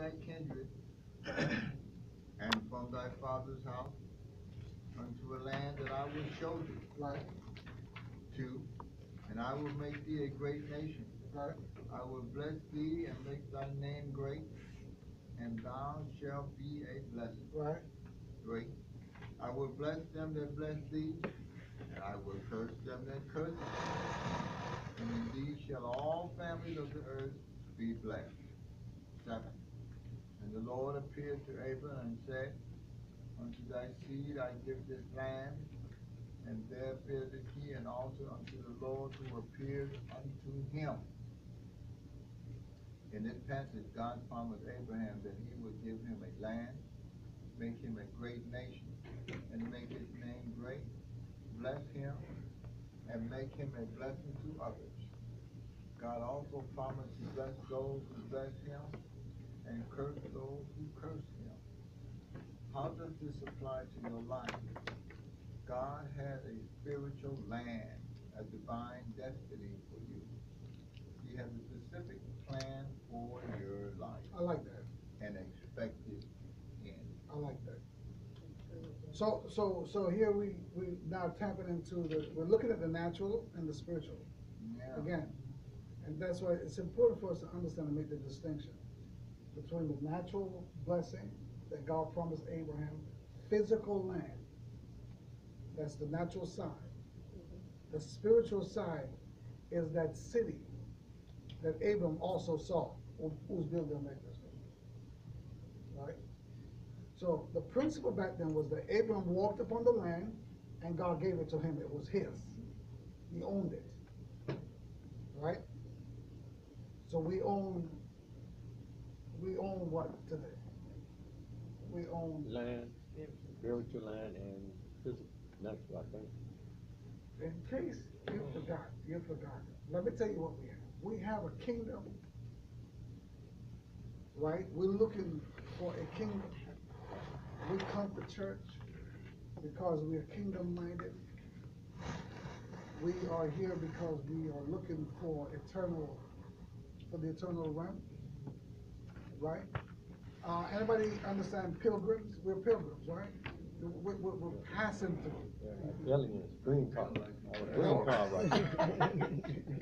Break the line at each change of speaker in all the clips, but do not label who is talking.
thy kindred and from thy father's house unto a land that I will show thee.
Right,
Two, and I will make thee a great nation.
right,
I will bless thee and make thy name great, and thou shalt be a blessing.
right,
Three, I will bless them that bless thee, and I will curse them that curse thee. And in thee shall all families of the earth be blessed. Seven, and the Lord appeared to Abram and said, Unto thy seed I give this land, and there builded he an altar unto the Lord who appeared unto him. In this passage, God promised Abraham that he would give him a land, make him a great nation, and make his name great, bless him, and make him a blessing to others. God also promised to bless those who bless him, and curse those who curse him. How does this apply to your life? God had a spiritual land, a divine destiny for you. He has a specific plan for your life,
I like that,
an expected end.
I like that. So, so, so here we, we now tapping into the, we're looking at the natural and the spiritual,
Yeah.
again. And that's why it's important for us to understand and make the distinction between the natural blessing that God promised Abraham, physical land. That's the natural side. The spiritual side is that city that Abram also saw, who's building this. Right? So the principle back then was that Abram walked upon the land and God gave it to him. It was his. He owned it. Right? So we own, we own what today? We own,
Land, spiritual land and physical, natural, I think.
in case you forgot, you forgot. Let me tell you what we have. We have a kingdom, right? We're looking for a kingdom. We come to church because we are kingdom minded. We are here because we are looking for eternal, for the eternal realm, right? Uh, anybody understand pilgrims? We're pilgrims, right? We're, we're, we're passing through.
Aliens, green card, I have a green card right here.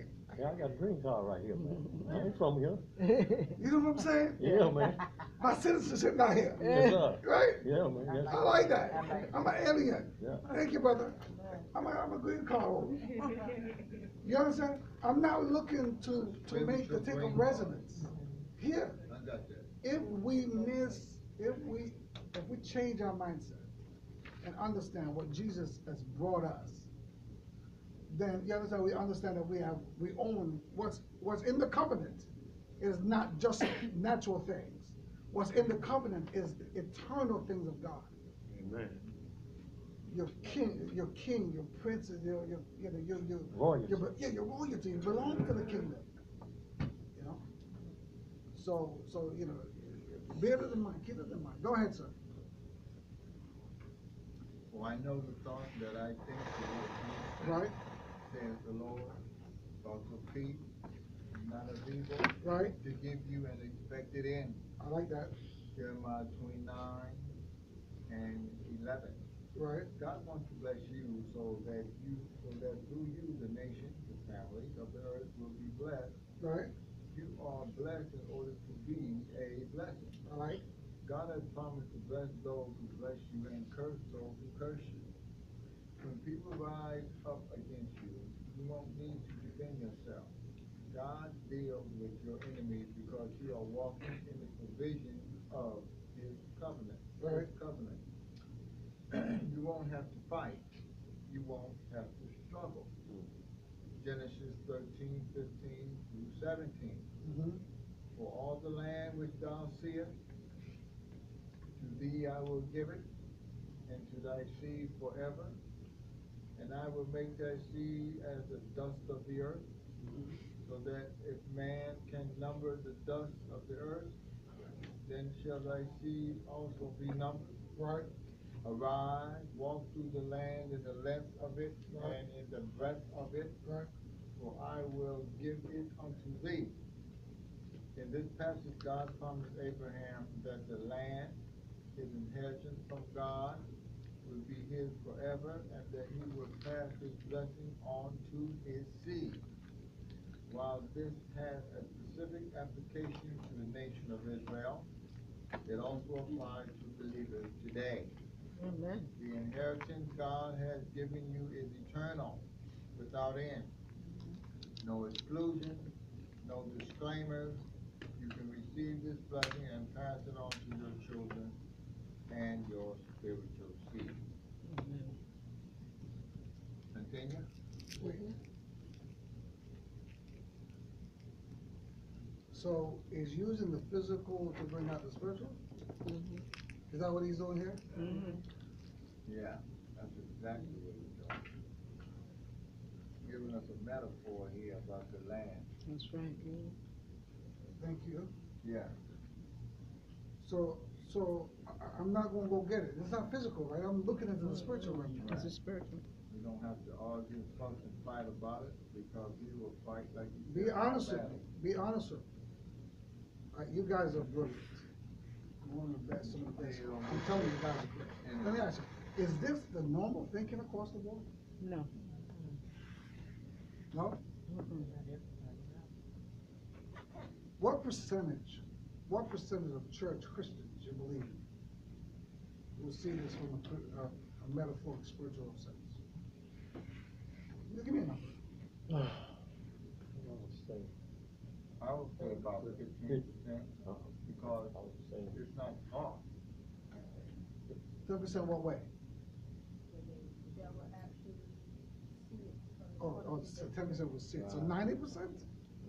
Yeah, I got a green card right here, man. I ain't from here.
You know what I'm saying?
Yeah, man.
My citizenship not here.
Yes, sir.
Right?
Yeah, man, yes.
I like that. I'm an alien.
Yeah.
Thank you, brother. I'm a, I'm a green card holder. You understand? I'm not looking to, to make, to take a residence here.
I got that.
If we miss, if we, if we change our mindset and understand what Jesus has brought us, then you understand, we understand that we have, we own, what's, what's in the covenant is not just natural things. What's in the covenant is eternal things of God.
Amen.
Your king, your king, your princes, your, your, you know, your, your.
Royalty.
your- Yeah, your royalty belong to the kingdom, you know? So, so, you know, it in mind, keep it in mind. Go ahead, sir.
For I know the thought that I think toward you,
Right,
says the Lord, thoughts of peace, not of evil,
right?
to give you an expected end.
I like that,
Jeremiah twenty-nine and eleven.
right,
God wants to bless you so that you, so that through you, the nation, the families of the earth will be blessed.
right,
You are blessed in order to be a blessing.
Like,
God has promised to bless those who bless you and curse those who curse you. When people rise up against you, you won't need to defend yourself. God deals with your enemies because you are walking in the provision of his covenant. His
Right.
covenant. You won't have to fight. You won't have to struggle. Genesis 13, 15 through seventeen.
mm-hmm,
For all the land which thou seest, thee I will give it, and to thy seed forever. And I will make thy seed as the dust of the earth, so that if man can number the dust of the earth, then shall thy seed also be numbered.
right,
Arise, walk through the land in the length of it, and in the breadth of it,
right,
for I will give it unto thee. In this passage, God promised Abraham that the land, his inheritance from God, would be his forever, and that he would pass his blessing on to his seed. While this has a specific application to the nation of Israel, it also applies to believers today.
Amen.
The inheritance God has given you is eternal, without end. No exclusion, no disclaimers. You can receive this blessing and pass it on to your children and your spiritual seed. Continue?
So is using the physical to bring out the spiritual? Mm-hmm. Is that what he's doing here? Mm-hmm.
Yeah, that's exactly what he's doing. Giving us a metaphor here about the land.
That's right.
Thank you.
Yeah.
So, so I, I'm not gonna go get it. It's not physical, right? I'm looking into the spiritual realm.
It's a spiritual.
We don't have to argue, fuss, and fight about it, because you will fight like he
Be
said. in our
honest with me. Be honest with me. Uh, you guys are brilliant. One of the best of the best. I'm telling you, you guys are great. Let me ask you, is this the normal thinking across the board?
No.
No? What percentage, what percentage of church Christians you believe will see this from a, cr- uh, a metaphoric spiritual sense? Just give me a number.
I'm gonna say,
I would say about fifteen percent,
uh,
because
I would say,
it's not taught.
Ten percent what way? Oh, oh, so ten percent will see it. So ninety percent?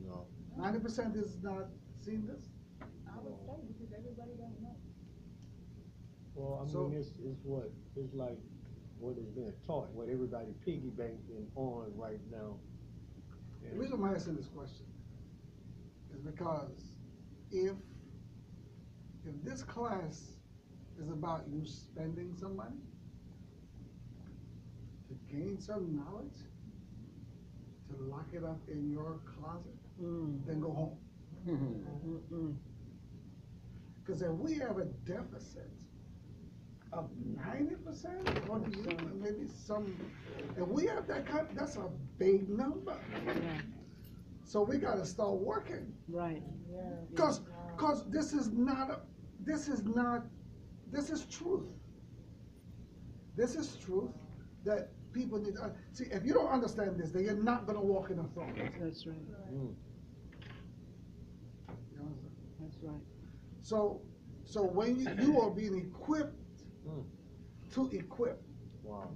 no.
Ninety percent is not seeing this?
I would say, because everybody don't know.
Well, I
So-
mean, it's, it's what, it's like what is being taught, what everybody piggybacking on right now.
The
And-
reason why I'm asking this question is because if, if this class is about you spending some money to gain some knowledge, to lock it up in your closet,
Mm.
then go home. Because if we have a deficit of ninety percent, or do you, maybe some, if we have that kind, that's a big number.
Yeah.
So we gotta start working.
Right.
Cause, cause this is not, a this is not, this is truth. This is truth that people need to, see, if you don't understand this, then you're not gonna walk in authority.
That's right.
Mm.
That's right.
So, so when you, you are being equipped
Mm.
to equip,
Wow.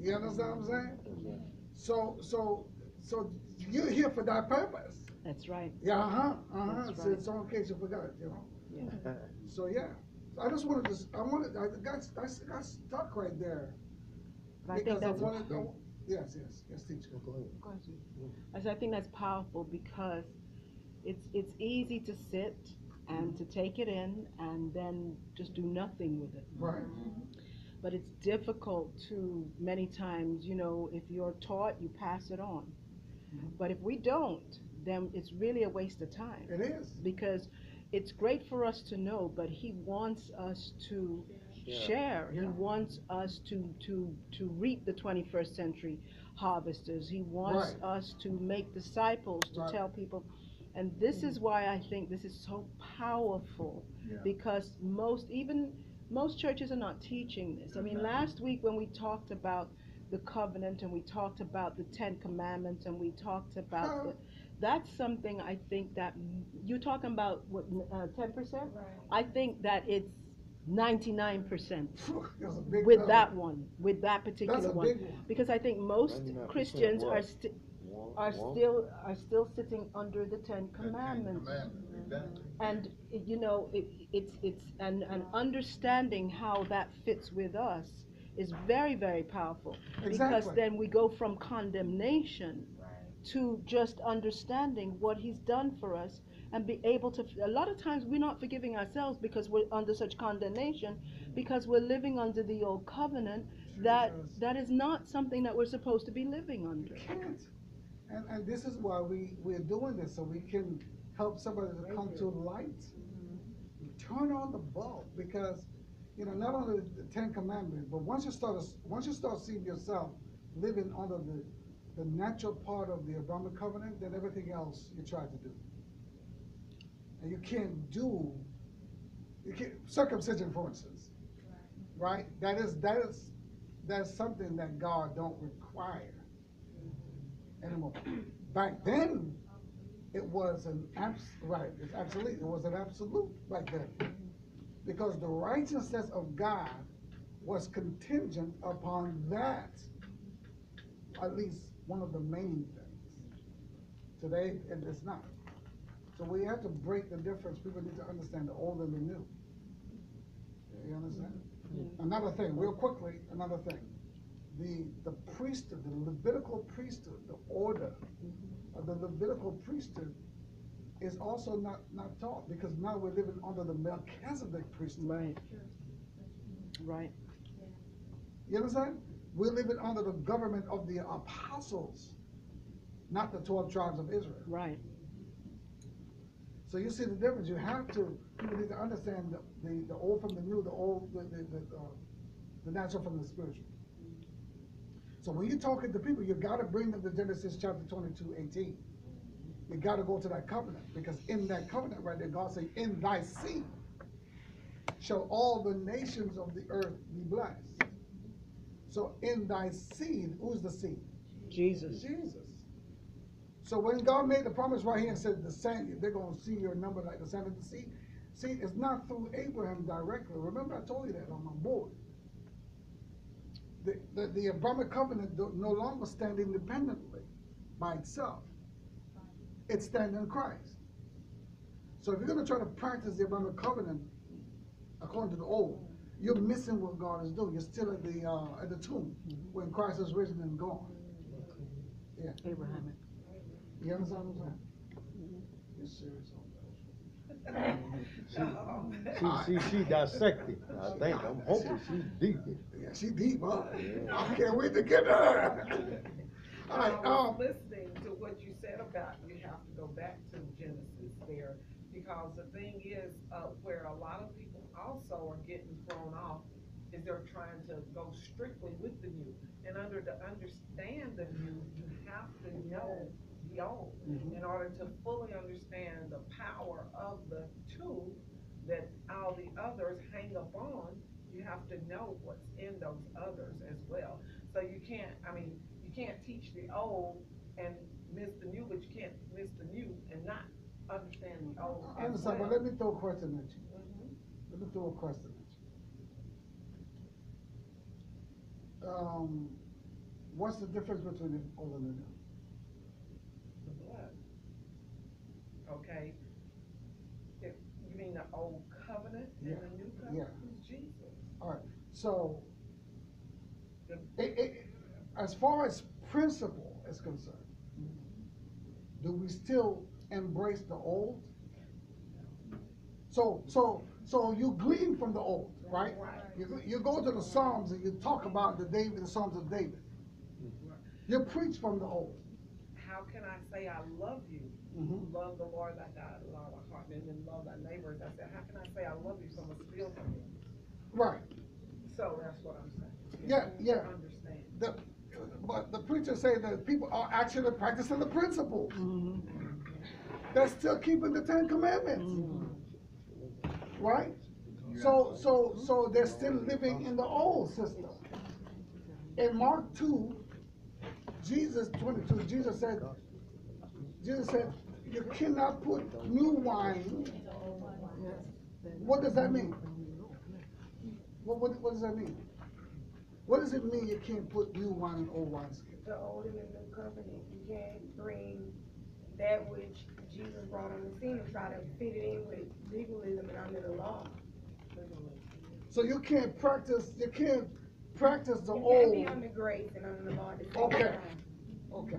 You,
understand what I'm saying?
That's.
So, so, so you're here for that purpose.
That's right.
Yeah, uh-huh, uh-huh,
That's
so
right.
it's on case you forgot, you know?
Yeah.
So, yeah, I just wanted to, s- I wanted, I got, I s- got stuck right there.
But I think
Because I
that's.
wanted, I- yes, yes, yes, teacher.
Go ahead.
Of course I said, I think that's powerful because it's, it's easy to sit and to take it in and then just do nothing with it.
Right,
But it's difficult to, many times, you know, if you're taught, you pass it on.
Mhm.
But if we don't, then it's really a waste of time.
it is.
Because it's great for us to know, but he wants us to
Yeah.
share. He wants us to, to, to reap the twenty-first century harvesters. He wants
Right.
us to make disciples, to
Right.
tell people. And this is why I think this is so powerful,
Yeah.
because most, even, most churches are not teaching this. I mean, last week when we talked about the covenant and we talked about the Ten Commandments and we talked about the, that's something I think that, you're talking about, what, uh, ten percent? I think that it's ninety-nine percent
That's a big
with
number.
that one, with that particular one.
one.
Because I think most
99%
Christians are
what?
sti-
One-
are
one?
still, are still sitting under the Ten
The Ten
Commandments.
Commandments, exactly.
And, you know, it, it's, it's, and, and understanding how that fits with us is very, very powerful. Because then we go from condemnation to just understanding what he's done for us and be able to, a lot of times we're not forgiving ourselves because we're under such condemnation, because we're living under the old covenant, that, that is not something that we're supposed to be living under.
And, and this is why we, we're doing this, so we can help somebody to come to light, turn on the bulb, because, you know, not only the Ten Commandments, but once you start, once you start seeing yourself living under the, the natural part of the Abrahamic covenant, then everything else you try to do. And you can't do, you can't, circumcision, for instance, right? That is, that is, that's something that God don't require anymore. Back then, it was an abs, right, it's absolute, it was an absolute back then. Because the righteousness of God was contingent upon that, at least one of the main things. Today, it is not. So we have to break the difference, people need to understand the old and the new. You understand? Another thing, real quickly, another thing. The, the priesthood, the Levitical priesthood, the order of the Levitical priesthood is also not, not taught, because now we're living under the Melchizedek priesthood.
Right. Right.
You understand? We're living under the government of the apostles, not the twelve tribes of Israel.
Right.
So you see the difference, you have to, people need to understand the, the, the old from the new, the old, the, the, the, uh, the natural from the spiritual. So when you're talking to people, you've gotta bring them to Genesis chapter twenty-two, eighteen. You gotta go to that covenant, because in that covenant right there, God say, in thy seed shall all the nations of the earth be blessed. So in thy seed, who's the seed?
Jesus.
Jesus. So when God made the promise right here and said the sand, they're gonna see your number like the sand of the sea. See, it's not through Abraham directly. Remember I told you that on my board. The, the, the Abrahamic covenant no longer stand independently by itself. It stands in Christ. So if you're gonna try to practice the Abrahamic covenant according to the old, you're missing what God is doing. You're still at the, uh, at the tomb when Christ is risen and gone. Yeah.
Abrahamic.
You understand what I'm saying? You're serious on that.
She, she, she dissected, I think, I'm hoping she's deep.
Yeah, she deep, huh?
Yeah.
I can't wait to get her. All right,
I was
um,
listening to what you said about you have to go back to Genesis there, because the thing is, uh, where a lot of people also are getting thrown off is they're trying to go strictly with the new. And under, to understand the new, you have to know old,
Mhm.
in order to fully understand the power of the two that all the others hang up on, you have to know what's in those others as well. So you can't, I mean, you can't teach the old and miss the new, but you can't miss the new and not understand the old
I understand, but let me throw a question at you.
Mhm.
Let me throw a question at you. Um, what's the difference between the old and the new?
The blood. Okay? If, you mean the old covenant and
Yeah,
the new
yeah.
covenant? Who's Jesus?
All right, so,
The-
it, it, as far as principle is concerned, do we still embrace the old? So, so, so you glean from the old, right? You, go- you go to the Psalms and you talk about the David, the Psalms of David. You preach from the old.
How can I say I love you?
Mhm.
Love the Lord thy God, with all thy heart, and then love thy neighbors. I said, how can I say I love you from a steal from you?
Right,
So that's what I'm saying.
Yeah, yeah.
Understand.
the, but the preachers say that people are actually practicing the principles. They're still keeping the Ten Commandments. Right? So, so, so they're still living in the old system. In Mark two, Jesus, twenty-two, Jesus said, Jesus said, you cannot put new wine. What does that mean? What, what, what does that mean? What does it mean you can't put new wine in old wineskin?
The old and the new covenant, you can't bring that which Jesus brought on the scene and try to fit it in with legalism and under the law.
So you can't practice, you can't practice the
You can't be under grace and under the law at the same
Okay. Okay.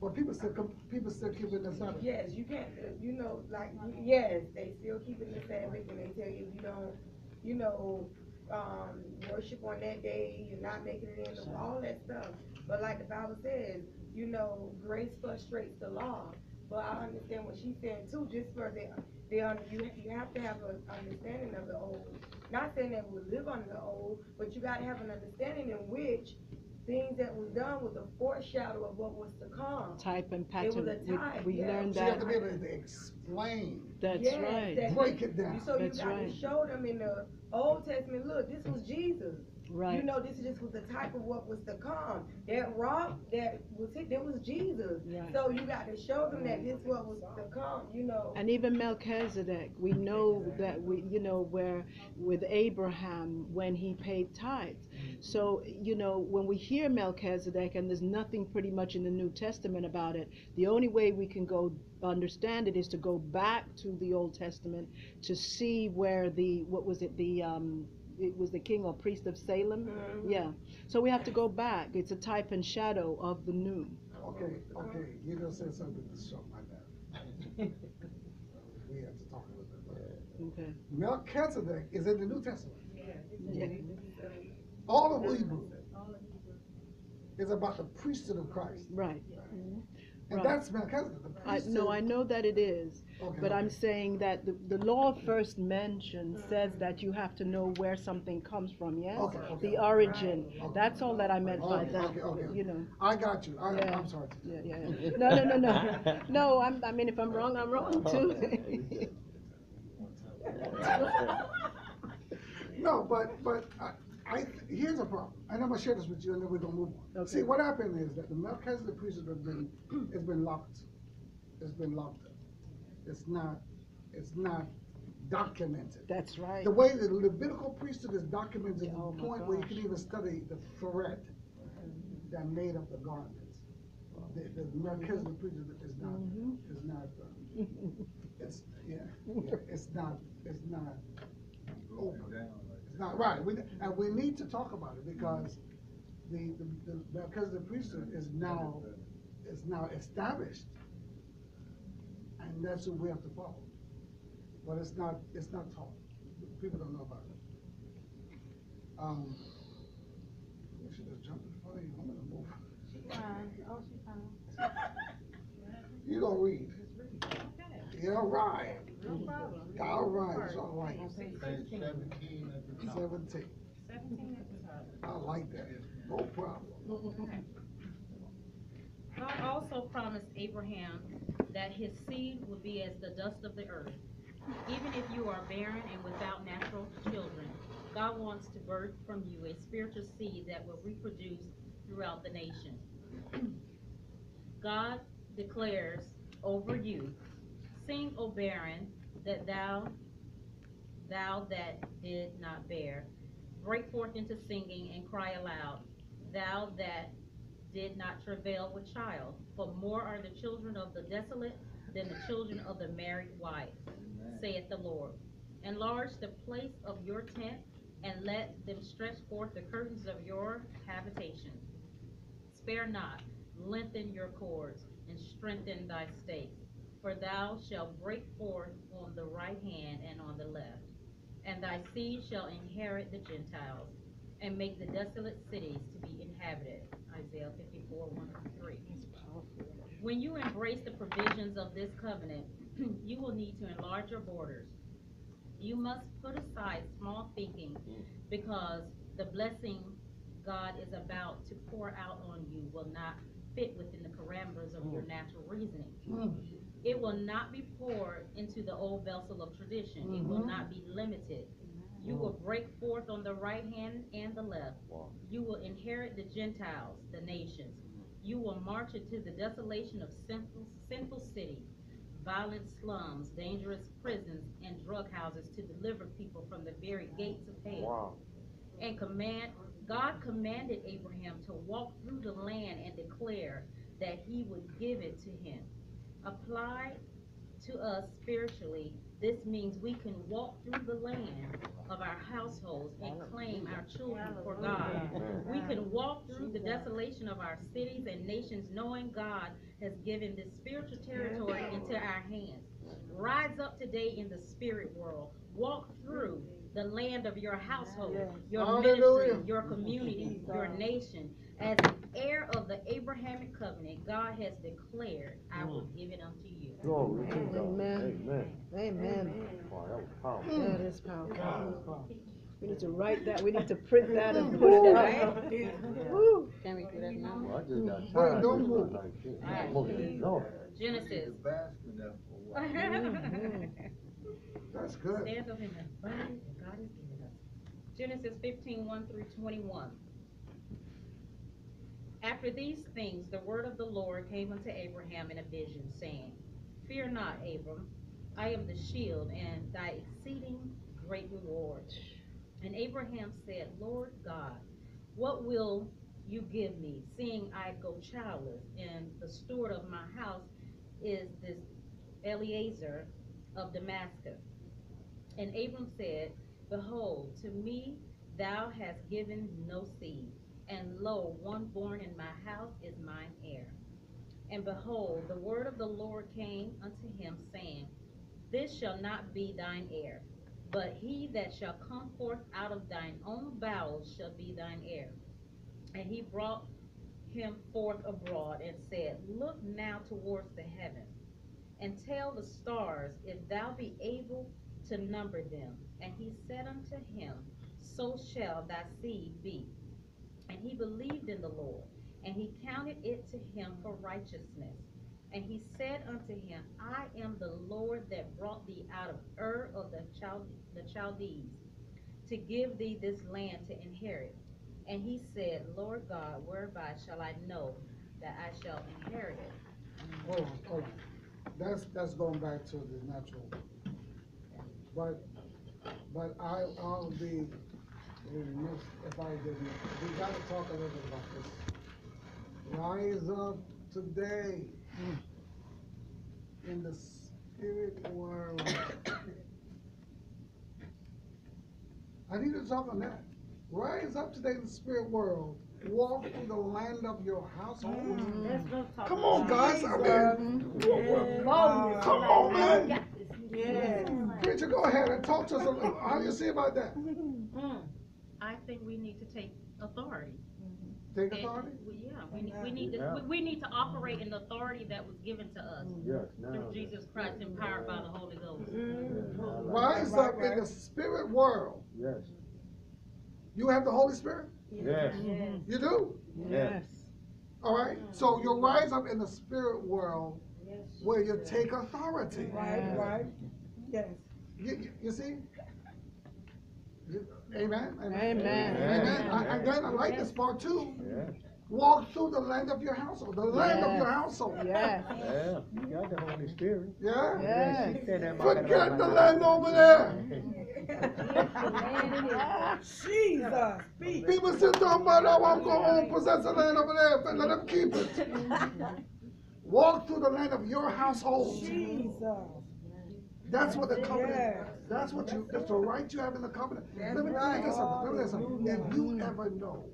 But people still, com- people still keeping the Sabbath.
Yes, you can't, you know, like, yes, they still keeping the Sabbath and they tell you if you don't, you know, um, worship on that day, you're not making it in, all that stuff. But like the Bible says, you know, grace frustrates the law. But I understand what she's saying too, just for the, the, un- you, you have to have an understanding of the old. Not saying that we live under the old, but you gotta have an understanding in which things that was done was a foreshadow of what was to come.
Type and
It was
pattern,
a
we,
type,
we
yeah.
learned
So you have
that,
to be able to explain.
that's
Yes,
right,
that-
Break it down.
So you
That's
got to show them in the Old Testament, look, this was Jesus. You know, this is just was the type of what was to come. That rock that was hit, that was Jesus.
Right.
So you got to show them that this what was to come, you know.
and even Melchizedek, we know that we, you know, where, with Abraham, when he paid tithes. So, you know, when we hear Melchizedek, and there's nothing pretty much in the New Testament about it, the only way we can go understand it is to go back to the Old Testament to see where the, what was it, the, um, it was the king or priest of Salem?
Mhm.
Yeah, so we have to go back. It's a type and shadow of the new.
Okay, okay, you just said something to show my bad. We have to talk a little bit about it.
Okay.
Melchizedek is in the New Testament.
Yeah.
All of Hebrew is about the priesthood of Christ.
Right.
And
Right.
that's Melchizedek, the
I, no, I know that it is,
Okay,
but I'm
okay.
saying that the, the law first mentioned says that you have to know where something comes from, yes?
Okay, okay.
The origin,
Okay.
that's all that I meant by
Okay,
that,
okay, okay.
you know,
I got you, I,
Yeah.
I'm sorry.
yeah, yeah, yeah. No, no, no, no, no, I'm, I mean, if I'm wrong, I'm wrong too.
No, but, but I, I, here's a problem, and I'm gonna share this with you, and then we're gonna move on. See, what happened is that the Melchizedek priesthood has been, has been locked, it's been locked up. It's not, it's not documented.
That's right.
The way the Levitical priesthood is documented to
Oh
the
my
point where you can even study the thread that made up the garments. The, the Melchizedek priesthood is not,
Mhm.
is not, uh, it's, yeah, yeah, it's not, it's not
Broken down like
it's not right, we, and we need to talk about it, because the, the, the, because the priesthood is now, is now established. And that's what we have to follow. But it's not, it's not taught, people don't know about it. Um, we should have jumped in front of you, I'm gonna move.
Oh, she fine.
You gonna read? Yeah, all right,
No problem.
all right, it's all right.
Page seventeen at the top.
Seventeen,
Seventeen at the top.
I like that, no problem.
God also promised Abraham that his seed would be as the dust of the earth. Even if you are barren and without natural children, God wants to birth from you a spiritual seed that will reproduce throughout the nation. God declares over you, Sing, O barren, that thou, thou that did not bear. Break forth into singing and cry aloud, thou that did not travail with child. For more are the children of the desolate than the children of the married wife,
Amen.
saith the Lord. Enlarge the place of your tent, and let them stretch forth the curtains of your habitation. Spare not, lengthen your cords, and strengthen thy stakes. For thou shalt break forth on the right hand and on the left. And thy seed shall inherit the Gentiles, and make the desolate cities to be inhabited. Isaiah fifty-four, one through three. When you embrace the provisions of this covenant, you will need to enlarge your borders. You must put aside small thinking because the blessing God is about to pour out on you will not fit within the parameters of your mm. natural reasoning. Mm. It will not be poured into the old vessel of tradition. It will
Mhm.
not be limited. You will break forth on the right hand and the left.
Wow.
You will inherit the Gentiles, the nations. You will march into the desolation of sinful, sinful cities, violent slums, dangerous prisons, and drug houses to deliver people from the very gates of hell
Wow.
and command God commanded Abraham to walk through the land and declare that he would give it to him. Applied to us spiritually, this means we can walk through the land of our households and claim our children for God. We can walk through the desolation of our cities and nations knowing God has given this spiritual territory into our hands. Rise up today in the spirit world. Walk through the land of your household, your ministry, your community, your nation. As heir of the Abrahamic covenant, God has declared, I will mm. give it unto you.
Glory to God.
Amen.
Amen.
Amen.
Wow, that was powerful.
That is powerful. We need to write that, we need to print that and put it up. Woo.
Can we do that now?
Well, I just got
Wait,
tired.
don't
of
move.
it like this.
Alright.
Lord, Lord.
Genesis.
The basket up for a.
Stand
That's good.
up in the abundance God has given us. Genesis 15, 1 through twenty-one. After these things, the word of the Lord came unto Abraham in a vision, saying, Fear not, Abram, I am the shield and thy exceeding great reward. And Abraham said, Lord God, what will you give me, seeing I go childless, and the steward of my house is this Eliezer of Damascus? And Abram said, Behold, to me thou hast given no seed, and lo, one born in my house is mine heir. And behold, the word of the Lord came unto him, saying, This shall not be thine heir, but he that shall come forth out of thine own bowels shall be thine heir. And he brought him forth abroad and said, Look now towards the heaven, and tell the stars if thou be able to number them. And he said unto him, So shall thy seed be. And he believed in the Lord, and he counted it to him for righteousness. And he said unto him, I am the Lord that brought thee out of Ur of the, the Chaldees, to give thee this land to inherit. And he said, Lord God, whereby shall I know that I shall inherit it?
Hold on. That's, that's going back to the natural. But, but I, I'll be if I didn't. We gotta talk a little bit about this. Rise up today in the spirit world. I need to talk on that. Rise up today in the spirit world. Walk through the land of your household. Come on, guys. I mean, come on, man.
Yes.
Preacher, go ahead and talk to us. a little. How do you see about that?
I think we need to take authority. Mm-hmm.
Take
And
authority?
we- Yeah, we need, we need to, we, we need to operate in the authority that was given to us mm-hmm.
Yes, now.
through Jesus Christ, empowered by the Holy Ghost.
Yeah, I like
Rise up in the spirit world.
Yes,
You have the Holy Spirit?
yes,
You do?
Yes.
All right? So mm-hmm. you rise up in the spirit world where you take authority.
Right, right, yes.
You, you, you see? You- Amen?
Amen.
Amen. I, again, I like this part too.
yeah,
Walk through the land of your household, the land of your household.
Yeah.
yeah, you got the Holy Spirit.
Yeah?
yeah.
She said
Forget the land over there.
Jesus.
People still talking about, oh, I'm going to possess the land over there, but let them keep it. Walk through the land of your household.
Jesus.
That's what the covenant,
Yes.
That's what you, that's the right you have in the covenant.
That's
Let me, let me
right.
tell you something, let me tell you something. If you ever know,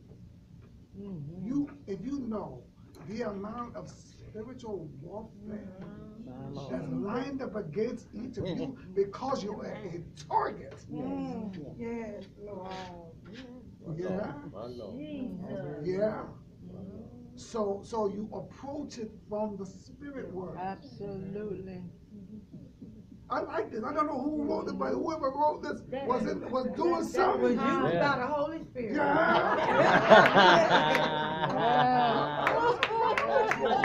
mm-hmm. you, if you know the amount of spiritual warfare mm-hmm. that's lined up against each of you mm-hmm. because you're a target.
Yes, Lord.
Yeah,
My Lord.
yeah. So, so you approach it from the spirit world.
Absolutely.
I like this. I don't know who wrote it, but whoever wrote this was in, was doing
Was
something.
used
Yeah.
by the Holy Spirit.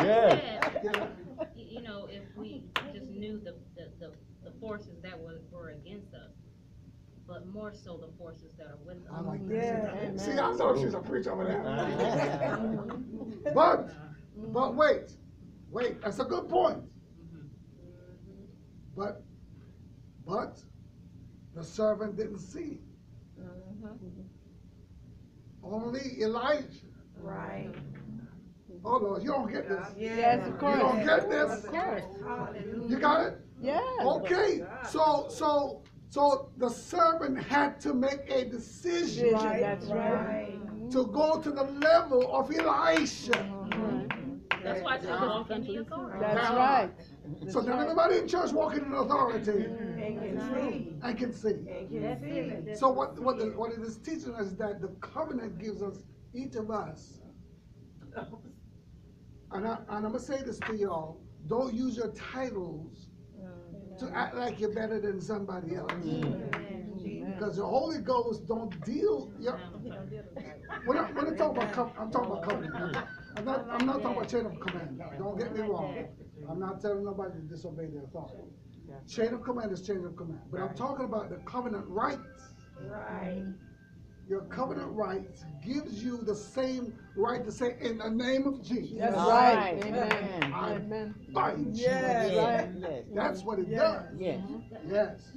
Yes.
Y- You know, if we just knew the, the, the, the forces that were, were against us, but more so the forces that are with us.
I like
Yeah.
See, I thought she was a preacher over there. But, mm-hmm. but wait, wait, that's a good point. Mm-hmm. But, but the servant didn't see. Mm-hmm. Only Elijah.
Right.
Oh Lord, you don't get this.
Yes, of course.
You don't get this?
Of course.
You got it?
Yes.
Okay, so, so, so the servant had to make a decision
Vision, that's right.
to go to the level of Elisha. Mm-hmm.
That's why it's walk in authority.
That's right.
So now everybody in church walking in authority
And can see.
and can see.
And can see.
So what, what, the, what it is teaching us is that the covenant gives us, each of us, And I, and I'm gonna say this to y'all, don't use your titles to act like you're better than somebody else. Because the Holy Ghost don't deal, yeah, when I, when I talk about, com- I'm talking about covenant. I'm not, I'm not talking about chain of command, don't get me wrong. I'm not telling nobody to disobey their authority. Chain of command is chain of command, but I'm talking about the covenant rights.
Right.
Your covenant rights gives you the same right to say, in the name of Jesus.
That's
All
right,
right.
amen,
I
amen.
bind you.
Yes.
Yes, yes,
That's what it
Yes.
does,
yes.
yes.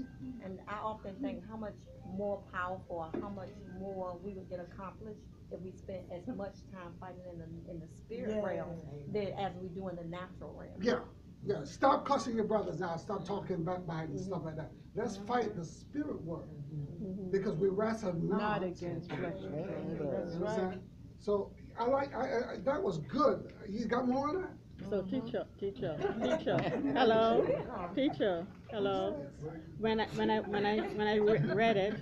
And I often think how much more powerful, how much more we would get accomplished if we spent as much time fighting in the, in the spirit
Yes.
realm than as we do in the natural realm.
Yeah, yeah, stop cussing your brothers out, stop talking backbite and stuff like that. Let's fight the spirit world, because we wrestle not.
Not against flesh and blood. That's right.
So, I like, I, I, that was good. You got more on that?
So teacher, teacher, teacher, hello, teacher, hello. When I, when I, when I, when I re- read it,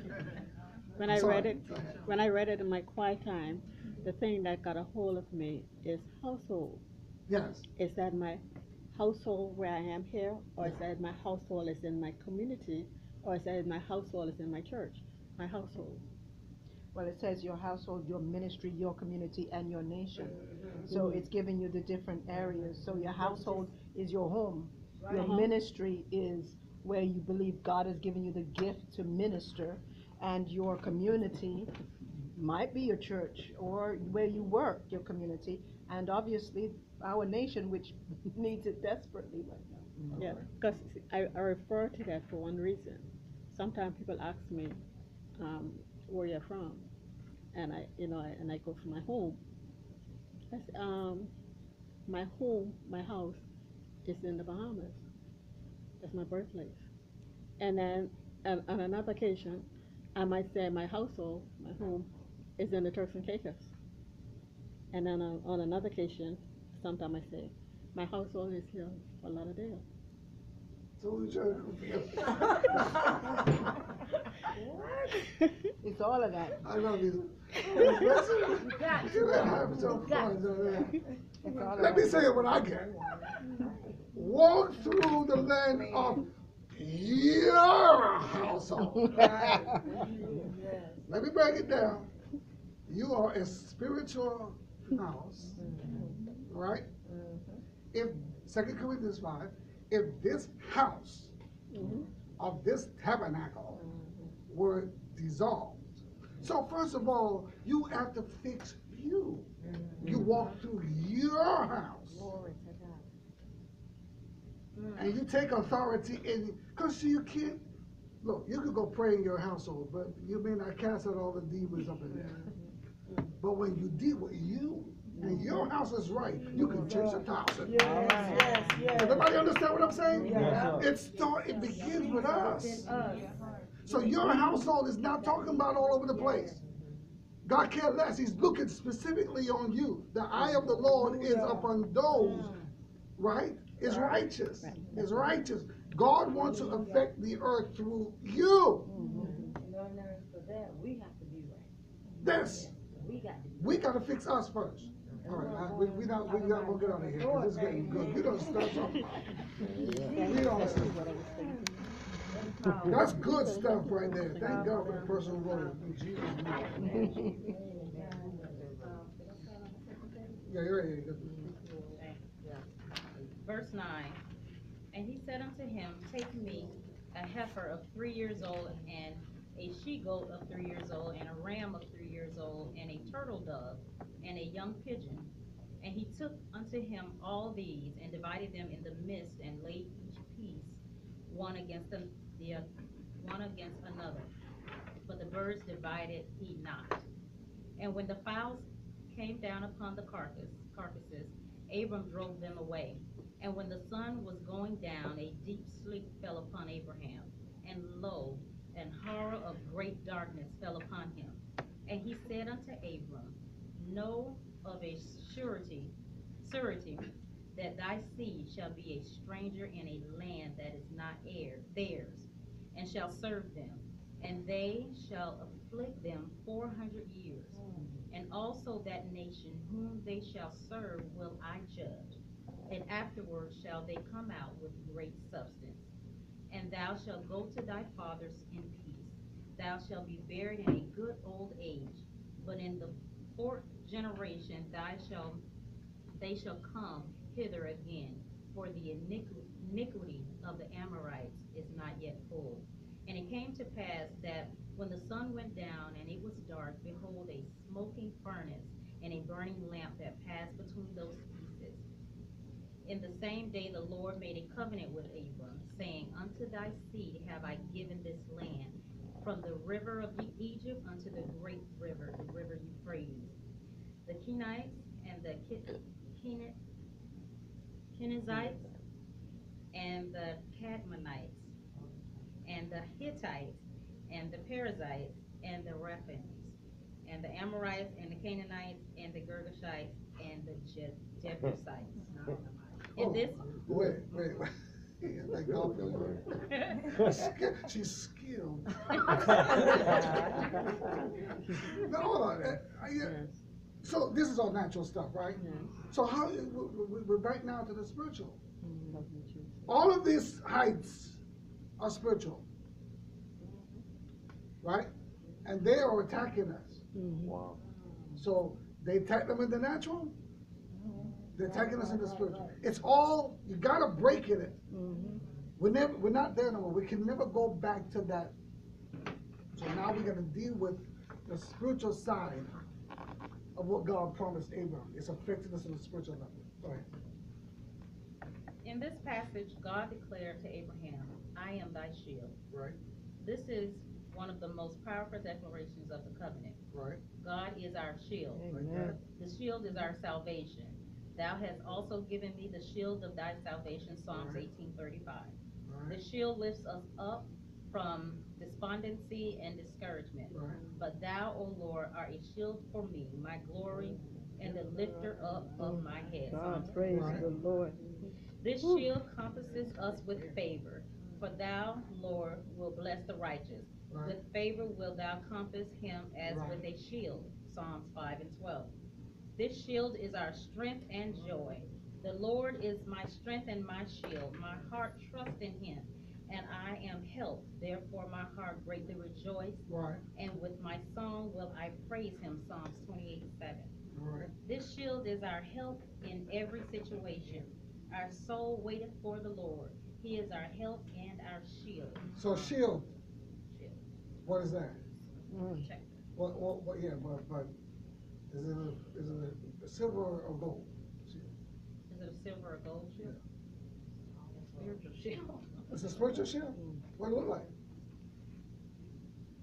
when I read it, when I read it in my quiet time, the thing that got a hold of me is household.
Yes,
Is that my household where I am here, or is that my household is in my community, or is that my household is in my church? My household.
Well, it says your household, your ministry, your community, and your nation. Mm-hmm. So it's giving you the different areas. So your household is your home. Your
Right.
ministry is where you believe God has given you the gift to minister. And your community might be your church or where you work, your community. And obviously, our nation, which needs it desperately right now.
Yeah, because I, I refer to that for one reason. Sometimes people ask me, um, where you're from, and I, you know, I, and I go from my home. I say, um, my home, my house, is in the Bahamas. That's my birthplace. And then, on, on another occasion, I might say my household, my home, is in the Turks and Caicos. And then on, on another occasion, sometimes I say, my household is here Fort Lauderdale.
so we trying
It's all of that.
I love you. You gotta have some fun, man.
It's all of
Let me
that.
say it when I get. Walk through the land of your household. Let me break it down. You are a spiritual house, right? Mm-hmm. If, Second Corinthians five, if this house mm-hmm. of this tabernacle mm-hmm. were dissolved. So first of all, you have to fix you. You walk through your house.
Glory to God.
And you take authority in, because see, you can't, look, you could go pray in your household, but you may not cast out all the demons up in there. But when you deal with you, and your house is right, you can change a thousand.
Yes, yes, yes.
everybody understand what I'm saying?
Yes, sir.
It start, it begins with us.
Us.
So your household is not talking about all over the place. God cares less. He's looking specifically on you. The eye of the Lord is upon those, right? Is righteous. Is righteous. God wants to affect the earth through you.
Mm-hmm. In that, we have to be right.
This.
We got to.
We gotta fix us first. All right, I- we, we not, we not gonna get out of here, 'cause this is getting good. You don't start something. We don't That's good stuff right there. Thank God for the person who wrote it. In Jesus' name. Yeah, you're right.
Verse nine, and he said unto him, Take me a heifer of three years old, and a she-goat of three years old, and a ram of three years old, and a turtle dove, and a young pigeon. And he took unto him all these, and divided them in the midst, and laid each piece one against the, the, one against another. But the birds divided he not. And when the fowls came down upon the carcass, carcasses, Abram drove them away. And when the sun was going down, a deep sleep fell upon Abraham. And lo, an horror of great darkness fell upon him. And he said unto Abram, Know of a surety, surety, that thy seed shall be a stranger in a land that is not heir, theirs, and shall serve them. And they shall afflict them four hundred years. and also that nation whom they shall serve will I judge. And afterward shall they come out with great substance. And thou shalt go to thy fathers in peace. Thou shalt be buried in a good old age. But in the fourth generation thou shalt, they shall come hither again, for the iniquity of the Amorites is not yet full. And it came to pass that when the sun went down and it was dark, behold, a smoking furnace and a burning lamp that passed between those. In the same day the Lord made a covenant with Abram, saying, Unto thy seed have I given this land, from the river of Egypt unto the great river, the river Euphrates. The Kenites and the Ki- Kenizzites and the Cadmonites and the Hittites and the Perizzites and the Rephaims and the Amorites and the Canaanites and the Girgashites and the Je- Jebusites.
Oh,
In this,
Wait, wait, wait. Yeah, Thank God for you. She's skilled. Now, hold on. uh, yeah, So this is all natural stuff, right? So how, we, we, we're back now to the spiritual. All of these heights are spiritual. Right? And they are attacking us.
Wow.
So they attack them in the natural, they're attacking us in the spiritual. It's all, you gotta break in it. Mm-hmm. We're never, we're not there no more. We can never go back to that. So now we're gonna deal with the spiritual side of what God promised Abraham. It's affecting us on the spiritual level. Go ahead.
in this passage, God declared to Abraham, I am thy shield.
Right,
This is one of the most powerful declarations of the covenant.
right,
God is our shield.
like that.
The shield is our salvation. Thou hast also given me the shield of thy salvation, Psalms
Right.
eighteen thirty-five. The shield lifts us up from despondency and discouragement.
right.
But thou, O Lord, art a shield for me, my glory, and the lifter up of my head. Psalms
God, praise
Right.
the Lord.
This shield compasses us with favor, for thou, Lord, will bless the righteous.
Right.
With favor will thou compass him as
Right.
with a shield. Psalms five and twelve. This shield is our strength and joy. The Lord is my strength and my shield. My heart trusts in him, and I am helped. Therefore my heart greatly rejoiced,
Right,
and with my song will I praise him. Psalms twenty-eight seven.
right.
This shield is our help in every situation. Our soul waiteth for the Lord. He is our help and our shield.
So shield,
Shield.
what is that? Mm.
Check.
What, what, what, yeah, but, but, is it a, is it a silver or gold? Shield.
Is it a silver or gold shield? Spiritual shield.
It's a spiritual shield? What it look like?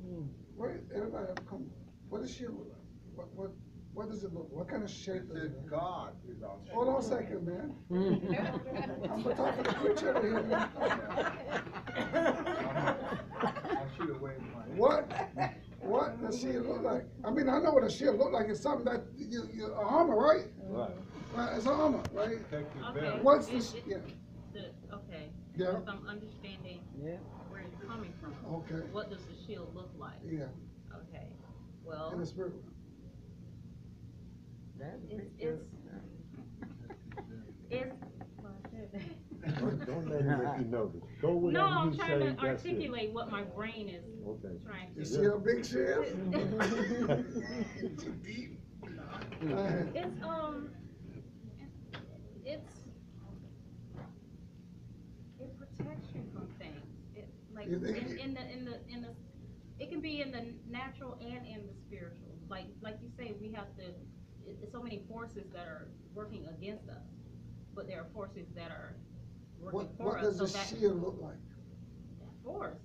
Hmm. Wait, everybody, come, what does shield look like? What, what, what does it look, what kind of
It
shape does
says
it have?
God is our.
Hold on a second, man. Hmm. I'm gonna talk to the preacher over here. man.
I should have waved my.
What, what does shield look like? I mean, I know what a shield look like, it's something that, you, you, a armor, right?
Right.
Right, it's an armor, right?
Protective
Okay.
What's
It-
this,
it-
yeah,
The, okay.
Yeah.
If I'm understanding
Yeah.
where you're coming from.
okay,
What does the shield look like?
yeah,
Okay, Well.
in
well,
the spirit.
it's, it's, it's, well, I said that.
Don't, don't let him make you nervous. Go with
No,
what
I'm
you
trying
say,
to
that's it.
articulate what my brain is
Okay.
trying
You
to.
see how big shield? Go ahead.
It's, um, it's, it protects you from things. It, like,
You
in,
think-
in the, in the, in the, it can be in the natural and in the spiritual. Like, like you say, we have to, it, it's so many forces that are working against us, but there are forces that are working
What,
for
what
us,
does
so
the
that,
shield look like?
force.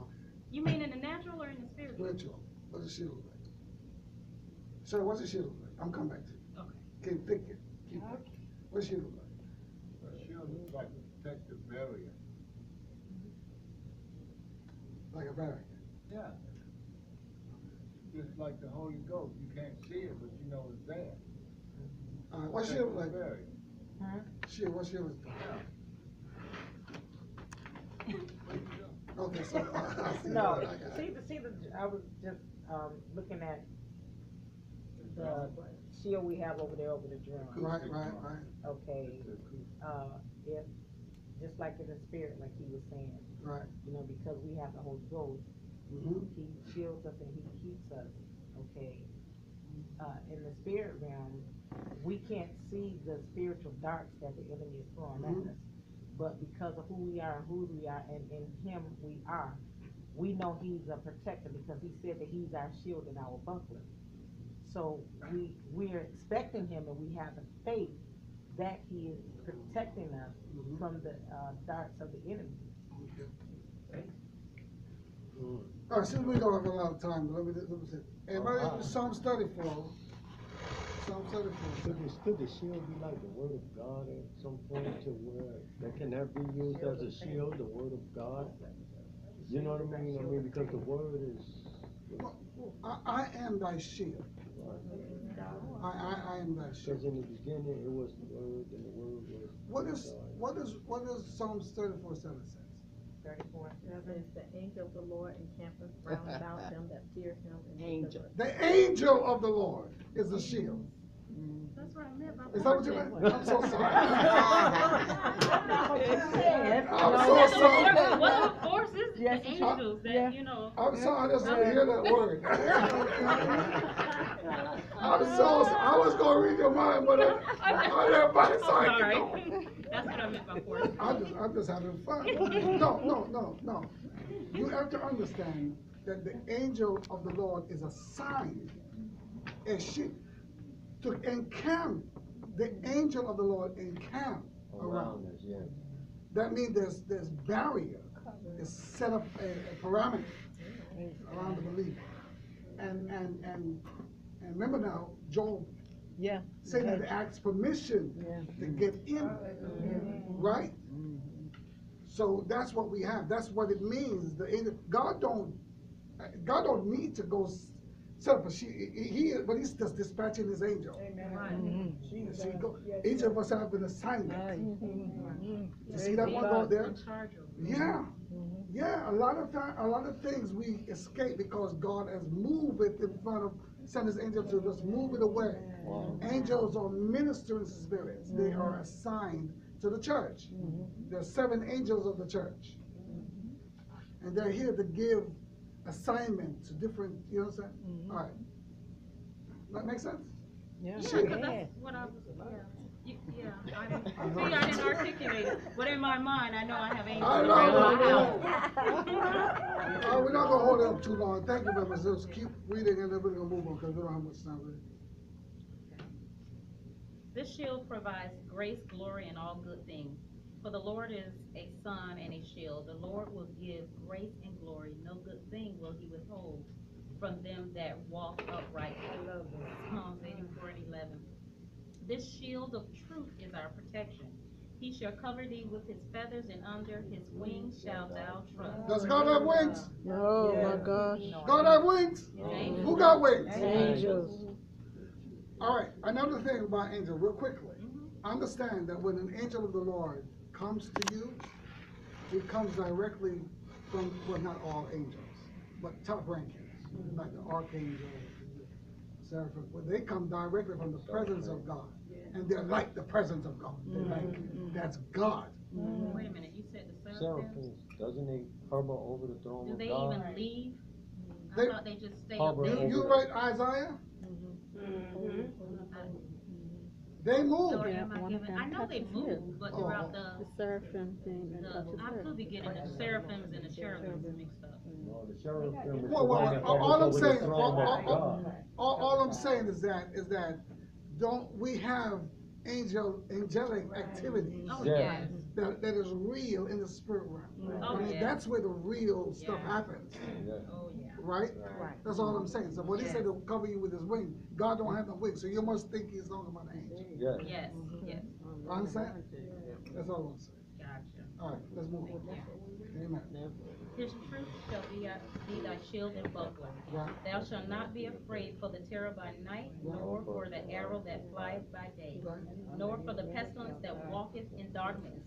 Okay.
You mean in the natural or in the spiritual?
Spiritual, what does the shield look like? Sir, what's the shield look like? I'm coming back to you.
Okay.
Keep thinking, keep thinking. What's the shield look like?
A shield looks like a protective barrier.
Like a barrier.
Yeah. Just like the Holy Ghost, you can't see it, but you know it's there.
Uh, what's shield look like?
Protective barrier.
Shield, what shield is Okay, so. I see
No,
what I got.
see, the see, the, I was just, um, looking at the shield we have over there over the drum.
Right, right, right,
Okay, uh, if, just like in the spirit, like he was saying,
right.
you know, because we have the Holy Ghost,
Mhm.
he shields us and he keeps us, okay? Uh, in the spirit realm, we can't see the spiritual darts that the enemy is throwing at us but because of who we are and whose we are and in him we are. We know he's a protector because he said that he's our shield and our buckler. So we we're expecting him and we have the faith that he is protecting us
mm-hmm.
from the uh, darts of the enemy.
Okay. All right, since we don't have a lot of time, let me, let me say, everybody
oh,
wow. Psalms 34. Some sort of.
Could this, could the shield be like the word of God at some point to where, that can that be used as a shield, the word of God? You know what I mean? I mean, because the word is.
Well, I, I am thy shield. I, I, I am thy shield.
Because in the beginning it was the word, and the word was.
What is,
God.
what is, what does Psalms thirty-four seven say?
Thirty-four.
Says the angel of the Lord encampeth round about them that fear him and
Angel.
delivereth."
The angel of the Lord is the shield. Mm.
That's what I meant by.
Is that what you meant? I'm so sorry. I'm so sorry.
Lord- Well, of course, it's
Yes,
the
it's-
angels
yeah.
that, you know.
I'm sorry, I just didn't hear that word. I'm so, I was gonna read your mind, but uh, I, I didn't buy
I'm
sorry.
sorry. That's what I meant by force.
I'm just, I'm just having fun. No, no, no, no. You have to understand that the angel of the Lord is assigned as she, to encamp, the angel of the Lord encamp around.
Around us, yeah.
That means there's, there's barrier, it's set up a, a parameter around the believer. And, and, and, and remember now, Job
Yeah.
saying that asks permission
Yeah.
to get in, right? So that's what we have, that's what it means, the, God don't, God don't need to go s- set up a she, he, he- but he's just dispatching his angel.
Right. Mm-hmm.
You see, go- each of us have an assignment.
Mm-hmm. mm-hmm.
You see that one go there?
In charge of.
Yeah, yeah, a lot of time, a lot of things we escape because God has moved it in front of, sent his angel to just move it away.
Wow.
Angels are ministering spirits, they mm-hmm. are assigned to the church. Mm-hmm. There are seven angels of the church. Mm-hmm. And they're here to give assignment to different, you know what I'm saying? All right. That makes sense?
Yeah.
Yeah, 'cause that's what I was, yeah. You- Yeah, I didn't, see, I didn't articulate it, but in my mind, I know I have angels
I know,
around my house.
Uh, we're not gonna hold it up too long. Thank you very much. Keep reading and then we're gonna move on because we don't have much time. really.
This shield provides grace, glory, and all good things. For the Lord is a sun and a shield. The Lord will give grace and glory. No good thing will he withhold from them that walk upright. Psalms eighty-four and eleven. This shield of truth is our protection. He shall cover thee with his feathers, and under his wings shalt thou trust.
Does God have wings?
Oh, my gosh.
God have wings?
Angels.
Who got wings?
Angels.
All right, another thing about angels, real quickly. Mm-hmm. Understand that when an angel of the Lord comes to you, it comes directly from, well, not all angels, but top rankings, like the archangel, the seraphim, well, they come directly from the presence of God. And they're like the presence of God. They're mm-hmm. like, that's God. Mm-hmm.
Wait a minute, you said the seraphim?
Seraphim, doesn't they hover over the throne
Do
of
they
God?
even leave? I
They-
thought they just stay up there.
You, you read Isaiah? They move.
Or
Yeah,
am I
one of them
I know they
touches
move,
you.
but
Oh.
throughout
The
the,
seraphim came and
the,
touched
I
her.
could be getting the seraphims and the cherubims mixed up.
No, the seraphim is
Well, well, all- all I'm saying- all- all- all- All, all I'm saying is that, is that, don't, we have angel, angelic activities
Oh,
Yeah.
yes,
that, that is real in the spirit realm. Mm.
Oh,
I mean,
yeah.
that's where the real stuff
Yeah.
happens,
Yeah.
oh, yeah.
Right?
Right.
That's all I'm saying. So when he
Yeah.
said to cover you with his wing, God don't have no wing, so you must think he's talking about an angel.
Yes.
Yes, mm-hmm. yes,
Understand? That's all I'm saying.
gotcha.
All right, let's move on. Amen.
His truth shall be, a- be thy shield and buckler. Thou shalt not be afraid for the terror by night, nor for the arrow that flieth by day, nor for the pestilence that walketh in darkness,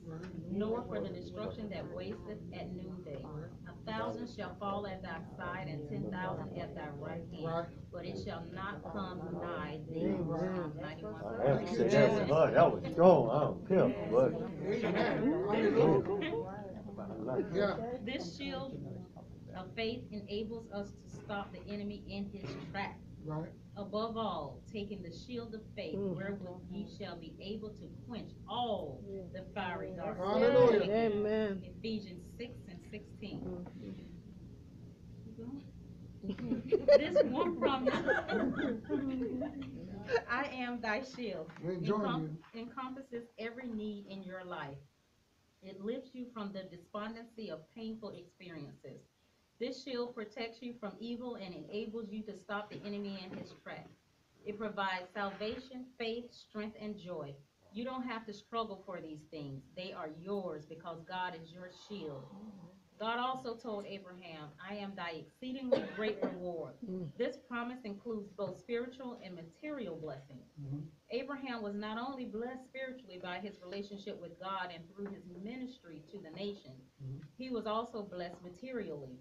nor for the destruction that wasteth at noonday. A thousand thousand shall fall at thy side and ten thousand at thy right hand, but it shall not come nigh thee.
Amen.
Psalm 91.
I have to say that, was strong, I don't care, but.
Amen. Hallelujah.
I like it.
Yeah,
This shield of faith enables us to stop the enemy in his tracks.
right.
Above all, taking the shield of faith,
Mm.
wherewith ye shall be able to quench all the fiery darts. of the
Hallelujah.
wicked.
Amen.
Ephesians six and sixteen.
Mm.
This one promise. I am thy shield. Encom- Encompasses every need in your life. It lifts you from the despondency of painful experiences. This shield protects you from evil and enables you to stop the enemy in his tracks. It provides salvation, faith, strength, and joy. You don't have to struggle for these things. They are yours because God is your shield. God also told Abraham, I am thy exceedingly great reward. This promise includes both spiritual and material blessings.
Mhm.
Abraham was not only blessed spiritually by his relationship with God and through his ministry to the nations,
Mhm.
he was also blessed materially.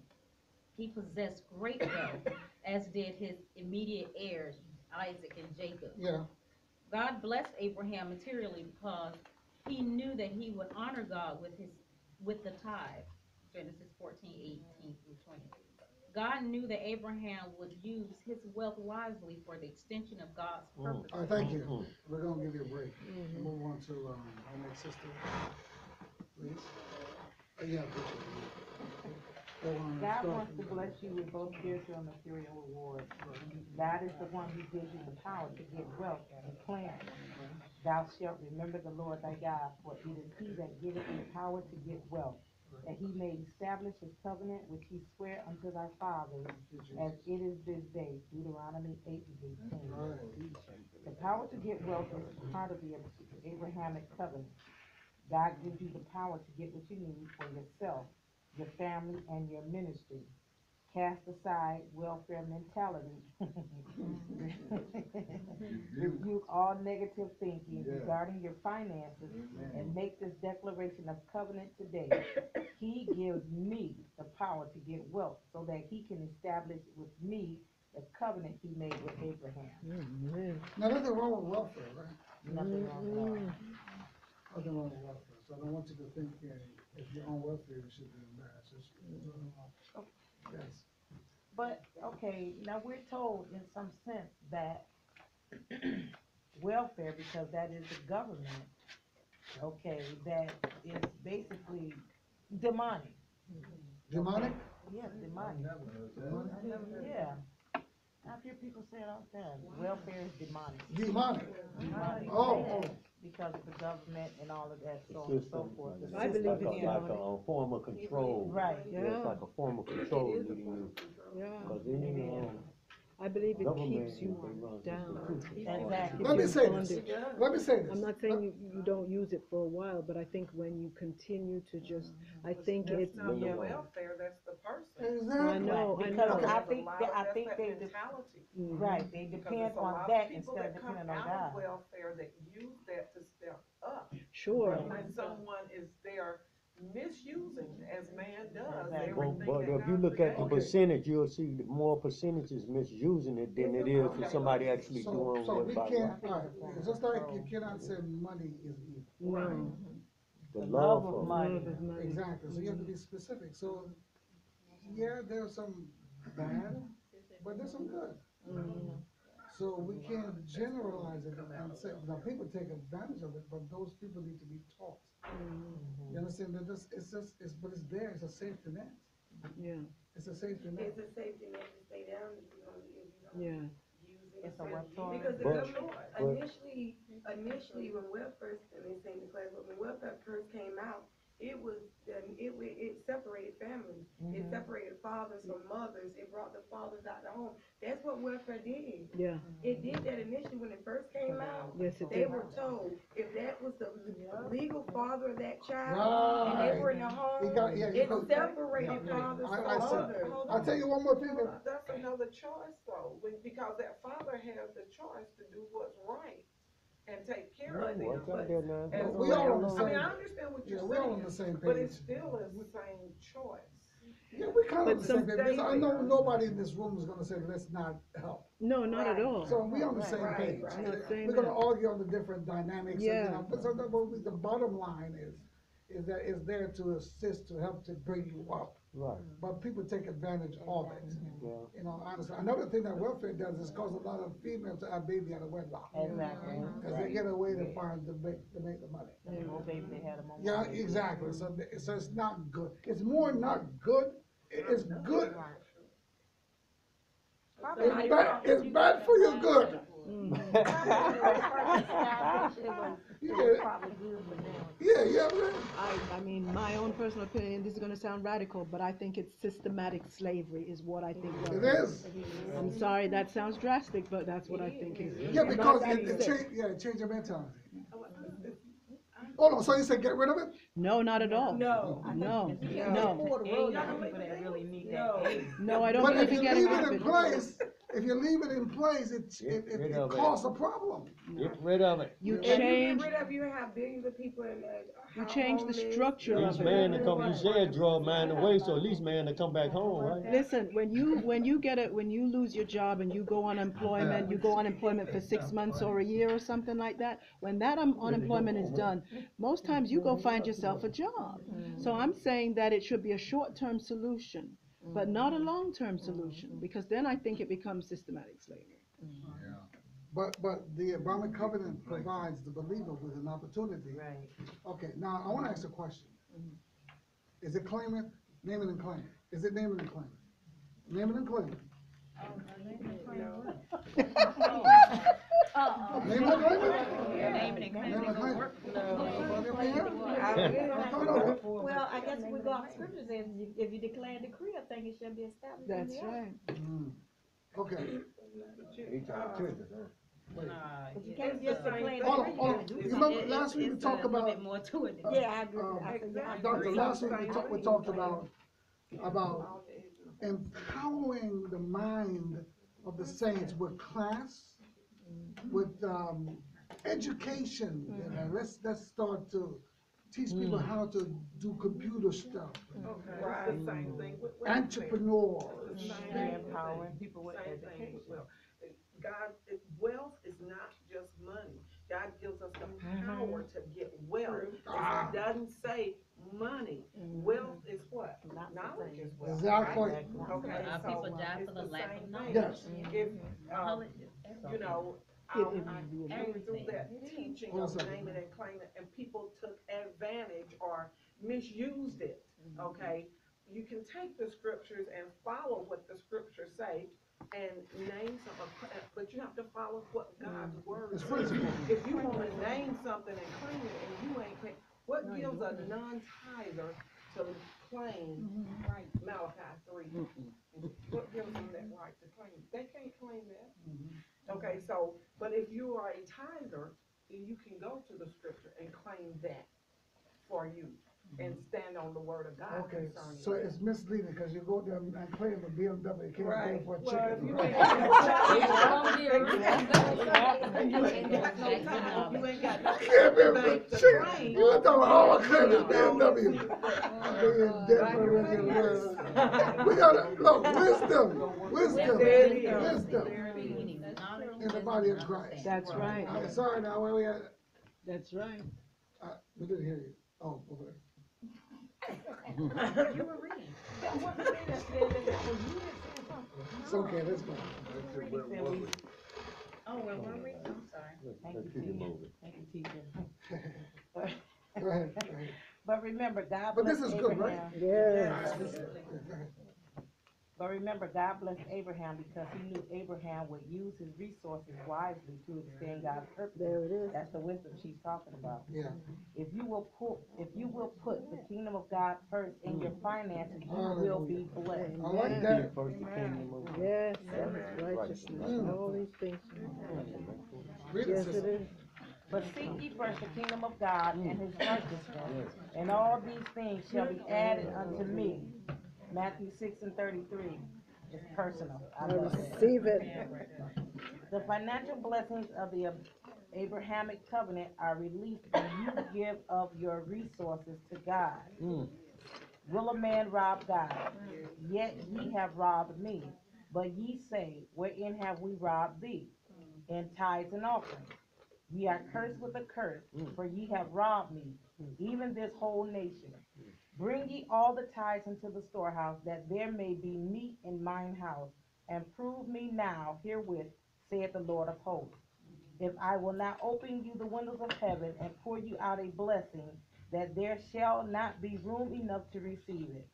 He possessed great wealth, as did his immediate heirs, Isaac and Jacob.
Yeah,
God blessed Abraham materially because he knew that he would honor God with his with the tithe. Genesis 14, 18 through 20. God knew that Abraham would use his wealth wisely for the extension of God's
Mm.
purpose.
all right, thank you.
Mhm.
We're gonna give you a break.
Mhm.
Move on to, um, our next sister, please. Uh, Yeah.
God wants to bless you with both spiritual and material rewards. God is the one who gives you the power to get wealth and plan. Thou shalt remember the Lord thy God, for it is he that giveth thee power to get wealth, that he may establish his covenant which he sware unto thy fathers, as it is this day. Deuteronomy eight and eighteen. The power to get wealth is part of the Abrahamic covenant. God gives you the power to get what you need for yourself, your family, and your ministry. Cast aside welfare mentality. Rebuke all negative thinking
Yeah.
regarding your finances
Amen.
and make this declaration of covenant today. He gives me the power to get wealth so that he can establish with me the covenant he made with Abraham.
Amen.
Now, nothing wrong with welfare, right?
Nothing wrong with that.
Mm.
Nothing wrong with welfare, so I don't want you to think, if you're on welfare, you should be embarrassed. It's- it's nothing wrong. Yes.
But, okay, now we're told in some sense that welfare, because that is the government, okay, that is basically demonic.
Demonic?
Yes,
I
demonic,
never heard that.
yeah. I hear people say it all the time, welfare is demonic.
Demonic.
Demonic.
Oh, oh.
Because of the government and all of that, so on and so
System.
forth. The
I
It's
believe
like a-
it's
Like a
demonic.
uh, form of control.
Right.
Yeah, it's like a form of control leading you,
Yeah,
cause any, um,
I believe it
government,
keeps you down.
Exactly.
Let me say this, let me say this.
I'm not saying you, you don't use it for a while, but I think when you continue to just, I think
That's
it's,
not the
Yeah.
welfare, that's the person.
Exactly.
I know, I
Because
know.
I
There's a
think
lot
that- I
that's
think
that
they-
mentality.
Mhm.
Right, they
Because
depend
there's a
on
lot of
that
people
instead of
that come
depending on
out of
God.
Welfare that use that to step up.
sure.
And someone is there misusing, as man does,
Exactly.
But,
everything
but
that
if you look at the
created.
percentage, you'll see that more percentages misusing it than it is for somebody actually
So,
doing
so
what
we
by
can't,
right.
it's just like you cannot say money is evil.
No.
The
The
love
love of
of
money.
Money.
Exactly, so you have to be specific, so, yeah, there's some bad, but there's some good.
Mhm.
So we can't generalize it and say, now people take advantage of it, but those people need to be taught.
Mhm.
You understand, that this, it's just, it's, but it's there, it's a safety net,
Yeah,
it's a safety net.
It's a safety net to stay down if you don't, if you don't
yeah.
use it.
It's a what for?
Because the
But-
government,
but-
initially, initially, when welfare, and they say in the class, but when welfare first came out, it was, um, it, it separated families. It
Mhm.
separated fathers from mothers, it brought the fathers out the home. That's what welfare did.
Yeah,
It did that initially when it first came out.
yes, it
They
did.
were told if that was the legal father of that child, and they were in the
He
home,
got, yeah,
it
know-
separated
Yeah.
fathers
I-
from
I said-
mothers.
Hold
I'll
on.
tell you one more thing,
Hold
that-
on, That's another choice though, when- because that father has the choice to do what's right and take care of them.
What's out there now?
As
We all on the
well. I mean,
same-
I understand what you're
we're all on
saying,
the same
but it
page.
still is the same choice.
Yeah, we kind
But
of the same
some-
page, because I know nobody in this room is gonna say, let's not help.
No, not at all.
So we're on the same
Right,
page.
right.
Not saying
We're gonna
that.
argue on the different dynamics, and, you
Yeah.
know, but so the, but we- the bottom line is, is that it's there to assist, to help to bring you up.
Right,
But people take advantage of it,
yeah.
you know, honestly. Another thing that welfare does is cause a lot of females to have baby out of wedlock.
Exactly.
Cause they get a way to find, to make, to make the money.
The more baby they had, the more.
Yeah,
money
exactly, so, th- so it's not good, it's more not good, it's good, it's bad, it's bad for your good. Mm. Yeah.
Probably good for them.
Yeah, yeah, man.
I, I mean, my own personal opinion, this is gonna sound radical, but I think it's systematic slavery is what I think.
It
is.
is,
I'm sorry, that sounds drastic, but that's what I think is.
yeah, because
Not
it, it
exist.
changed, yeah, it changed your mentality. Hold on, so you said get rid of it?
No, not at all.
No.
No,
Yeah.
no,
And you got people that really need that
No.
no, I don't
But if
believe
you
in
leave it in
of
place, if you leave it in place, it, it,
Get
it,
rid
it
of it.
causes a problem.
Get rid of it.
You
If you
change,
get rid of, you have billions of people in that.
Uh, you change the structure
These
of it.
man to come, you said draw man away, so at least man to come back home, right?
Listen, when you, when you get it, when you lose your job and you go on unemployment, you go unemployment for six months or a year or something like that, when that un- unemployment is done, most times you go find yourself a job. So I'm saying that it should be a short-term solution, but not a mm-hmm. long-term mm-hmm. solution, because then I think it becomes systematic slavery. Mm-hmm.
Yeah.
But, but the Abrahamic covenant provides the believer with an opportunity.
Right.
Okay, now I wanna ask a question. Is it claim it, name it and claim Is it naming it and claim Naming Name and claim it. Name it and claim it?
Name it and claim
Name
it,
and
go
claim
work.
it. Anybody up here?
I
No, no.
Well, I guess we go off scripture says, if you- if you declare and decree a thing, it shall be established in
That's
the earth.
right.
Mm. Okay,
Nah,
But you
it's
can't just declare and
hold on,
decree.
hold on. You remember last week we
it's
talked
little
about,
bit more to it than
Yeah, I agree.
Um,
I think, yeah, I
Doctor, last week we talked, we talked about, about empowering the mind of the saints with class, with, um, education, you know, let's, let's start to teach people how to do computer stuff,
Okay, it's the same thing. with- with-
entrepreneurs.
Same
They're
thing.
empowering people with
Same
education.
with wealth. God, wealth is not just money. God gives us the
Mm-hmm.
power to get wealth.
Ah.
It doesn't say money. Wealth is what?
Not the
Knowledge
same.
is wealth.
Exactly.
right? Okay,
Our
so
people die
it's
for the
the
lack
same
of knowledge.
thing.
Yes.
If, um,
Knowledge
you know, um,
it
I
would
came through that teaching
Hold
of
second.
name it and claim it, and people took advantage or misused it, okay? You can take the scriptures and follow what the scriptures say and name some, but you have to follow what God's word
It's
says.
principle.
If you wanna name something and claim it and you ain't claim, what gives a non-tither to claim right Malachi three? What gives them that right to claim? They can't claim that. Okay, so, but if you are a tither, then you can go to the scripture and claim that for you and stand on the word of God
Okay,
concerning
so
it.
it's misleading, cause you go there and claim a BMW, you can't go
Right.
for a
Well, if
chicken.
you ain't got no child, You ain't got no time, you ain't got no
I can't be
thing
with
to
chicken.
claim.
You talking about, oh, I claim this BMW. Being
Right.
different in the world. We gotta, look, wisdom, wisdom,
There it is.
wisdom
There it is.
We need knowledge,
in the
wisdom,
body of
and
Christ.
That's right.
Uh, Sorry now, where we at?
That's right.
Uh, we didn't hear you. Oh, over there.
understanding. You were reading.
Oh, it's okay, let's go.
Oh, well, we're reading, I'm sorry.
Thank you,
keep it
teacher.
moving.
Thank you, teacher.
Go ahead, go ahead.
But remember, God
But
blessed
this is good, right?
Abraham.
Go ahead.
But remember, God blessed Abraham because he knew Abraham would use his resources wisely to extend God's purpose.
There it is.
That's the wisdom she's talking about.
Yeah,
If you will put, if you will put the kingdom of God first in your finances, you will be blessed.
I like
Seek
that.
first the kingdom of God.
Yes, that's righteousness, and all these things.
Read it,
Yes, it
sister.
But seek ye first the kingdom of God and his righteousness, and all these things shall be added unto me. Matthew six and thirty-three. is personal. I love it.
receive it.
The financial blessings of the Abrahamic covenant are released when you give of your resources to God.
Mm.
Will a man rob God? Yet ye have robbed me. But ye say, Wherein have we robbed thee? In tithes and offerings. Ye are cursed with a curse, for ye have robbed me, even this whole nation. Bring ye all the tithes into the storehouse, that there may be meat in mine house, and prove me now herewith, saith the Lord of hosts. If I will not open you the windows of heaven and pour you out a blessing, that there shall not be room enough to receive it.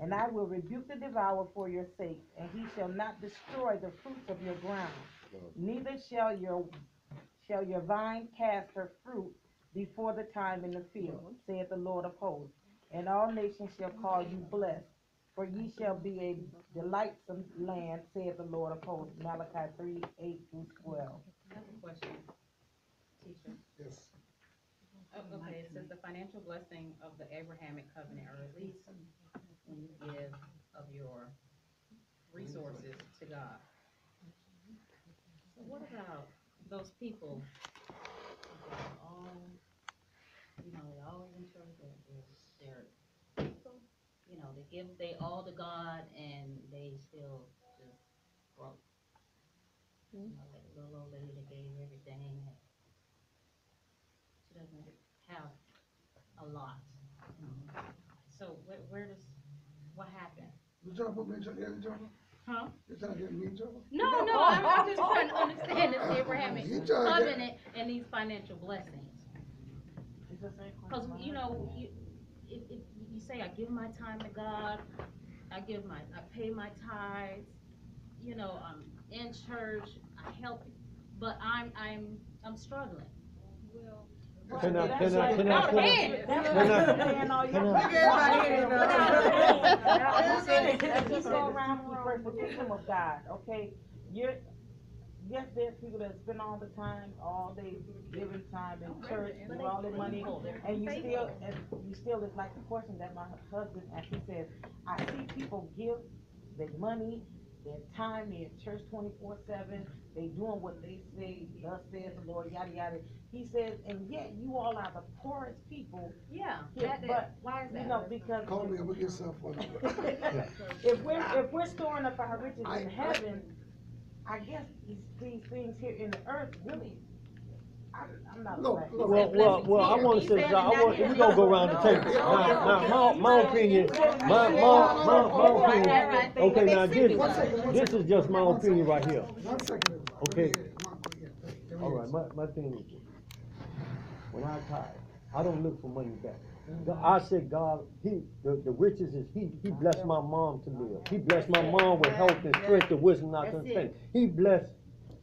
And I will rebuke the devourer for your sakes, and he shall not destroy the fruits of your ground. Neither shall your shall your vine cast her fruit before the time in the field, saith the Lord of hosts. And all nations shall call you blessed, for ye shall be a delightsome land, saith the Lord of hosts. Malachi three, eight through twelve.
I have a question. Teacher.
Yes.
Oh, Okay, it says the financial blessing of the Abrahamic covenant are released when you give of your resources to God. So what about those people? who all, you know, they're always in church, they're, they're, they're, you know, they give, they all to God and they still just broke. You know, like the little old lady that gave everything, she doesn't have a lot. So where, where does, what happened?
You trying to put me in trouble? You in trouble?
Huh?
You trying to get me in trouble?
No, no, I'm, I'm just trying to understand this Abrahamic
You trying get-
covenant and these financial blessings. Cause, you know, you, if, if you say, I give my time to God, I give my, I pay my tithes, you know, I'm in church, I help, but I'm, I'm, I'm struggling.
Well, Can I, can I, can I,
Not
can I?
again.
Can I- can I-
Let's just go around and pray for the kingdom of God, okay? You're, yes, there's people that spend all the time, all day giving time in church, give all their money, and you still, and you still, it's like the question that my husband asked, he says, I see people give their money, their time, they're at church twenty-four seven, they doing what they say, thus says the Lord, yada, yada. He says, and yet you all are the poorest people
Yeah,
Yeah,
that,
but,
that, why is that?
you
that?
know, because.
Call me and we'll get some for.
If we're, if we're storing up our riches
I-
in heaven, I guess these, these things here in the earth really, I, I'm not.
Look,
like-
look.
Well, well, well, I wanna say, I want, we gonna go around the table. Now, now, my, my opinion, my, my, my, my opinion, okay, now this, this is just my opinion right here.
One second.
Okay.
Come on, yeah, there he
All right, my, my thing is, this. when I tithe, I don't look for money back. God- I said, God, he, the, the riches is, he, he blessed my mom to live. He blessed my mom with health and strength and wisdom not to
That's
understand. He blessed,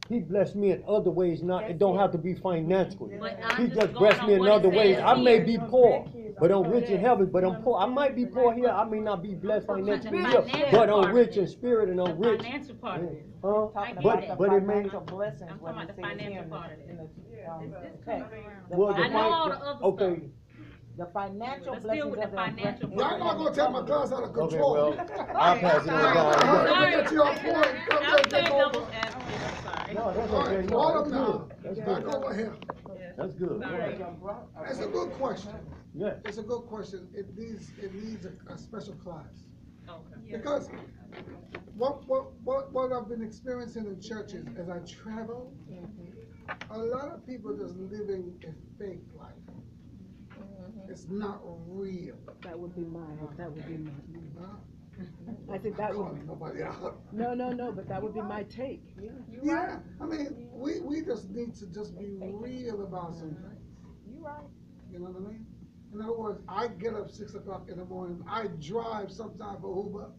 he blessed me in other ways, not, it don't have to be financially. He just
just
blessed me in other ways. I may be poor, but I'm rich in heaven, but I'm poor. I might be poor here, I may not be blessed financially here,
financial
but I'm rich in spirit and I'm rich.
financial part of it.
Huh?
Talking
I
about
get
the
it.
But it may-
financial blessings,
I'm talking about the financial part of it.
the, in the, um,
It's- it's
text.
coming around.
The
Well, the
I know all the other
Okay,
stuff.
The financial
Let's deal
blessings
with
of
the
the.
financial
Abrahamic
Y'all not gonna take my class out of
okay,
control.
well, I'll pass it on down.
Sorry.
Get to your point. Come
I'm
on,
saying
take over.
devil's advocate, I'm sorry.
No, that's
All
okay,
right,
no,
hold
that's
him
good,
now.
that's
Back
good,
over here.
that's good,
Sorry.
It's a good question.
yes.
It's a good question. It needs, it needs a, a special class.
Okay.
Because what, what, what, what I've been experiencing in churches as I travel, mm-hmm. a lot of people just living a fake life. It's not real.
That would be mine, that would be mine. I think that would,
Calling nobody out.
no, no, no, but that would be my take, yeah.
Yeah, I mean, we, we just need to just be real about some things.
You right.
You know what I mean? In other words, I get up six o'clock in the morning, I drive sometime for Uber,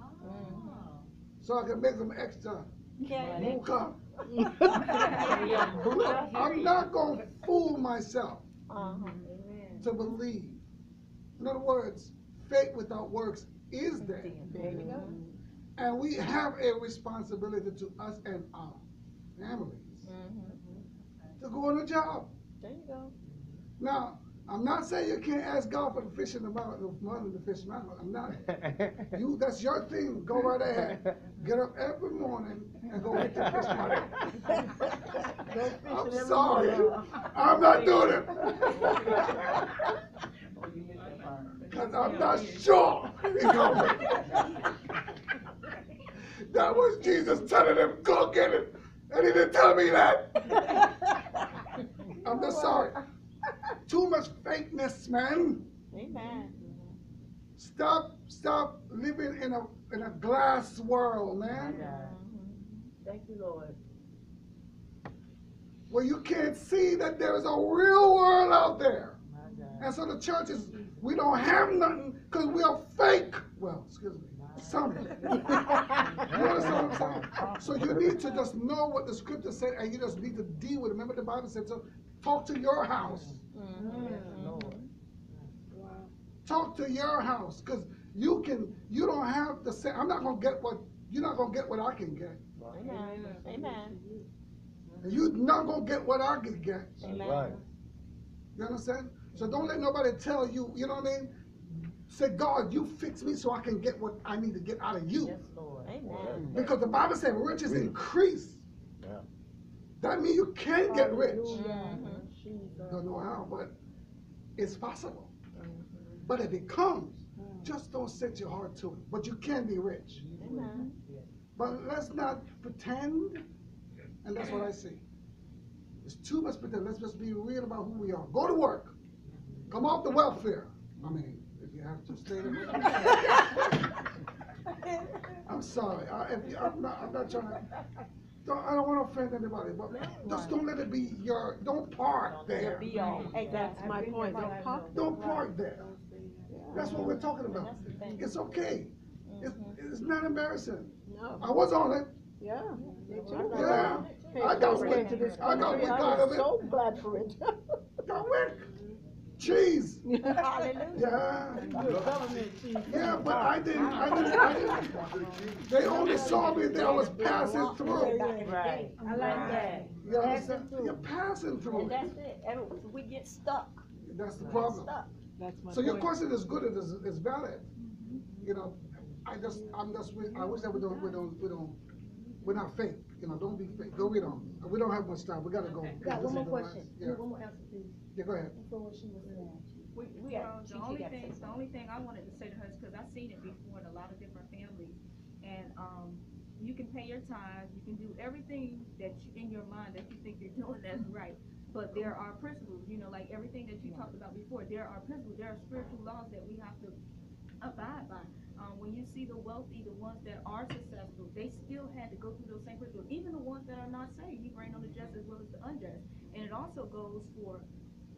Oh.
so I can make some extra. Come? I'm not gonna fool myself
Uh-huh.
To believe. In other words, faith without works is dead.
There you go. Mm-hmm.
And we have a responsibility to us and our families mm-hmm. to go on a job.
There you go.
Now, I'm not saying you can't ask God for the fish in the mouth, the money, the fish mouth. I'm not. You, that's your thing. Go right ahead. Get up every morning and go get the fish money. I'm sorry. I'm not doing it. Cause I'm not sure. he gonna. That was Jesus telling him, go get it, and he didn't tell me that. I'm just sorry. Too much fakeness, man.
Amen.
Stop, stop living in a in a glass world, man. Mm-hmm.
Thank you, Lord.
Well, you can't see that there is a real world out there. And so the churches, we don't have nothing because we are fake. Well, excuse me, some. You understand what I'm saying? So you need to just know what the scripture said and you just need to deal with it. Remember the Bible said, so talk to your house. Talk to your house because you can, you don't have the same, I'm not gonna get what, you're not gonna get what I can get.
Amen. Amen.
And you're not gonna get what I can get.
Amen.
Right.
You understand? So don't let nobody tell you, you know what I mean? Say, God, you fix me so I can get what I need to get out of you.
Yes, Lord.
Amen.
Because the Bible said riches increase.
Yeah.
That means you can't get rich.
Mhm.
Don't know how, but it's possible. But if it comes, mm-hmm. just don't set your heart to it. But you can be rich.
Amen.
But let's not pretend, and that's what I see. It's too much pretend. Let's just be real about who we are. Go to work. Come off the welfare. I mean, if you have to stay there. I'm sorry. I, if you, I'm not. I'm not trying to. Don't, I don't want to offend anybody, but just don't let it be your. Don't park there.
Be all.
That's my point, don't park
Don't park there. That's what we're talking about. It's okay. It's, it's not embarrassing.
No,
I was on it.
yeah, me too.
Yeah.
Hey,
I got
came
wick.
to this
I got
country,
wick
I
out of
was
it.
so glad for it.
Got wick. Cheese.
Hallelujah.
Yeah. Yeah, but I didn't, I didn't, I didn't. They only saw me there, I was passing through.
Right.
I like that.
You understand? You're passing through.
And that's it. And we get stuck.
That's the problem.
Stuck.
That's my
So your
point.
question is good, it is, it's valid. You know, I just, I'm just, I wish that we don't, we don't, we don't, we're not fake, you know, don't be fake, go read on. We don't have much time, we gotta go.
Got one more
This is the last-
question.
Yeah,
One more answer, please.
Yeah, go ahead.
For what she was saying. We, we
Well,
got,
the only
got
thing, the only thing I wanted to say to her is, cause I've seen it before in a lot of different families. And, um, you can pay your tithes, you can do everything that you, in your mind that you think you're doing that's right. But there are principles, you know, like everything that you talked about before, there are principles, there are spiritual laws that we have to abide by. Um, when you see the wealthy, the ones that are successful, they still had to go through those same principles, even the ones that are not saved, you rained on the just as well as the unjust. And it also goes for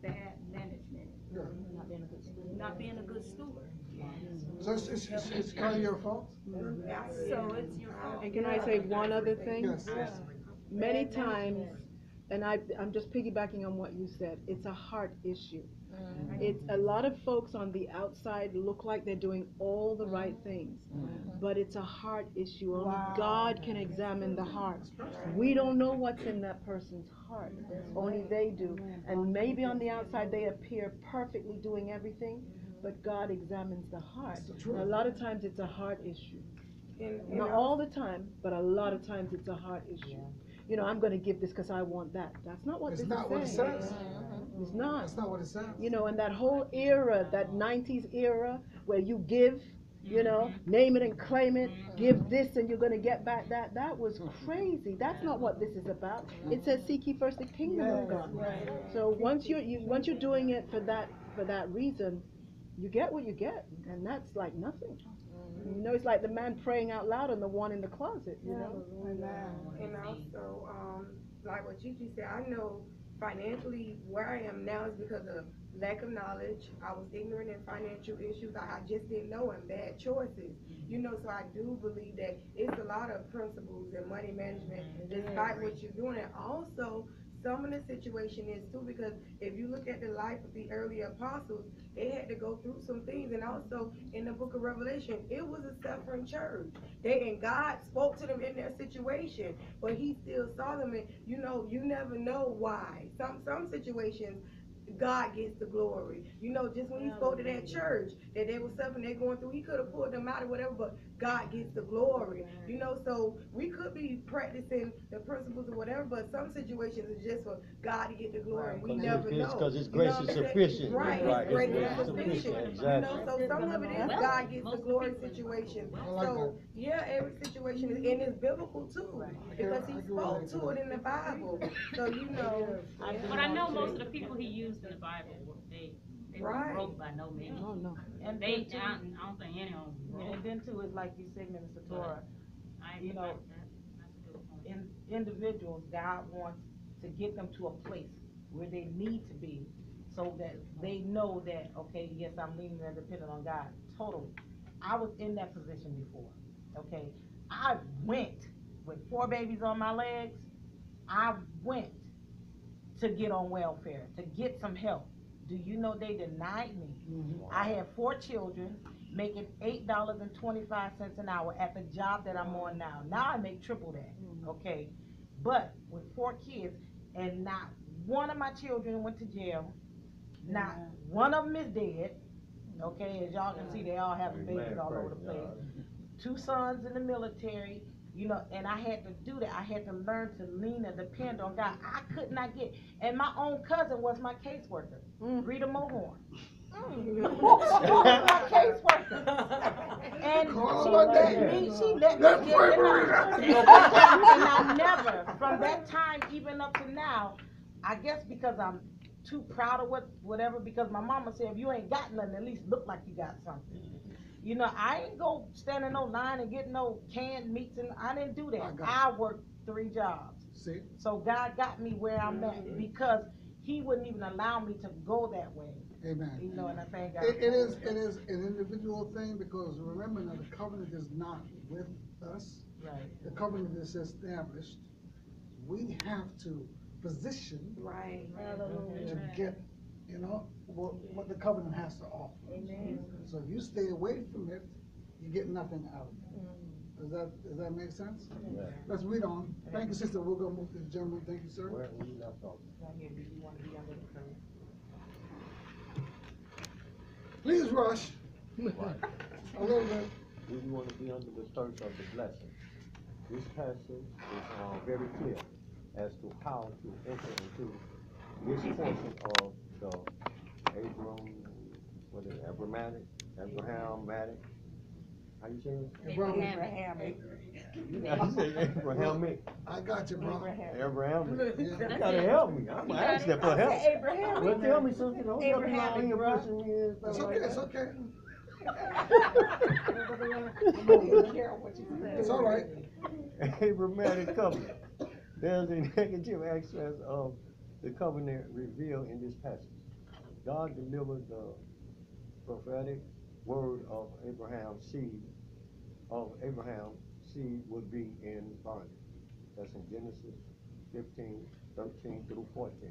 bad management,
Yeah.
Not being a good student.
not being a good steward.
So it's, it's, it's, it's kind of your fault?
So it's your fault.
And can I say one other thing?
Yes.
Uh, Many times, and I, I'm just piggybacking on what you said, it's a heart issue. Mm-hmm. It's, a lot of folks on the outside look like they're doing all the right mm-hmm. things, mm-hmm. but it's a heart issue. Only God can examine the heart. We don't know what's in that person's heart, only they do. And maybe on the outside, they appear perfectly doing everything, but God examines the heart. And a lot of times, it's a heart issue.
And, and
Not all the time, but a lot of times it's a heart issue. You know, I'm gonna give this because I want that. That's not what
It's
this
not what it
is saying.
says. Mm-hmm.
It's not.
That's not what it says.
You know, and that whole era, that nineties era, where you give, you know, mm-hmm. name it and claim it, give mm-hmm. this and you're gonna get back that, that was crazy. That's not what this is about. It says seek ye first the kingdom of God. So once you're, you, once you're doing it for that, for that reason, you get what you get, and that's like nothing. You know, it's like the man praying out loud and the one in the closet, you know?
And also, um, like what Gigi said, I know financially where I am now is because of lack of knowledge. I was ignorant in financial issues. I, I just didn't know and bad choices. You know, so I do believe that it's a lot of principles and money management despite what you're doing. And also, some of the situation is too, because if you look at the life of the early apostles, they had to go through some things. And also in the book of Revelation, it was a suffering church. They and God spoke to them in their situation, but he still saw them and you know, you never know why. Some some situations God gets the glory. You know, just when he spoke to that church, that they were suffering, they going through, he could have pulled them out or whatever, but God gets the glory. You know, so we could be practicing the principles or whatever, but some situations are just for God to get the glory. and We
Cause
never
it's-
know.
Cause His
You
grace
know
is
what I'm saying?
sufficient.
Right,
Right,
His grace
His
is sufficient. You
exactly.
know, so some of it is
Well,
God gets the glory situation.
Like
So, yeah, every situation is, and it's biblical too, because he spoke
relate to
to it in the Bible. So, you know.
But I know most of the people he used in the Bible, were- they, they were
Right.
broke by no means.
Oh, no.
And
They,
then
I,
too,
I don't think any of them were broke.
and then too, it's like you say, Minister Torah,
I
you
agree
know,
with that. That's a good point.
in, individuals, God wants to get them to a place where they need to be, so that they know that, okay, yes, I'm leaning and dependent on God, totally. I was in that position before, okay? I went with four babies on my legs, I went to get on welfare, to get some help. Do you know they denied me? Mm-hmm. I had four children, making eight dollars and twenty-five cents an hour at the job that I'm on now. Now I make triple that, mm-hmm. okay? But with four kids, and not one of my children went to jail, not mm-hmm. one of them is dead, okay? As y'all can see, they all have babies all over the place. Two sons in the military, you know, and I had to do that. I had to learn to lean and depend on God. I could not get, and my own cousin was my caseworker, mm. Rita Mohorn. Mm. my caseworker. And
Call
she let
name.
me, she let me get
pray
it
for
out.
Rita.
And I never, from that time even up to now, I guess because I'm too proud of what, whatever, because my mama said, if you ain't got nothing, at least look like you got something. You know, I ain't go standing no line and get no canned meats and, I didn't do that.
got
I worked three jobs.
See,
So God got me where I'm at mm-hmm. because he wouldn't even allow me to go that way.
amen.
You know, and I thank God.
It, it
for
is, it is an individual thing, because remember now, the covenant is not with us.
Right.
The covenant is established. We have to position
Right.
to get, you know, what, what the covenant has to offer.
Amen.
So if you stay away from it, you get nothing out of it. Does that, does that make sense?
Yeah.
Let's read on. Thank you, sister. We're gonna move to the gentleman. Thank you, sir.
Where we left off?
Right here, do you wanna be under the curve?
Please rush.
Right.
A little bit.
Do you wanna be under the curse of the blessing? This passage is, uh, very clear as to how to enter into this portion of the Abram, what is it, Abramatic, Abrahamatic? How you say it?
Abrahamic.
I say Abrahamic,
I got you, bro.
Abrahamic. You
Yeah.
gotta help me, I'm asking for help.
Abraham.
Well, tell me something, don't tell me how you're
bruh.
pushing me and
It's
stuff
okay,
like
it's
that.
okay.
It's
It's all right.
Abrahamic covenant. There's a negative aspect of the covenant revealed in this passage. God delivered the prophetic word of Abraham's seed, of Abraham's seed would be in bondage. That's in Genesis 15, 13 through 14.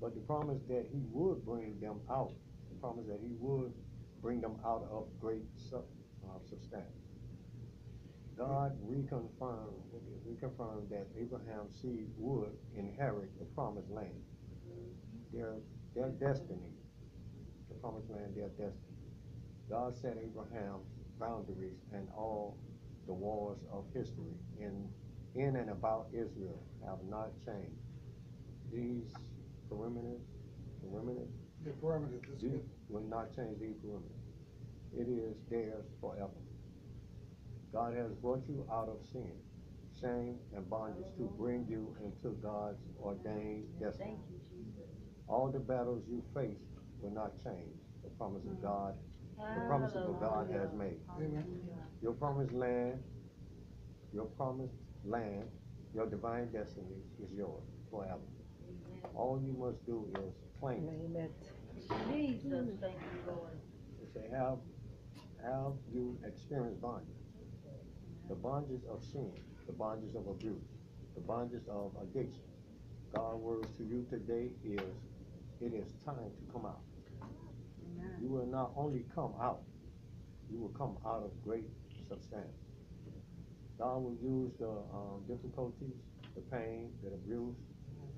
But the promise that he would bring them out, the promise that he would bring them out of great uh, substance. God reconfirmed, reconfirmed that Abraham's seed would inherit the promised land. Their, their destiny, the promised land, their destiny. God set Abraham's boundaries and all the wars of history in, in and about Israel have not changed. These perimeters, perimeters,
The parameters, that's
will not change these perimeters. It is theirs forever. God has brought you out of sin, shame, and bondage to bring you into God's ordained destiny. All the battles you face will not change the promise of God, the promises that God has made.
Amen.
Your promised land, your promised land, your divine destiny is yours forever. All you must do is claim it.
Name it.
Jesus, thank you, Lord.
They say, have, have you experienced bondage? The bondages of sin, the bondages of abuse, the bondages of addiction. God's words to you today is, it is time to come out. You will not only come out, you will come out of great substance. God will use the, um, difficulties, the pain, the abuse,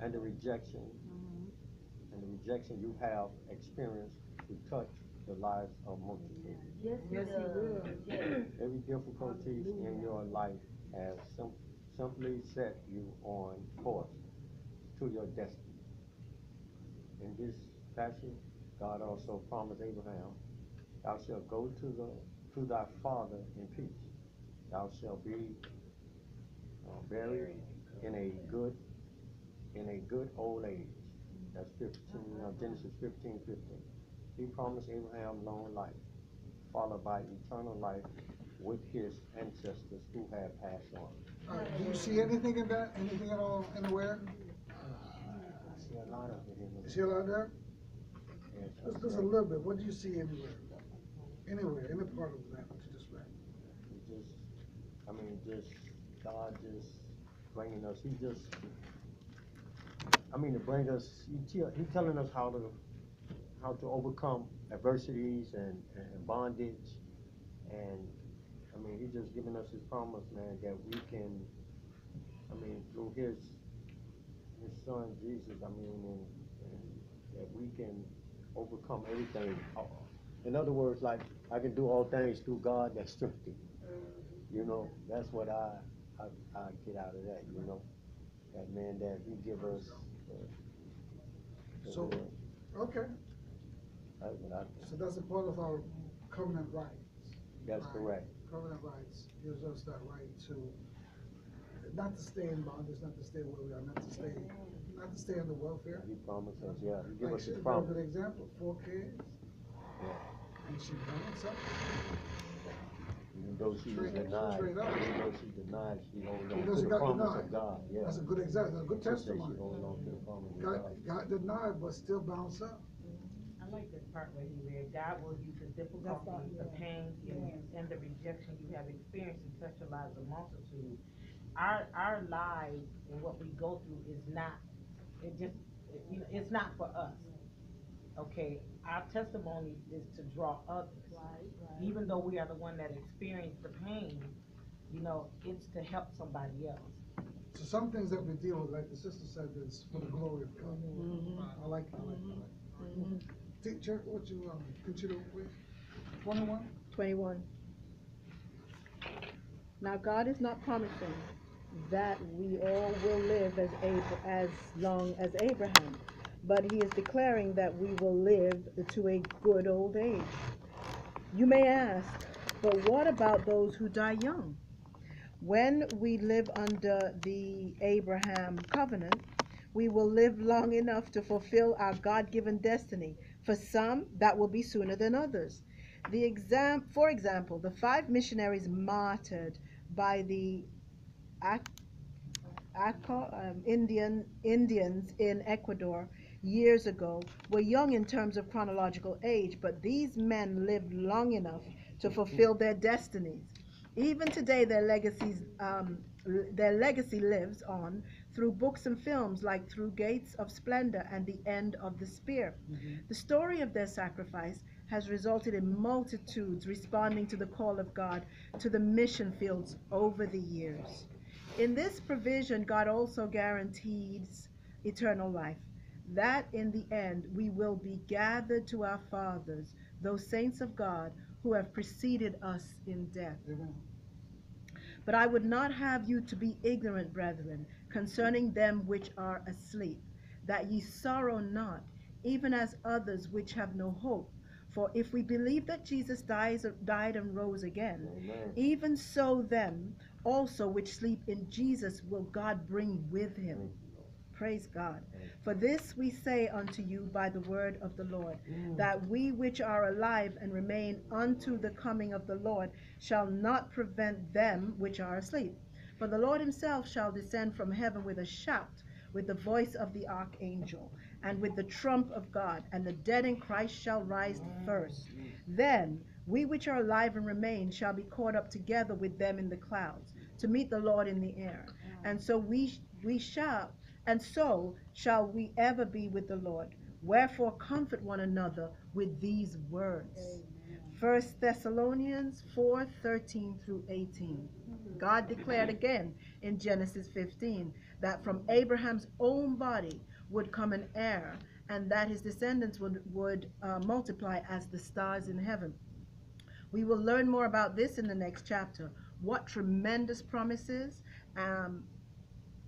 and the rejection, and the rejection you have experienced to touch the lives of multitudes.
Yes, he
Yes, he will.
Every difficulties in your life has sim- simply set you on course to your destiny. In this passage, God also promised Abraham, thou shalt go to the, to thy father in peace. Thou shalt be uh, buried in a good, in a good old age. That's fifteen, uh, Genesis fifteen fifteen. He promised Abraham long life, followed by eternal life with his ancestors who had passed on.
Right, do you see anything in that, anything at all, anywhere?
I see a lot of it in.
See a lot there?
Yes,
Just, just a little bit, what do you see anywhere? Anywhere, any part of that what you just read?
Just, I mean, just, God just bringing us, he just, I mean, to bring us, he tell, he telling us how to, how to overcome adversities and, and bondage. And, I mean, he's just giving us his promise, man, that we can, I mean, through his, his son Jesus, I mean, and, and that we can overcome everything. Uh, In other words, like, I can do all things through God that strengthens me. You know, that's what I, I, I get out of that, you know? That man that he give us. uh,
So-. Okay,
What I,
so that's a part of our covenant rights.
that's
Right.
correct.
Covenant rights gives us that right to, not to stay in bondage, not to stay where we are, not to stay, not to stay under welfare.
He promised us, yeah, he give
Like
us
she, a
promise.
good example, four kids,
Yeah.
and she balanced up.
Even though she was
Straight-
denied,
straight up.
even though she denied, she hold on to
she
the
got
promise
denied.
of God, yeah.
That's a good example, a good
She
testimony.
on to the promise of
Got,
God.
got denied, but still bounced up.
I like this part where he read, God will use the difficulties, the pain, and, and the rejection you have experienced in such a lives of multitude. Our, our lives and what we go through is not, it just, you know, it's not for us. Okay, our testimony is to draw others. Even though we are the one that experienced the pain, you know, it's to help somebody else.
So some things that we deal with, like the sister said, is for the glory of God.
Mhm.
I like, I like, I like. What you, um, consider, please? Twenty-one?
21. Now, God is not promising that we all will live as Ab- as long as Abraham, but he is declaring that we will live to a good old age. You may ask, but what about those who die young? When we live under the Abraham covenant, we will live long enough to fulfill our God-given destiny. For some, that will be sooner than others. The exam, for example, the five missionaries martyred by the um, Indian Indians in Ecuador years ago were young in terms of chronological age, but these men lived long enough to fulfill their destinies. Even today, their legacies, um, their legacy lives on through books and films like Through Gates of Splendor and The End of the Spear. Mm-hmm. The story of their sacrifice has resulted in multitudes responding to the call of God to the mission fields over the years. In this provision, God also guarantees eternal life, that in the end we will be gathered to our fathers, those saints of God who have preceded us in death. But I would not have you to be ignorant, brethren, concerning them which are asleep, that ye sorrow not, even as others which have no hope. For if we believe that Jesus dies, died and rose again,
Amen.
even so them also which sleep in Jesus will God bring with him. Praise God. For this we say unto you by the word of the Lord, that we which are alive and remain unto the coming of the Lord shall not prevent them which are asleep. For the Lord himself shall descend from heaven with a shout, with the voice of the archangel, and with the trump of God, and the dead in Christ shall rise first. Then we which are alive and remain shall be caught up together with them in the clouds, to meet the Lord in the air. And so we we shall and so shall we ever be with the Lord. Wherefore comfort one another with these words. First Thessalonians 4, 13 through 18. God declared again in Genesis 15 that from Abraham's own body would come an heir, and that his descendants would, would uh, multiply as the stars in heaven. We will learn more about this in the next chapter. What tremendous promises, um,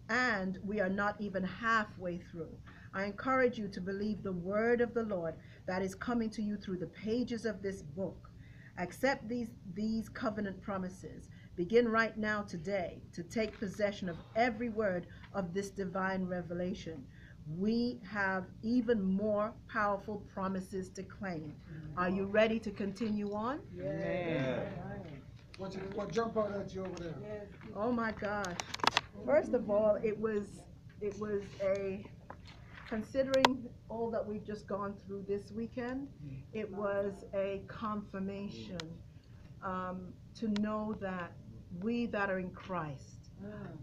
and we are not even halfway through. I encourage you to believe the word of the Lord that is coming to you through the pages of this book. Accept these, these covenant promises. Begin right now, today, to take possession of every word of this divine revelation. We have even more powerful promises to claim. Are you ready to continue on?
What, you, what jump out at you over there?
Oh my gosh. First of all, it was, it was a, considering all that we've just gone through this weekend, it was a confirmation, um, to know that we that are in Christ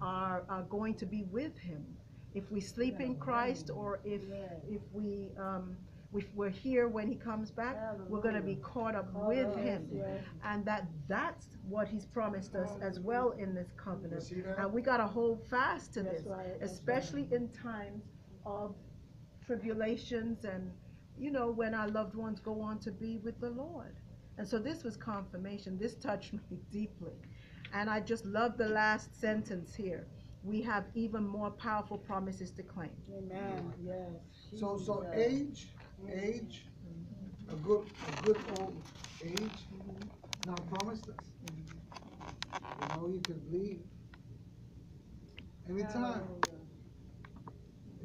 are, are going to be with him. If we sleep in Christ or if, if we, um, if we're here when he comes back, we're gonna be caught up with him. And that, that's what he's promised us as well in this covenant. And we gotta hold fast to this, especially in times of tribulations and, you know, when our loved ones go on to be with the Lord. And so this was confirmation. This touched me deeply. And I just love the last sentence here. We have even more powerful promises to claim.
Amen, yes.
So, so
Jesus.
age, age, a good, a good old age, now promised us. You know, you can leave anytime. You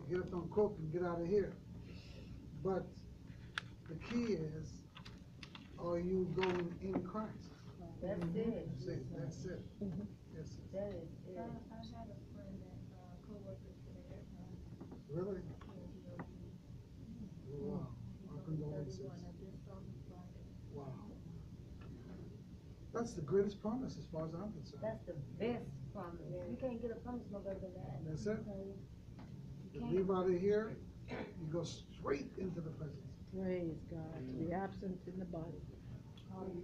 get up on coke and get out of here. But the key is, are you going in Christ?
That's it.
That's it, that's it. Yes,
That is
I, I
it.
had a friend that, uh, coworker today, uh,
really? Wow, our condolences.
thirty-one, I just saw him Friday.
Wow. That's the greatest promise as far as I'm concerned.
That's the best promise. You can't get a promise no better than that.
That's it.
Okay?
You leave out of here, you go straight into the presence.
Praise God. To be absent in the body.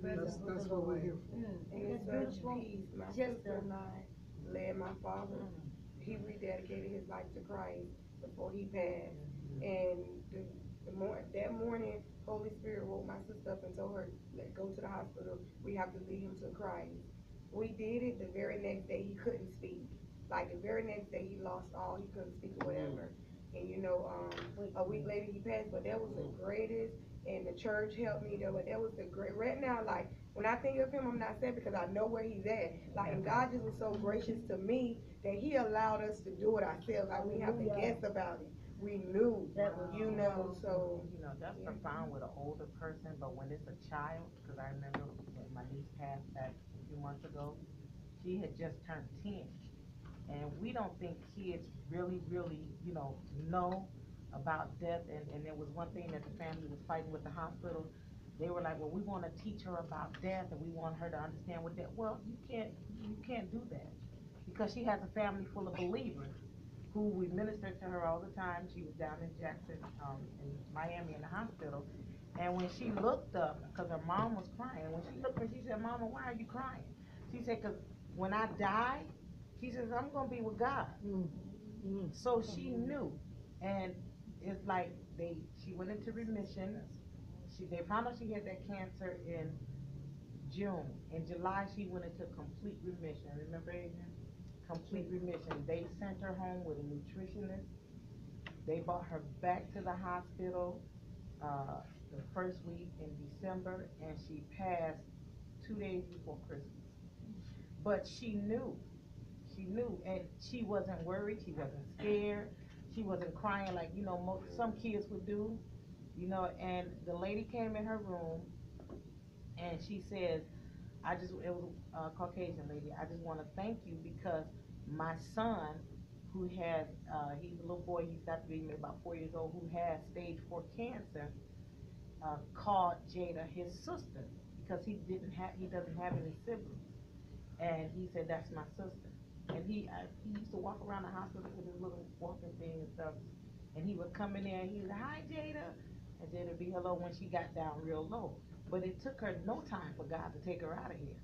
That's, that's what we're here for.
Mm, and it's such peace, my sister and I led my father, he rededicated his life to Christ before he passed. And the, the mor- that morning, Holy Spirit woke my sister up and told her, let go to the hospital, we have to lead him to Christ. We did it, the very next day, he couldn't speak. Like, the very next day, he lost all, he couldn't speak or whatever. And you know, um, a week later, he passed, but that was the greatest, and the church helped me, that was, that was the great, right now, like, when I think of him, I'm not sad because I know where he's at. Like, and God just was so gracious to me that he allowed us to do it ourselves. Like, we have to guess about it. We knew,
That was
you know, so.
You know, that's profound with an older person, but when it's a child, cause I remember when my niece passed back a few months ago, she had just turned ten. And we don't think kids really, really, you know, know about death, and, and there was one thing that the family was fighting with the hospital. They were like, well, we wanna teach her about death, and we want her to understand what death, well, you can't, you can't do that. Because she has a family full of believers who we ministered to her all the time. She was down in Jackson, um, in Miami in the hospital. And when she looked up, cause her mom was crying, when she looked up, she said, Mama, why are you crying? She said, cause when I die, she says, I'm gonna be with God. So she knew, and it's like they, she went into remission. She, they found out she had that cancer in June. In July, she went into complete remission. Remember, Adrian? Complete remission. They sent her home with a nutritionist. They brought her back to the hospital, uh, the first week in December, and she passed two days before Christmas. But she knew, she knew, and she wasn't worried, she wasn't scared, she wasn't crying like, you know, mo- some kids would do, you know, and the lady came in her room, and she says, I just, it was a Caucasian lady, I just wanna thank you because my son, who has, uh, he's a little boy, he's got to be about four years old, who has stage four cancer, uh, called Jada his sister, because he didn't have, he doesn't have any siblings. And he said, that's my sister. And he, uh, he used to walk around the hospital with his little walking thing and stuff. And he would come in there and he was like, hi Jada. And Jada would be hello when she got down real low. But it took her no time for God to take her out of here.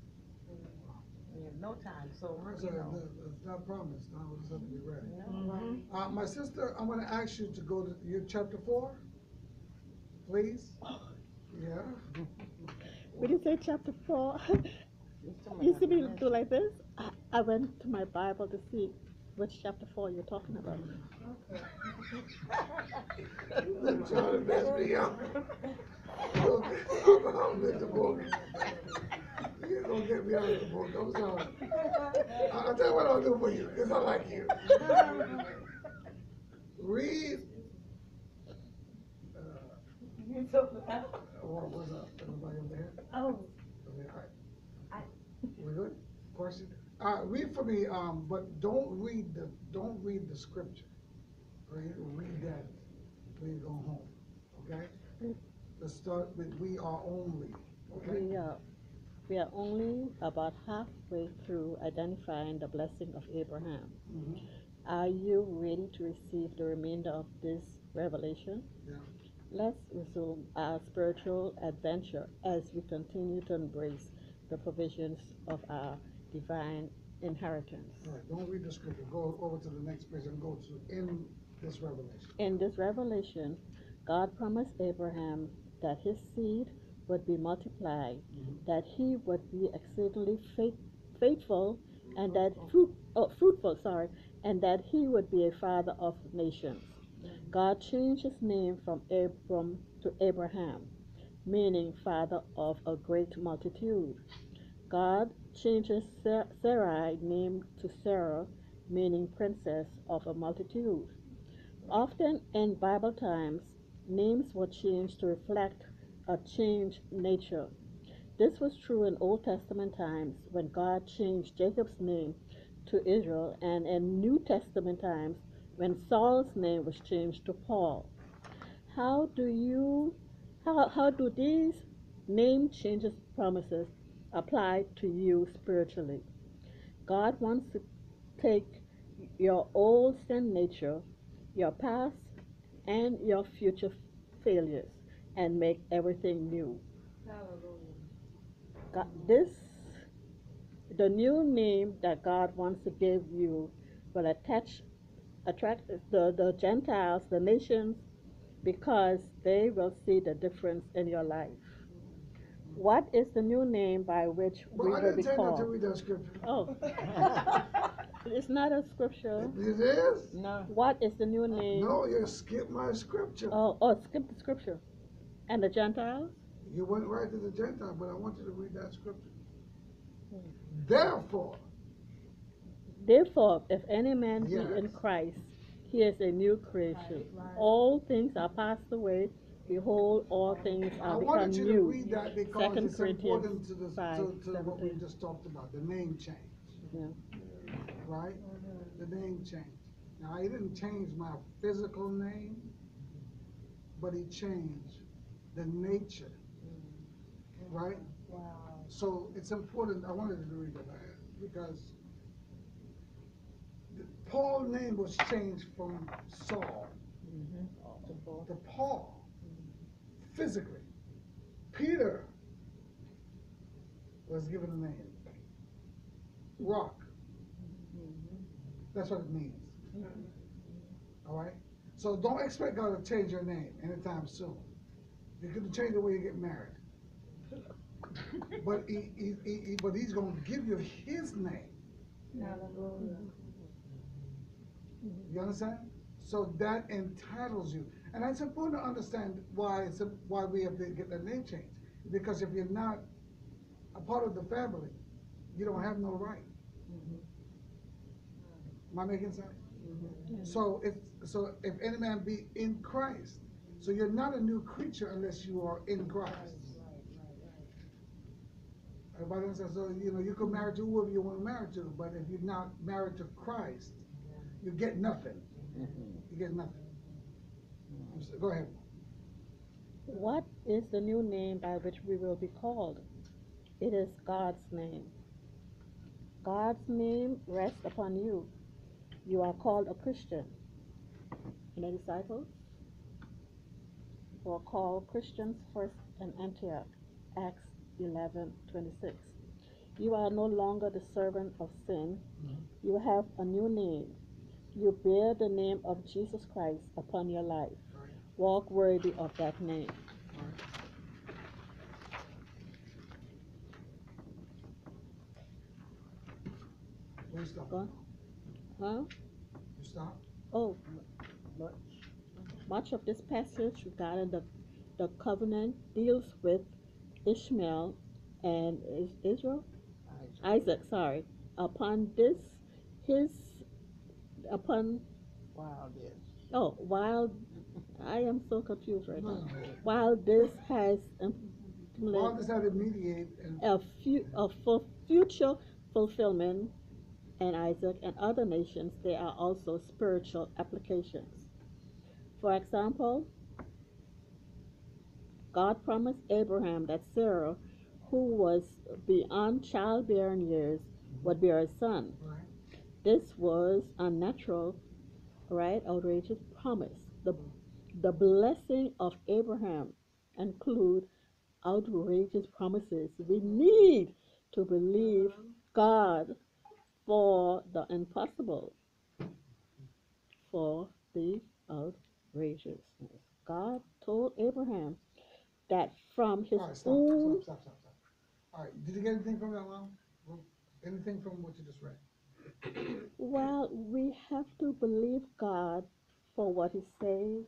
Yeah, no time, so, we're,
It's
you
a-
know.
it's not promised, now we just have to be ready.
you know,
Uh, my sister, I'm gonna ask you to go to, your chapter four? please. Yeah.
When you say chapter four, you see me do like this. I, I went to my Bible to see which chapter four you're talking about.
They're trying to mess me up. I'm, I'm with the book. You're gonna get me out of the book, I'm sorry. I- I'll tell you what I'll do for you, because I like you. Read. Uh, what, what's up, everybody over there?
Oh,
Okay, all right. We good? Question? Uh, read for me, um, but don't read the, don't read the scripture. Read, read that when you go home, okay? Let's start with we are only, okay?
We are, we are only about halfway through identifying the blessing of Abraham.
Mhm.
Are you ready to receive the remainder of this revelation?
Yeah.
Let's resume our spiritual adventure as we continue to embrace the provisions of our divine inheritance.
All right, don't read the scripture, go over to the next page and go to in this revelation.
In this revelation, God promised Abraham that his seed would be multiplied, mm-hmm. that he would be exceedingly faith, faithful, and that fruit, oh, fruitful, sorry, and that he would be a father of nations. Mm-hmm. God changed his name from Abram to Abraham, meaning father of a great multitude. God changes Sa- Sarai name to Sarah, meaning princess of a multitude. Often in Bible times, names were changed to reflect a changed nature. This was true in Old Testament times when God changed Jacob's name to Israel, and in New Testament times when Saul's name was changed to Paul. How do you, how, how do these name changes promises apply to you spiritually? God wants to take your old sin nature, your past, and your future failures and make everything new. God, this, the new name that God wants to give you will attach, attract the, the Gentiles, the nations, because they will see the difference in your life. What is the new name by which we
I
will be
didn't tell you to
called?
read that scripture.
Oh. It's not a scripture.
It is?
No. What is the new name?
No, you skipped my scripture.
Oh, oh, skip the scripture. And the Gentiles?
You went right to the Gentiles, but I want you to read that scripture. Therefore,
Therefore, if any man be in Christ, he is a new creation. All things are passed away. Behold, all things
I
are become
wanted you to
new.
read that because
Second
it's
Corinthians
important to the,
five,
to, to what we just talked about, the name change,
Yeah.
right? The name change. Now, he didn't change my physical name, but he changed the nature, right?
wow.
So it's important, I wanted to read that, because the- Paul's name was changed from Saul mm-hmm. to Paul, physically. Peter was given a name, Rock. That's what it means. All right? So don't expect God to change your name anytime soon. He could change the way you get married. But he, he, he, but he's gonna give you his name. You understand? So that entitles you. And it's important to understand why it's, a- why we have to get that name change. Because if you're not a part of the family, you don't have no right. Mm-hmm. Am I making sense? Mm-hmm. So if, so if any man be in Christ, so you're not a new creature unless you are in Christ. Everybody understand? So, you know, you can marry to whoever you want to marry to, but if you're not married to Christ, you get nothing. Mm-hmm. You get nothing. I'm Go ahead.
What is the new name by which we will be called? It is God's name. God's name rests upon you. You are called a Christian. And the disciples were called Christians first in Antioch, Acts 11 26. You are no longer the servant of sin. Mm-hmm. You have a new name. You bear the name of Jesus Christ upon your life. Walk worthy of that name.
Where stop?
Huh?
You stop?
Oh, much. Much of this passage regarding the, the covenant deals with Ishmael and is Israel? Isaac. Isaac, sorry. Upon this, his, upon.
While this.
Oh, while I am so confused right now. While this has um,
All
implemented
this had to mediate
a fu- a for future fulfillment and Isaac and other nations, there are also spiritual applications. For example, God promised Abraham that Sarah, who was beyond childbearing years, would bear a son.
Right.
This was unnatural, right? Outrageous promise. The, the blessing of Abraham include outrageous promises. We need to believe God for the impossible, for the outrageousness. God told Abraham that from his
All right, stop,
own
stop, stop, stop, stop. All right, did you get anything from that, one? Anything from what you just read?
Well, we have to believe God for what He says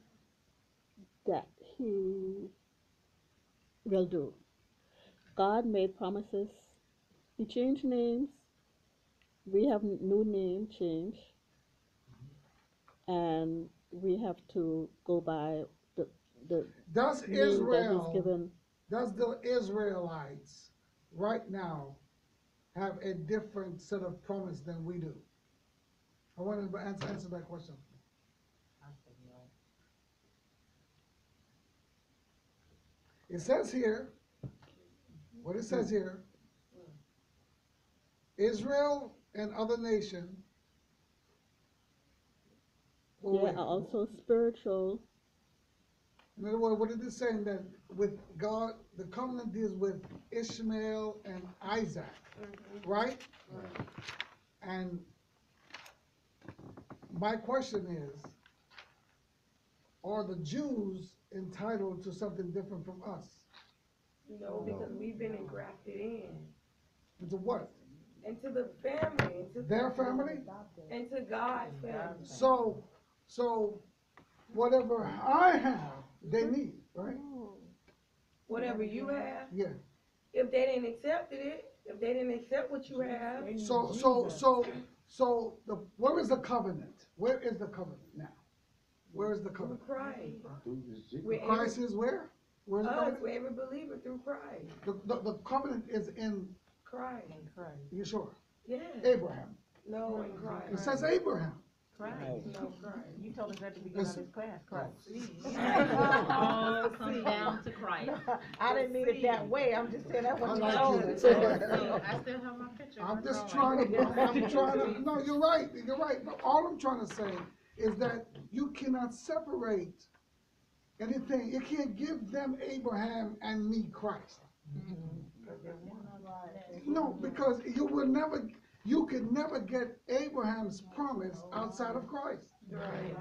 that He will do. God made promises. He changed names. We have new name change. And we have to go by the, the
Does
that
Israel,
given.
does the Israelites right now have a different set of promise than we do? I want to answer, answer that question. It says here, what it says here, Israel and other nation. Oh,
There
wait.
are also spiritual
In other words, what it is saying that with God, the covenant deals with Ishmael and Isaac, mm-hmm. right? And my question is, are the Jews entitled to something different from us?
No, because we've been engrafted in,
Into what?
into the family, into.
Their family?
Into God's family.
So, so whatever I have, they need, right? Hmm.
Whatever you have,
Yeah.
if they didn't accept it, if they didn't accept what you have,
So, so, so, so the, where is the covenant? Where is the covenant now? Where is the
through
covenant?
Christ. Where
Christ
every,
is where? Where's the
us,
covenant?
where every believer through Christ,
The, the, the covenant is in,
Christ, in
you sure?
yeah,
Abraham.
no, in
It
Christ,
says Abraham.
Christ.
no, Christ.
You told us at the beginning of this class, Christ.
All oh, come down to Christ.
I didn't mean it that way, I'm just saying that's
I
what you
like
told
you.
us.
So, I still have my picture.
I'm just
drawing.
trying to, I'm trying to, no, you're right, you're right, but all I'm trying to say is that you cannot separate anything, you can't give them Abraham and me Christ. No, because you will never, you could never get Abraham's promise outside of Christ.
Right.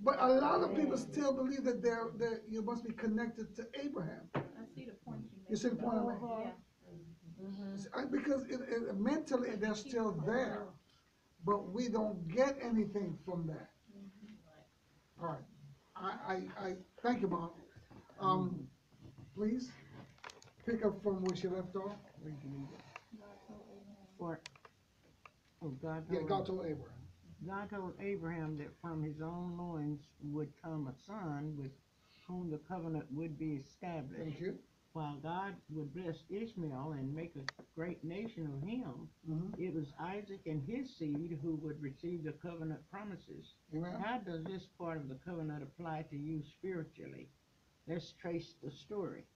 But a lot of people still believe that they're, that you must be connected to Abraham.
I see the point you make.
You see the point I make?
Yeah.
See, I- Because it, it, mentally, they're still there, but we don't get anything from that. All right, I, I, I, thank you, Bob. Um, please, pick up from where she left off.
For, oh, God
Yeah,
told,
God told Abraham.
God told Abraham that from his own loins would come a son with whom the covenant would be established.
Thank you.
While God would bless Ishmael and make a great nation of him,
Mhm.
it was Isaac and his seed who would receive the covenant promises.
Amen.
How does this part of the covenant apply to you spiritually? Let's trace the story.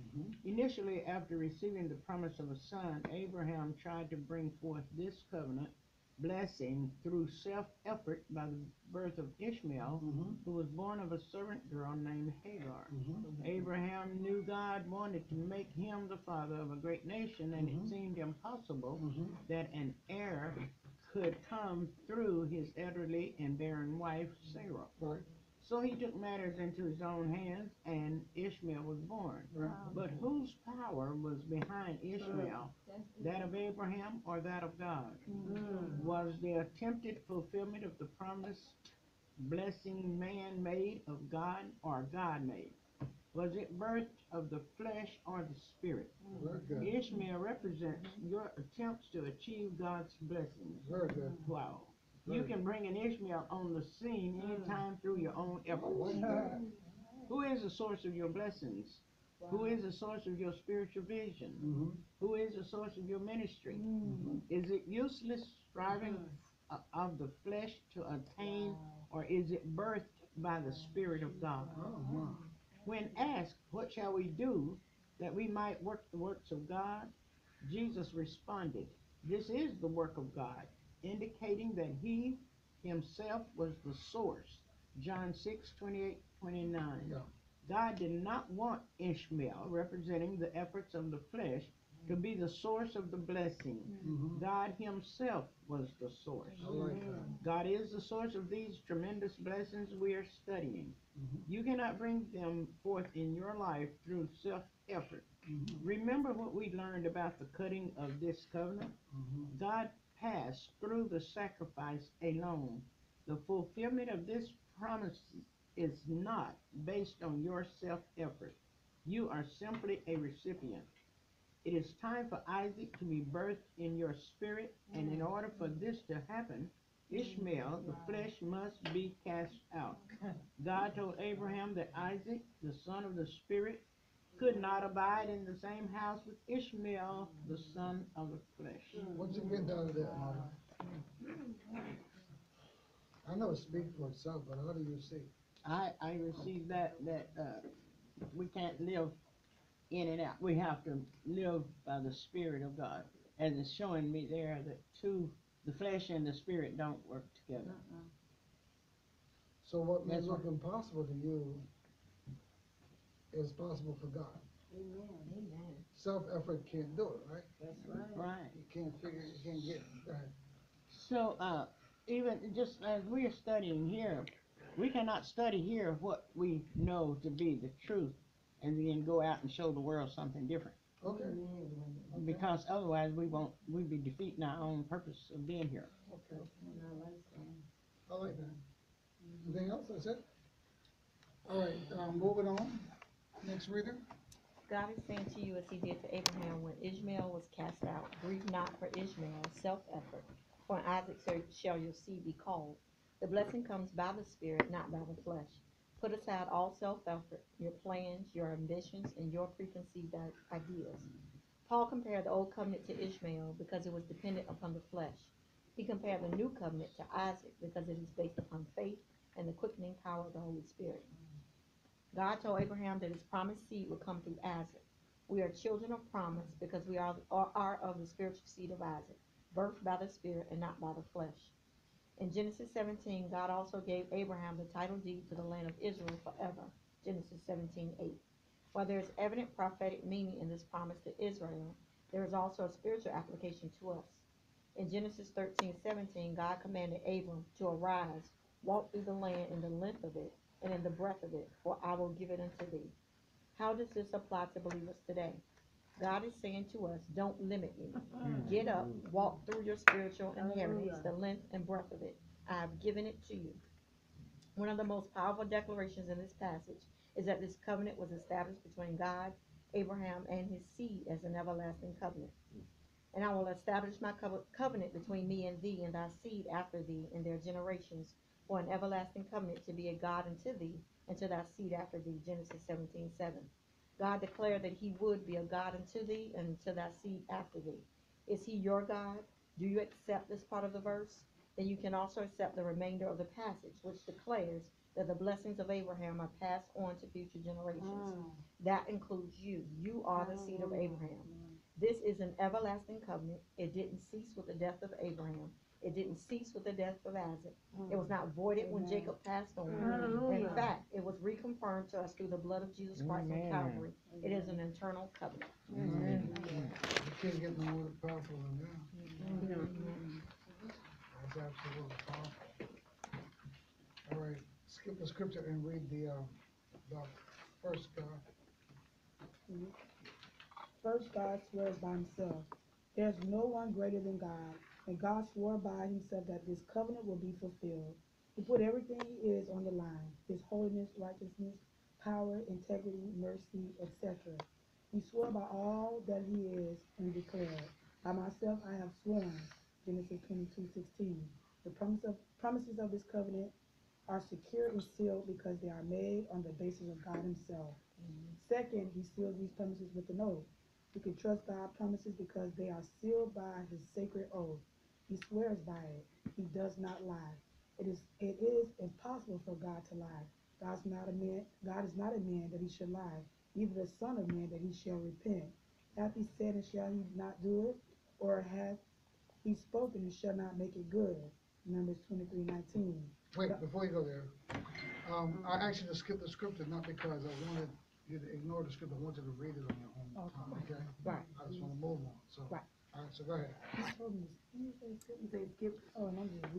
Mhm.
Initially, after receiving the promise of a son, Abraham tried to bring forth this covenant blessing through self-effort by the birth of Ishmael,
Mhm.
who was born of a servant girl named Hagar.
Mhm.
Abraham knew God wanted to make him the father of a great nation, and
Mhm.
it seemed impossible
Mhm.
that an heir could come through his elderly and barren wife, Sarah.
Right.
So he took matters into his own hands, and Ishmael was born.
Right.
But whose power was behind Ishmael? That of Abraham or that of God? Mm-hmm. Was the attempted fulfillment of the promised blessing man made of God or God made? Was it birth of the flesh or the spirit?
Very good,
Ishmael represents your attempts to achieve God's blessings.
very good.
Wow. You can bring an Ishmael on the scene mm. anytime through your own
I
efforts.
like.
Who is the source of your blessings? Who is the source of your spiritual vision?
Mhm.
Who is the source of your ministry? Mm-hmm. Is it useless striving mm. o- of the flesh to attain, or is it birthed by the Spirit of God?
Oh, my.
When asked, What shall we do that we might work the works of God? Jesus responded, This is the work of God, indicating that He Himself was the source. John 6 28 29.
Yeah.
God did not want Ishmael, representing the efforts of the flesh, to be the source of the blessing.
Mhm.
God Himself was the source.
Like.
God is the source of these tremendous blessings we are studying.
Mhm.
You cannot bring them forth in your life through self effort.
Mhm.
Remember what we learned about the cutting of this covenant?
Mhm.
God passed through the sacrifice alone. The fulfillment of this promise is not based on your self effort. You are simply a recipient. It is time for Isaac to be birthed in your spirit, and in order for this to happen, Ishmael, the flesh, must be cast out. God told Abraham that Isaac, the son of the spirit, could not abide in the same house with Ishmael, the son of the flesh.
What you get out of that, Marvin? I know it speaks for itself, but how do you see?
I, I received that, that, uh, we can't live in and out. We have to live by the Spirit of God. And it's showing me there that two, the flesh and the spirit don't work together.
So what may
That's
look impossible to you is possible for God.
Amen.
Self-effort can't do it, right?
That's right.
Right.
You can't figure, you can't get,
So, uh, even just as we are studying here, we cannot study here what we know to be the truth and then go out and show the world something different.
okay,
Because otherwise we won't, we'd be defeating our own purpose of being here.
okay. I like that. Anything else? That's it? All right, um, moving on. Next reader.
God is saying to you as he did to Abraham when Ishmael was cast out, grieve not for Ishmael's self-effort, for in Isaac shall your seed be called. The blessing comes by the Spirit, not by the flesh. Put aside all self-effort, your plans, your ambitions, and your preconceived ideas. Paul compared the old covenant to Ishmael because it was dependent upon the flesh. He compared the new covenant to Isaac because it is based upon faith and the quickening power of the Holy Spirit. God told Abraham that his promised seed would come through Isaac. We are children of promise because we are, are, of the spiritual seed of Isaac, birthed by the Spirit and not by the flesh. In Genesis 17, God also gave Abraham the title deed to the land of Israel forever. Genesis 17, 8. While there is evident prophetic meaning in this promise to Israel, there is also a spiritual application to us. In Genesis 13, 17, God commanded Abram to arise, walk through the land in the length of it and in the breadth of it, for I will give it unto thee. How does this apply to believers today? God is saying to us, don't limit me. Hmm. Get up, walk through your spiritual inheritance, the length and breadth of it. I have given it to you. One of the most powerful declarations in this passage is that this covenant was established between God, Abraham, and his seed as an everlasting covenant. And I will establish my covenant between me and thee and thy seed after thee in their generations for an everlasting covenant to be a God unto thee and to thy seed after thee. Genesis 17, 7. God declared that he would be a God unto thee and to thy seed after thee. Is he your God? Do you accept this part of the verse? Then you can also accept the remainder of the passage, which declares that the blessings of Abraham are passed on to future generations. Mm. That includes you. You are the seed of mm. Abraham. This is an everlasting covenant. It didn't cease with the death of Abraham. It didn't cease with the death of Isaac. It was not voided when Jacob passed on. In fact, it was reconfirmed to us through the blood of Jesus Christ on
Amen.
Calvary. It is an eternal covenant.
You can't get no more powerful than that. That's absolutely powerful. All right, skip the scripture and read the, uh, the first, uh,
First, God swears by himself. There's no one greater than God, and God swore by himself that this covenant will be fulfilled. He put everything he is on the line his holiness, righteousness, power, integrity, mercy, etc. He swore by all that he is and declared, By myself I have sworn. Genesis 22 16. The promise of, promises of this covenant are secure and sealed because they are made on the basis of God Himself. Second, He seals these promises with an oath. We can trust God's promises because they are sealed by His sacred oath. He swears by it. He does not lie. It is it is impossible for God to lie. God's not a man. God is not a man that He should lie, neither the Son of Man that He shall repent. Hath He said and shall He not do it, or hath He spoken and shall not make it good? Numbers twenty three nineteen.
Wait, before you go there, um, I asked you to skip the scripture, not because I wanted you to ignore the scripture, I wanted to read it on your own time, okay?
Right.
I just wanna move on, so.
Right.
All right, so go ahead.
He told me, he say skip, say skip. Oh, and I'm just.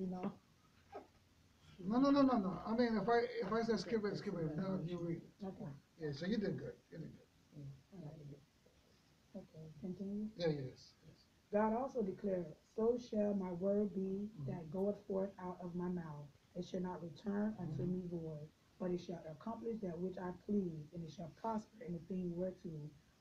No, no, no, no, no, I mean, if I, if I said skip it, skip it, no, you read.
Okay.
Yeah, so you did good, you did good.
Okay, continue.
Yeah, yes, yes.
God also declared, So shall my word be mm-hmm. that goeth forth out of my mouth. It shall not return unto mm-hmm. me void, but it shall accomplish that which I please, and it shall prosper in the thing whereto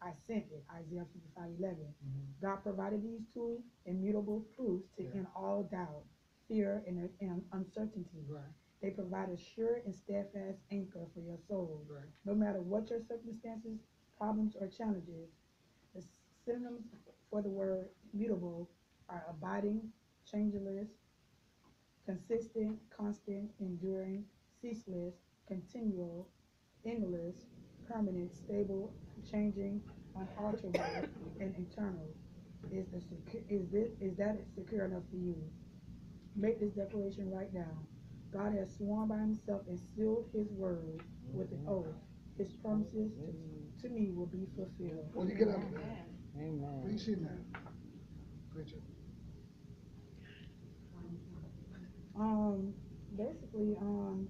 I sent it. Isaiah fifty-five eleven. Mm-hmm. God provided these two immutable proofs to
Yeah.
end all doubt, fear, and, and uncertainty.
Right,
They provide a sure and steadfast anchor for your soul.
right.
No matter what your circumstances, problems, or challenges, the synonyms for the word mutable are abiding, changeless, consistent, constant, enduring, ceaseless, continual, endless, permanent, stable, changing, unalterable, and eternal. Is the secu- is this is that secure enough for you? Make this declaration right now. God has sworn by himself and sealed his word with an oath. His promises to, to me will be fulfilled.
When you get out of there,
Amen.
what do you see now? Preacher.
Um, basically, um,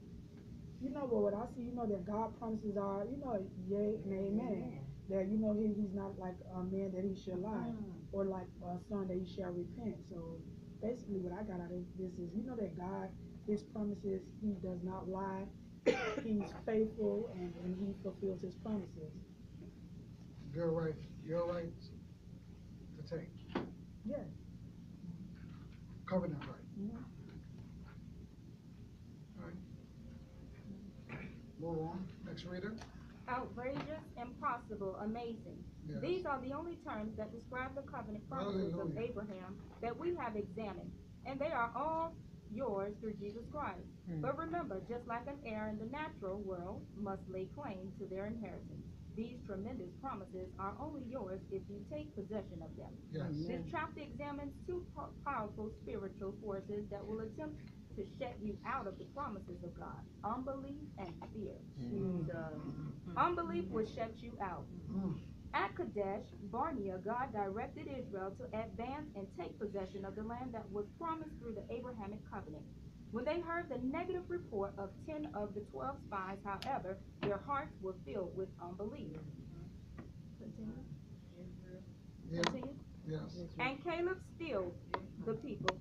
you know, but what I see, you know, that God promises are, you know, yea and amen. That, you know, he, he's not like a man that he shall lie, or like a son that he shall repent. So basically, what I got out of this is, you know, that God, his promises, he does not lie. he's faithful and, and he fulfills his promises.
Your right, your right to take,
Yeah.
covenant right.
Mhm.
Move on, next reader.
Outrageous, impossible, amazing.
Yes.
These are the only terms that describe the covenant promises of Abraham that we have examined, and they are all yours through Jesus Christ.
Hmm.
But remember, just like an heir in the natural world must lay claim to their inheritance, these tremendous promises are only yours if you take possession of them.
Yes.
This chapter examines two po- powerful spiritual forces that will attempt to shut you out of the promises of God unbelief and fear. Unbelief will shut you out.
Mm.
At Kadesh, Barnea, God directed Israel to advance and take possession of the land that was promised through the Abrahamic covenant. When they heard the negative report of 10 of the 12 spies, however, their hearts were filled with unbelief. Continue.
Yeah,
Continue.
yes.
And Caleb stilled the people.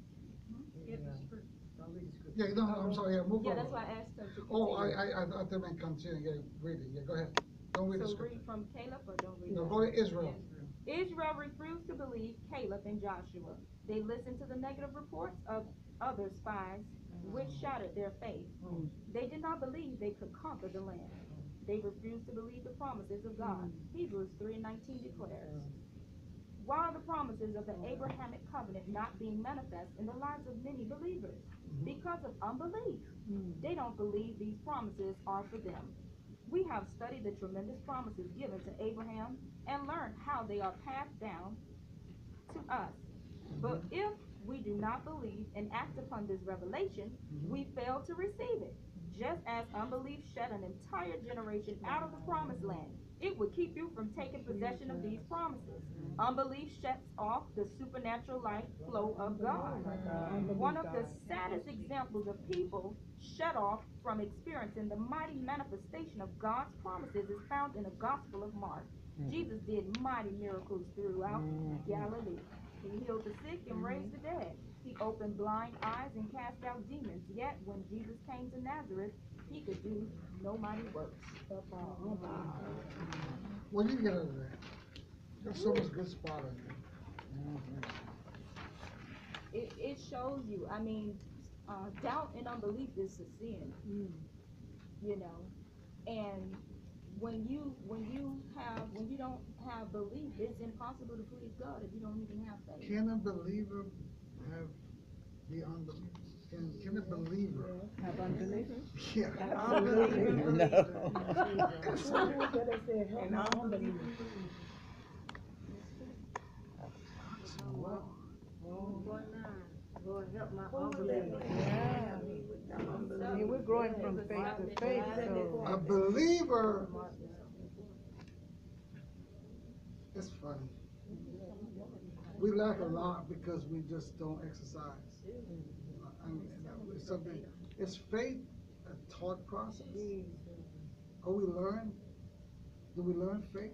Yeah, no, no, I'm sorry, yeah, move
Yeah,
on.
that's why I asked them to
Oh, I,
continue.
I, I thought they meant continue, yeah, read it, yeah, go ahead. Don't read the
So
scripture.
read from Caleb or don't read?
No, go to Israel.
Israel refused to believe Caleb and Joshua. They listened to the negative reports of other spies, which mm. shattered their faith. Mm. They did not believe they could conquer the land. Mm. They refused to believe the promises of God. Hebrews 3 and 19 declares. While the promises of the Abrahamic covenant not being manifest in the lives of many believers Mm-hmm. because of unbelief, mm-hmm. they don't believe these promises are for them. We have studied the tremendous promises given to Abraham and learned how they are passed down to us. But mm-hmm. if we do not believe and act upon this revelation, we fail to receive it. Just as unbelief shut an entire generation out of the promised land, it would keep you from taking possession of these promises. Unbelief shuts off the supernatural life flow of God. One of the saddest examples of people shut off from experiencing the mighty manifestation of God's promises is found in the Gospel of Mark. Jesus did mighty miracles throughout Galilee. He healed the sick and raised the dead. He opened blind eyes and cast out demons. Yet when Jesus came to Nazareth, he could do no mighty works.
What do you get out of that? There's so much good spot in there.
It, it shows you, I mean, uh, doubt and unbelief is a sin. You know, and when you, when you have, when you don't have belief, it's impossible to please God if you don't even have faith.
Can a believer have the unbelief? Can, can a believer?
Have unbelief?
Yeah.
Absolutely.
No. What they said, help my unbelief.
Lord, help my
I mean, we're growing from faith to faith, so.
A believer. It's funny. We lack a lot because we just don't exercise. I mean, it's something, is faith a taught process? Or we learn? Do we learn faith?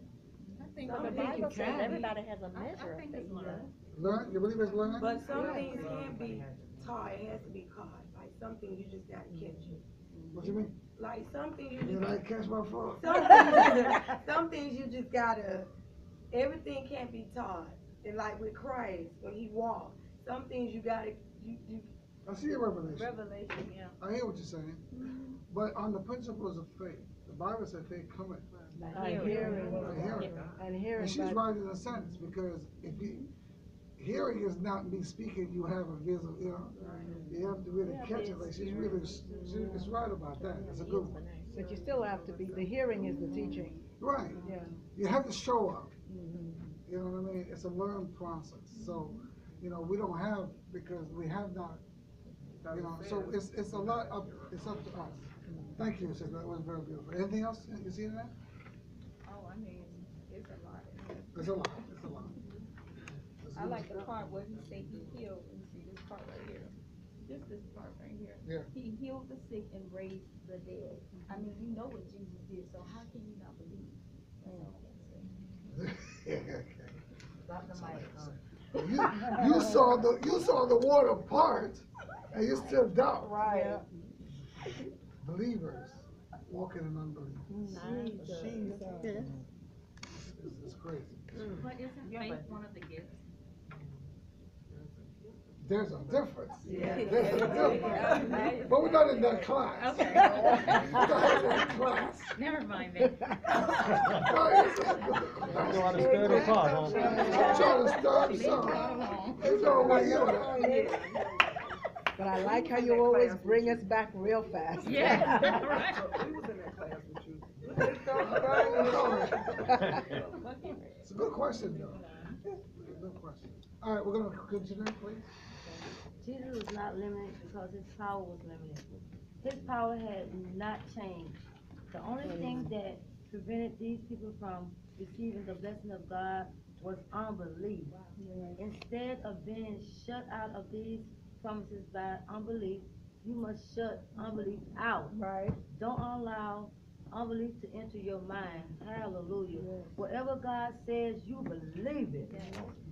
I think the Bible says everybody has a measure of
think
faith.
it's.
Learn, you believe it's learned?
But some things can't be taught, it has to be caught, like something you just gotta catch it.
What you mean?
Like something you
You
just.
like catch my phone?
Some things, some things you just gotta, everything can't be taught. And like with Christ, when he walked, some things you gotta, you, you.
I see a revelation.
Revelation, yeah.
I hear what you're saying. But on the principles of faith, the Bible said faith cometh.
By hearing.
By hearing.
And hearing
And she's
by-
right in a sense, because if you, hearing is not me speaking, you have a visual, you know? You have to really catch it, like she's really, she's right about that, that's a good one.
But you still have to be, the hearing is the teaching.
Right,
Yeah.
you have to show up, mm-hmm. you know what I mean? It's a learned process, so, you know, we don't have, because we have not, you know, so it's, it's a lot up, it's up to us. Thank you, sister, that was very beautiful. Anything else you see in that?
Oh, I mean, it's a lot.
It's a lot, it's a lot.
I like the part where he said he healed, and see this part right here, just this part right here.
Yeah.
He healed the sick and raised the dead. I mean, you know what Jesus did, so how can you not believe? That's all I can say.
Drop the mic.
You, you saw the, you saw the water part, and you still doubt.
Right.
Believers walking in unbelief.
Mm, Jesus.
It's, it's crazy. Mm.
But isn't
Yeah,
faith
but-
one of the gifts?
There's a difference.
Yeah.
There's a difference. But we're not in that class.
Okay.
We're not in that class.
Never mind then.
You know how to stir the pot, huh?
I'm trying to start something. You know where you at.
But I like how you always bring us back real fast.
Yeah, right.
It's a good question, though. Good question. All right, we're gonna continue, please.
Jesus was not limited because his power was limited. His power had not changed. The only mm. thing that prevented these people from receiving the blessing of God was unbelief. Instead of being shut out of these promises by unbelief, you must shut unbelief out.
Right.
Don't allow unbelief to enter your mind. Hallelujah. Whatever God says, you believe it.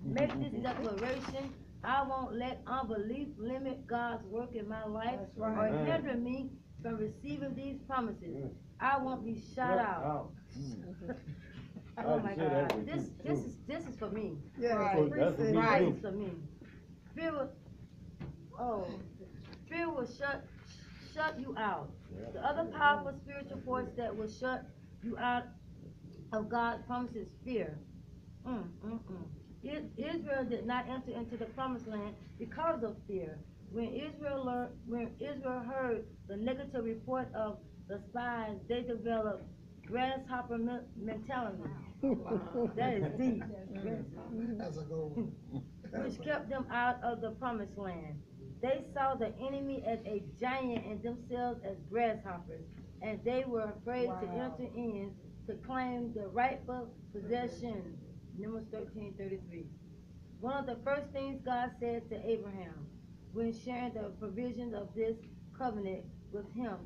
Make this declaration. I won't let unbelief limit God's work in my life or
right.
hinder me from receiving these promises. I won't be shut out. Oh my
I'd say that
God, this, this is, this is for me.
Yeah,
Right. That's for me,
Right,
too.
it's for me. Fear will, oh, fear will shut, shut you out. The other powerful spiritual force that will shut you out of God's promises is fear. Mm, mm, mm. Israel did not enter into the promised land because of fear. When Israel learned, when Israel heard the negative report of the spies, they developed grasshopper me- mentality. That is deep.
That's a good one.
Which kept them out of the promised land. They saw the enemy as a giant and themselves as grasshoppers, and they were afraid to enter in to claim the rightful possession. Numbers thirteen thirty-three. One of the first things God said to Abraham when sharing the provisions of this covenant with him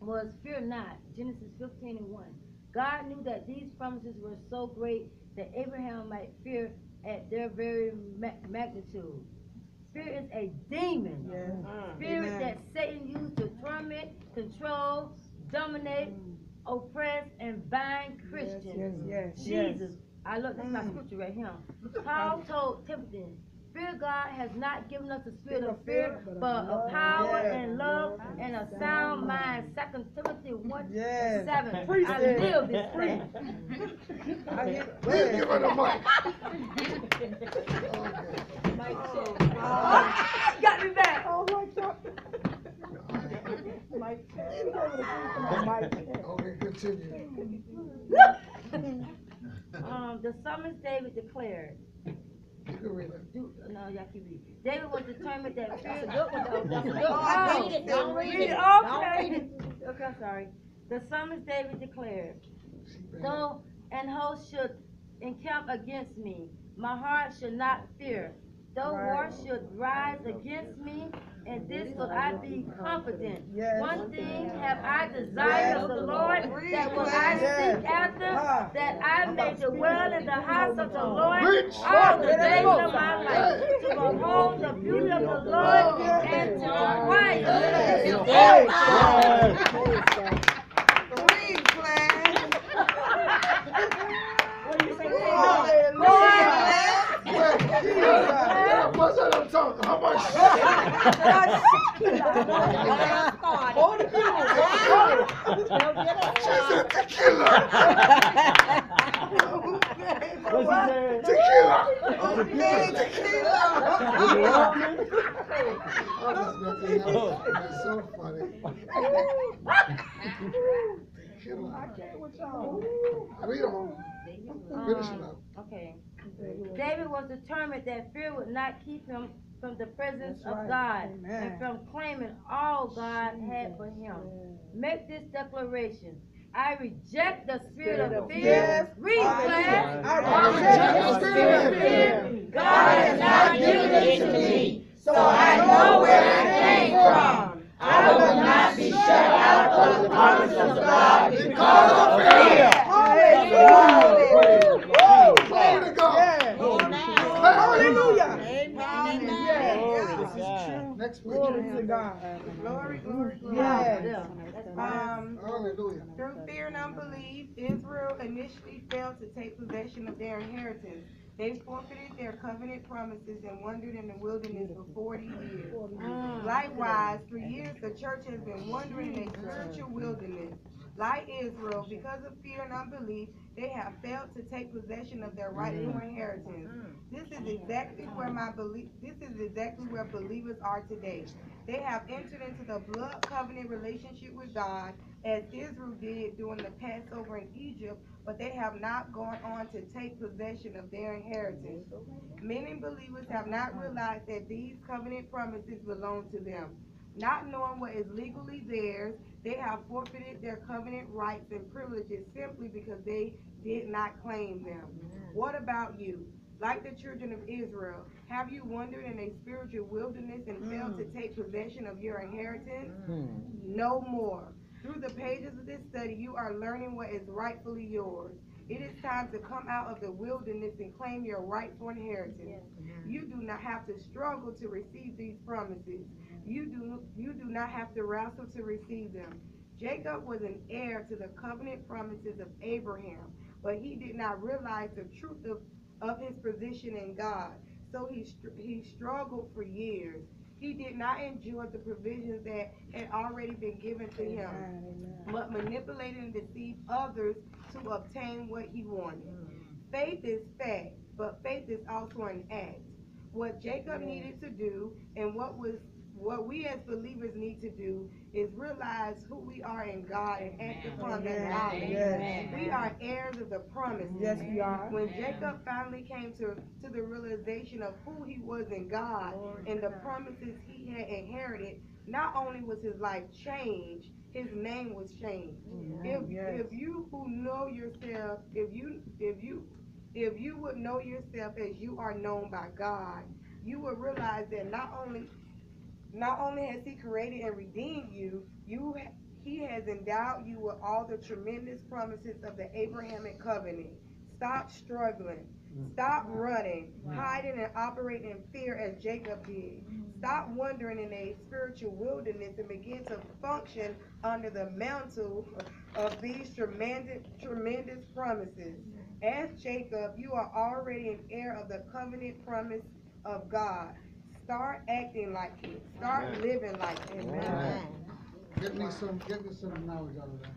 was fear not. Genesis fifteen and one. God knew that these promises were so great that Abraham might fear at their very ma- magnitude. Fear is a demon. Mm. Spirit
Amen.
that Satan used to torment, control, dominate, mm. oppress, and bind Christians.
yes, yes, yes.
Jesus, I look, that's my mm. scripture right here. Paul told Timothy, Fear God has not given us a spirit of fear, but of power
Yes.
and love and a sound mind. Second Timothy one
Yes.
seven.
Preach
I
it.
live this thing.
I hear-
Please give her the mic.
Got me back.
Oh, my God. Mike, you know what it is, Mike.
Okay, continue.
Um, the psalmist David declared.
You can read it.
Do, no, y'all keep reading. David was determined that fear. That's a good one, though. That's a good one.
read it, don't read it.
Okay. Okay, I'm sorry. The psalmist David declared, though an host should encamp against me, my heart should not fear. Though war should rise against me, in this will I be confident.
Yes.
One thing have I desired of the Lord, that will I
Yes.
seek after,
Ah.
that I may dwell in the house of the Lord
Preach.
all the days of my life, to behold the beauty of the Lord and to inquire. in His
Yes.
Read, class.
What do you say?
How much of them? How much?
Hold the
She said tequila.
He saying?
Tequila.
Tequila.
That's so funny.
I can't with y'all.
Read on. Finish it up.
David was determined that fear would not keep him from the presence
That's
of
right.
God
Amen.
and from claiming all God had for him. Make this declaration. I reject the spirit of fear.
Yes.
Read, class.
I reject the spirit of fear.
God has not given it to me, so I know where it came from. I will not be shut out of the promises of God because of fear.
Hallelujah.
God. Next
Glory to God.
Glory, glory, glory.
Yes.
Um,
Hallelujah.
Through fear and unbelief, Israel initially failed to take possession of their inheritance. They forfeited their covenant promises and wandered in the wilderness for forty years. Likewise, for years, the church has been wandering in a spiritual wilderness. Like Israel, because of fear and unbelief, they have failed to take possession of their rightful mm-hmm. inheritance. Mm-hmm. This is exactly where my belief, this is exactly where believers are today. They have entered into the blood covenant relationship with God as Israel did during the Passover in Egypt, but they have not gone on to take possession of their inheritance. Many believers have not realized that these covenant promises belong to them. Not knowing what is legally theirs, they have forfeited their covenant rights and privileges simply because they did not claim them. What about you? Like the children of Israel, have you wandered in a spiritual wilderness and failed to mm. take possession of your inheritance? Mm. Hmm. No more. Through the pages of this study, you are learning what is rightfully yours. It is time to come out of the wilderness and claim your rightful inheritance. You do not have to struggle to receive these promises. You do, you do not have to wrestle to receive them. Jacob was an heir to the covenant promises of Abraham, but he did not realize the truth of, of his position in God. So he, he struggled for years. He did not enjoy the provisions that had already been given to him, but manipulated and deceived others to obtain what he wanted. Faith is fact, but faith is also an act. What Jacob needed to do and what was what we as believers need to do is realize who we are in God and act upon that
Yes,
knowledge.
yes.
We are heirs of the promise.
Yes, we are.
When Jacob finally came to, to the realization of who he was in God and the promises he had inherited, not only was his life changed, his name was changed. If,
Yes.
if you who know yourself, if you, if you, if you would know yourself as you are known by God, you would realize that not only, not only has he created and redeemed you, you, he has endowed you with all the tremendous promises of the Abrahamic covenant. Stop struggling. Mm. Stop running, mm. hiding and operating in fear as Jacob did. Mm. Stop wandering in a spiritual wilderness and begin to function under the mantle of these tremendous, tremendous promises. As Jacob, you are already an heir of the covenant promise of God. Start acting like it. Start
Amen.
living like it.
Amen. Get me some, get me some knowledge out of that.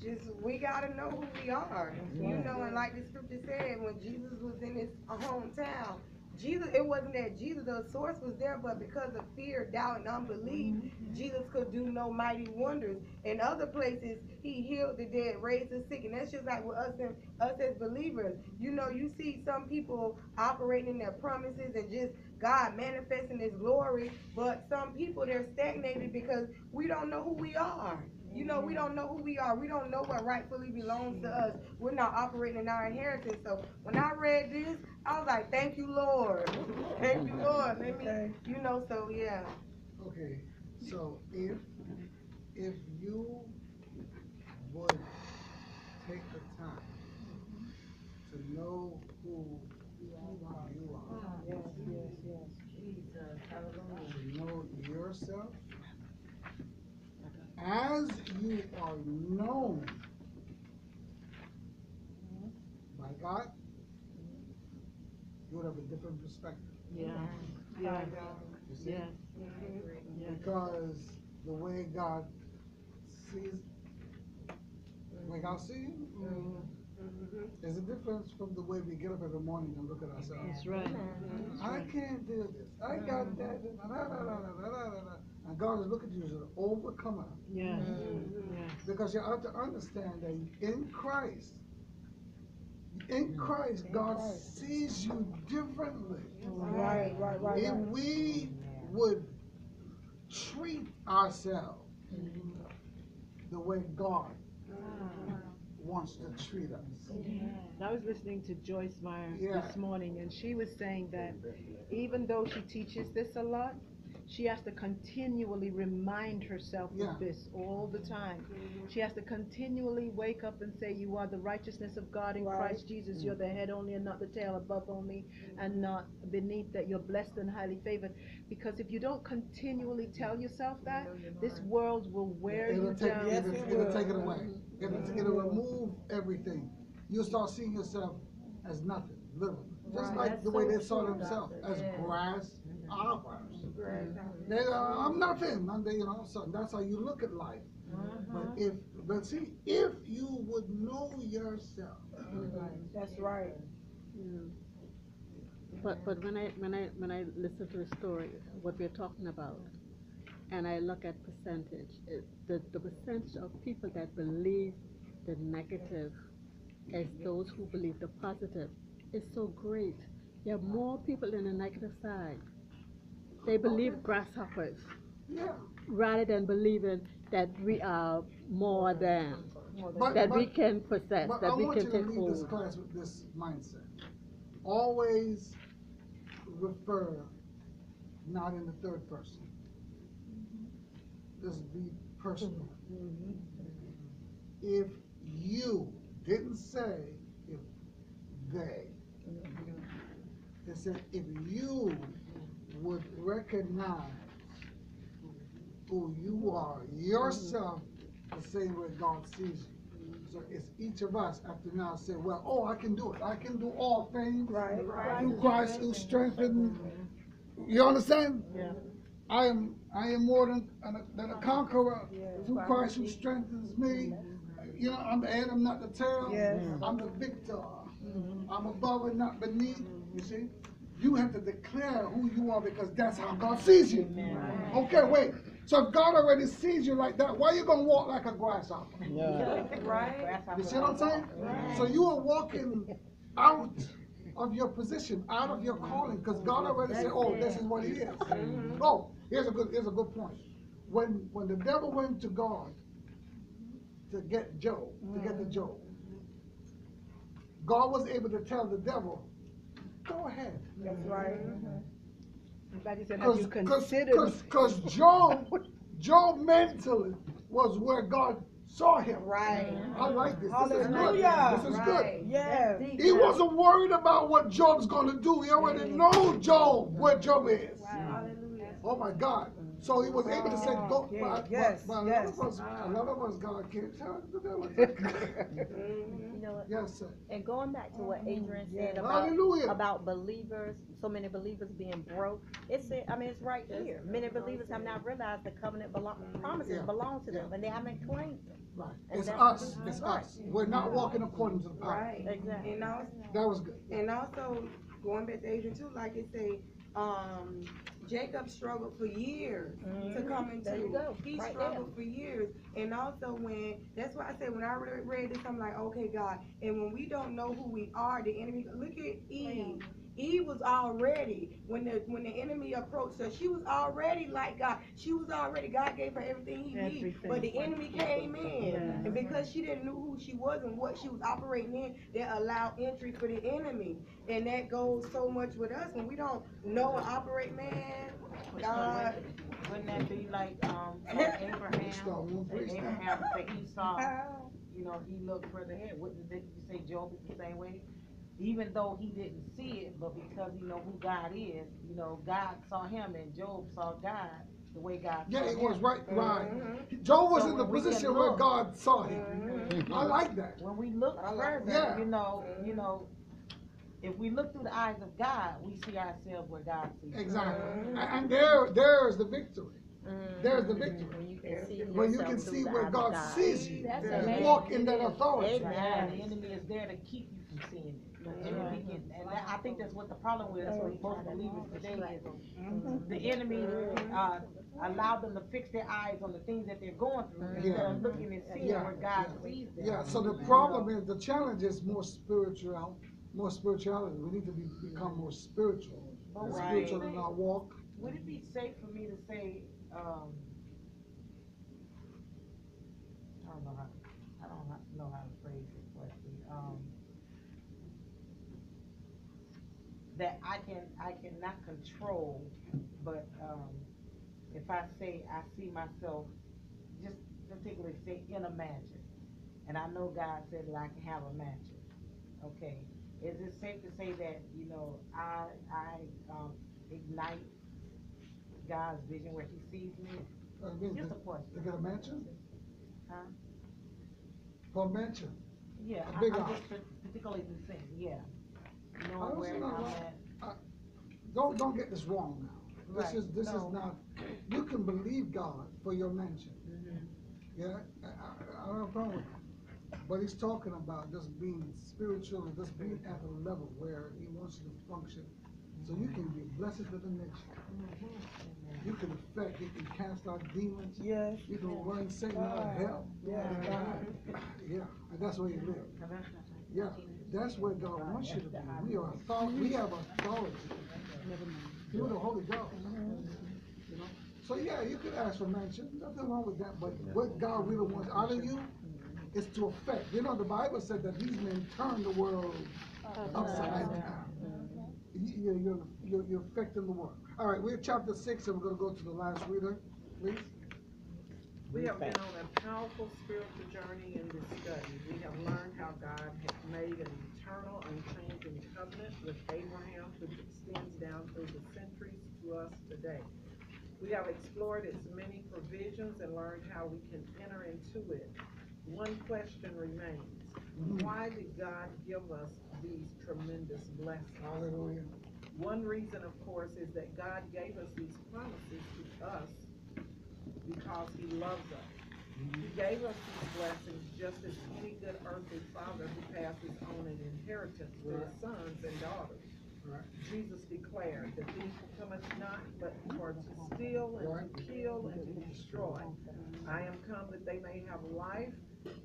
Just we gotta know who we are. You know, and like the scripture said, when Jesus was in his hometown, Jesus it wasn't that Jesus the source was there, but because of fear, doubt, and unbelief, mm-hmm. Jesus could do no mighty wonders. In other places, he healed the dead, raised the sick, and that's just like with us and us as believers. You know, you see some people operating in their promises and just God manifesting his glory, but some people they're stagnated because we don't know who we are. You know, we don't know who we are. We don't know what rightfully belongs to us. We're not operating in our inheritance. So when I read this, I was like, thank you, Lord. thank you, Lord. Let me, you know, so yeah.
Okay, so if, if you would take the time to know who you are,
Yes, yes, yes.
Jesus, hallelujah.
to know yourself, as you are known by God, you would have a different perspective.
Yeah, yeah,
You see?
yeah, yeah.
Because the way God sees, the way God sees you, mm-hmm. there's a difference from the way we get up every morning and look at ourselves.
That's right. Mm-hmm.
I can't do this. I got mm-hmm. that. da, da, da, And God is looking at you as an overcomer.
Yeah, mm-hmm. yeah.
Because you have to understand that in Christ, in mm-hmm. Christ, God sees you differently.
Right, right, right,
If
right.
we would treat ourselves mm-hmm. the way God ah. wants to treat us.
I was listening to Joyce Meyer
Yeah.
this morning, and she was saying that even though she teaches this a lot, she has to continually remind herself
Yeah.
of this all the time. She has to continually wake up and say, You are the righteousness of God in
Right.
Christ Jesus. You're the head only and not the tail, above only and not beneath, that you're blessed and highly favored. Because if you don't continually tell yourself that, this world will wear
It'll
you
take,
down.
it'll, it'll take it away. It'll, it'll remove everything. You'll start seeing yourself as nothing, little. Just
Right.
like
That's
the way
so
they saw
true,
themselves
Doctor.
as
Yeah.
Grasshoppers. They, uh, I'm nothing. I'm, the- you know, so that's how you look at life. But if, but see, if you would know yourself,
That's right.
But, but when I, when I, when I listen to the story, what we're talking about, and I look at percentage, it, the, the percentage of people that believe the negative as those who believe the positive is so great. There are more people in the negative side. They believe grasshoppers
yeah.
rather than believing that we are more than,
But-
that we can possess,
But
that
I
we
want
can
you to
take
leave this class with this mindset. Always refer not in the third person. Just be personal. Mm-hmm. If you didn't say if they, it said if you would recognize who you are yourself the same way God sees you. So it's each of us after now say, well, oh, I can do it. I can do all things
Right, right.
through Christ who strengthened. You understand?
Yeah.
I am I am more than, than a conqueror
Yes.
through Christ who strengthens me. You know, I'm the head, I'm not the tail.
Yes.
I'm the victor. Mm-hmm. I'm above and not beneath. You see? You have to declare who you are because that's how God sees you. Okay, wait. So if God already sees you like that, why are you gonna walk like a grasshopper?
Right?
You see what I'm saying? Right. So you are walking out of your position, out of your calling, because God already said, "Oh, this is what He is." Oh, here's a good here's a good point. When when the devil went to God to get Job, to get the mm. Job, God was able to tell the devil, "Go ahead."
That's right.
In fact, he said, have you considered?
Because Job, Job mentally was where God saw him.
Right.
I like this. This is good.
Hallelujah.
This is
Right.
good.
Yes.
He wasn't worried about what Job's going to do. He already know Job, where Job is. Oh my God. So he was able to say, go.
Yeah,
But,
yes,
but, but
yes.
a lot of us, a lot of us, God can't tell.
You know what?
Yes, sir.
And going back to what Adrian said
Yeah.
about
Hallelujah.
about believers, so many believers being broke. It's I mean it's right here. Many believers have not realized the covenant belong, promises
Yeah.
belong to them, and they haven't claimed them.
Right.
And
It's
that-
us. It's
Right.
us. We're not walking according to the power.
Right.
Exactly.
And also,
That was good.
and also going back to Adrian too, like it say, um, Jacob struggled for years to
Mhm.
come into.
There.
He
Right
struggled for years, and also when that's why I said when I read, read this, I'm like, okay, God. And when we don't know who we are, the enemy. Look at Eve. Eve was already when the when the enemy approached her, she was already like God. She was already God gave her everything he needed, but the enemy came in,
Yeah.
and because she didn't know who she was and what she was operating in, that allowed entry for the enemy, and that goes so much with us when we don't know and operate, man. God,
Wouldn't that be like, um, Abraham,
Start one
say
place now.
Abraham, say he saw, you know, he looked further ahead, wouldn't they- you say Job is the same way? Even though he didn't see it, but because he know who God is, you know, God saw him and Job saw God the way God saw him.
Yeah,
him.
it was right.
Mm-hmm.
Right. Job was
So
in the
when we can
position where God saw him. Mm-hmm. I like that.
When we look
I like
further,
that.
you know, you mm-hmm. know, if we look through the eyes of God, we see ourselves where God sees. us.
Exactly. Mm-hmm. And, and there, there's the victory. There's the victory.
When you can see
When you can see where God
God.
sees you.
That's
You
amazing.
walk in that authority.
Yeah, the enemy is there to keep you from seeing it. And, if he can- and that, I think that's what the problem with us, with most believers today is, the enemy, uh, allow them to fix their eyes on the things that they're going through, instead of looking and seeing
Yeah,
where God sees them.
Yeah, so the problem is, the challenge is more spiritual, more spirituality. We need to be, become more spiritual.
Would
Spiritual in our walk.
Would it be safe for me to say, um, I don't know how, I don't ha- know how to phrase this question, um, that I can, I cannot control, but, um, if I say I see myself, just particularly say in a mansion, and I know God said that I can have a mansion, okay? Is it safe to say that, you know, I, I, um, ignite God's vision where he sees me?
Uh,
Just a question.
get a mansion?
Huh?
For a mansion.
Yeah,
A
I-
big
I'm
house.
just particularly saying, yeah. Knowing
don't
where I'm at.
Don't, don't get this wrong now. This
Right,
is, this is
no.
not, you can believe God for your mansion.
Mhm.
Yeah, I, I, I don't have a problem with that. But he's talking about just being spiritual and just being at a level where he wants you to function. So you can be blessed to the nation. You can affect, you can cast out demons.
Yes.
You can run Satan out of hell.
Yeah.
Yeah, and that's where you live. Yeah, that's where God wants you to be. We are authority, we have authority. Through the Holy Ghost. You know? So yeah, you could ask for mansion, nothing wrong with that, but what God really wants out of you is to affect. You know, the Bible said that these men turn the world upside down. You- You're, you're, you're, affecting the world. All right, we're chapter six, and we're gonna go to the last reader, please.
We have been on a powerful spiritual journey in this study. We have learned how God has made an eternal, unchanging covenant with Abraham which extends down through the centuries to us today. We have explored its many provisions and learned how we can enter into it. One question remains. Mm-hmm. Why did God give us these tremendous blessings?
Hallelujah.
One reason, of course, is that God gave us these promises to us because he loves us. He gave us these blessings just as any good earthly father who passes on an inheritance to his sons and daughters.
Right.
Jesus declared, the thief cometh not but for to steal and to kill and to destroy. I am come that they may have life,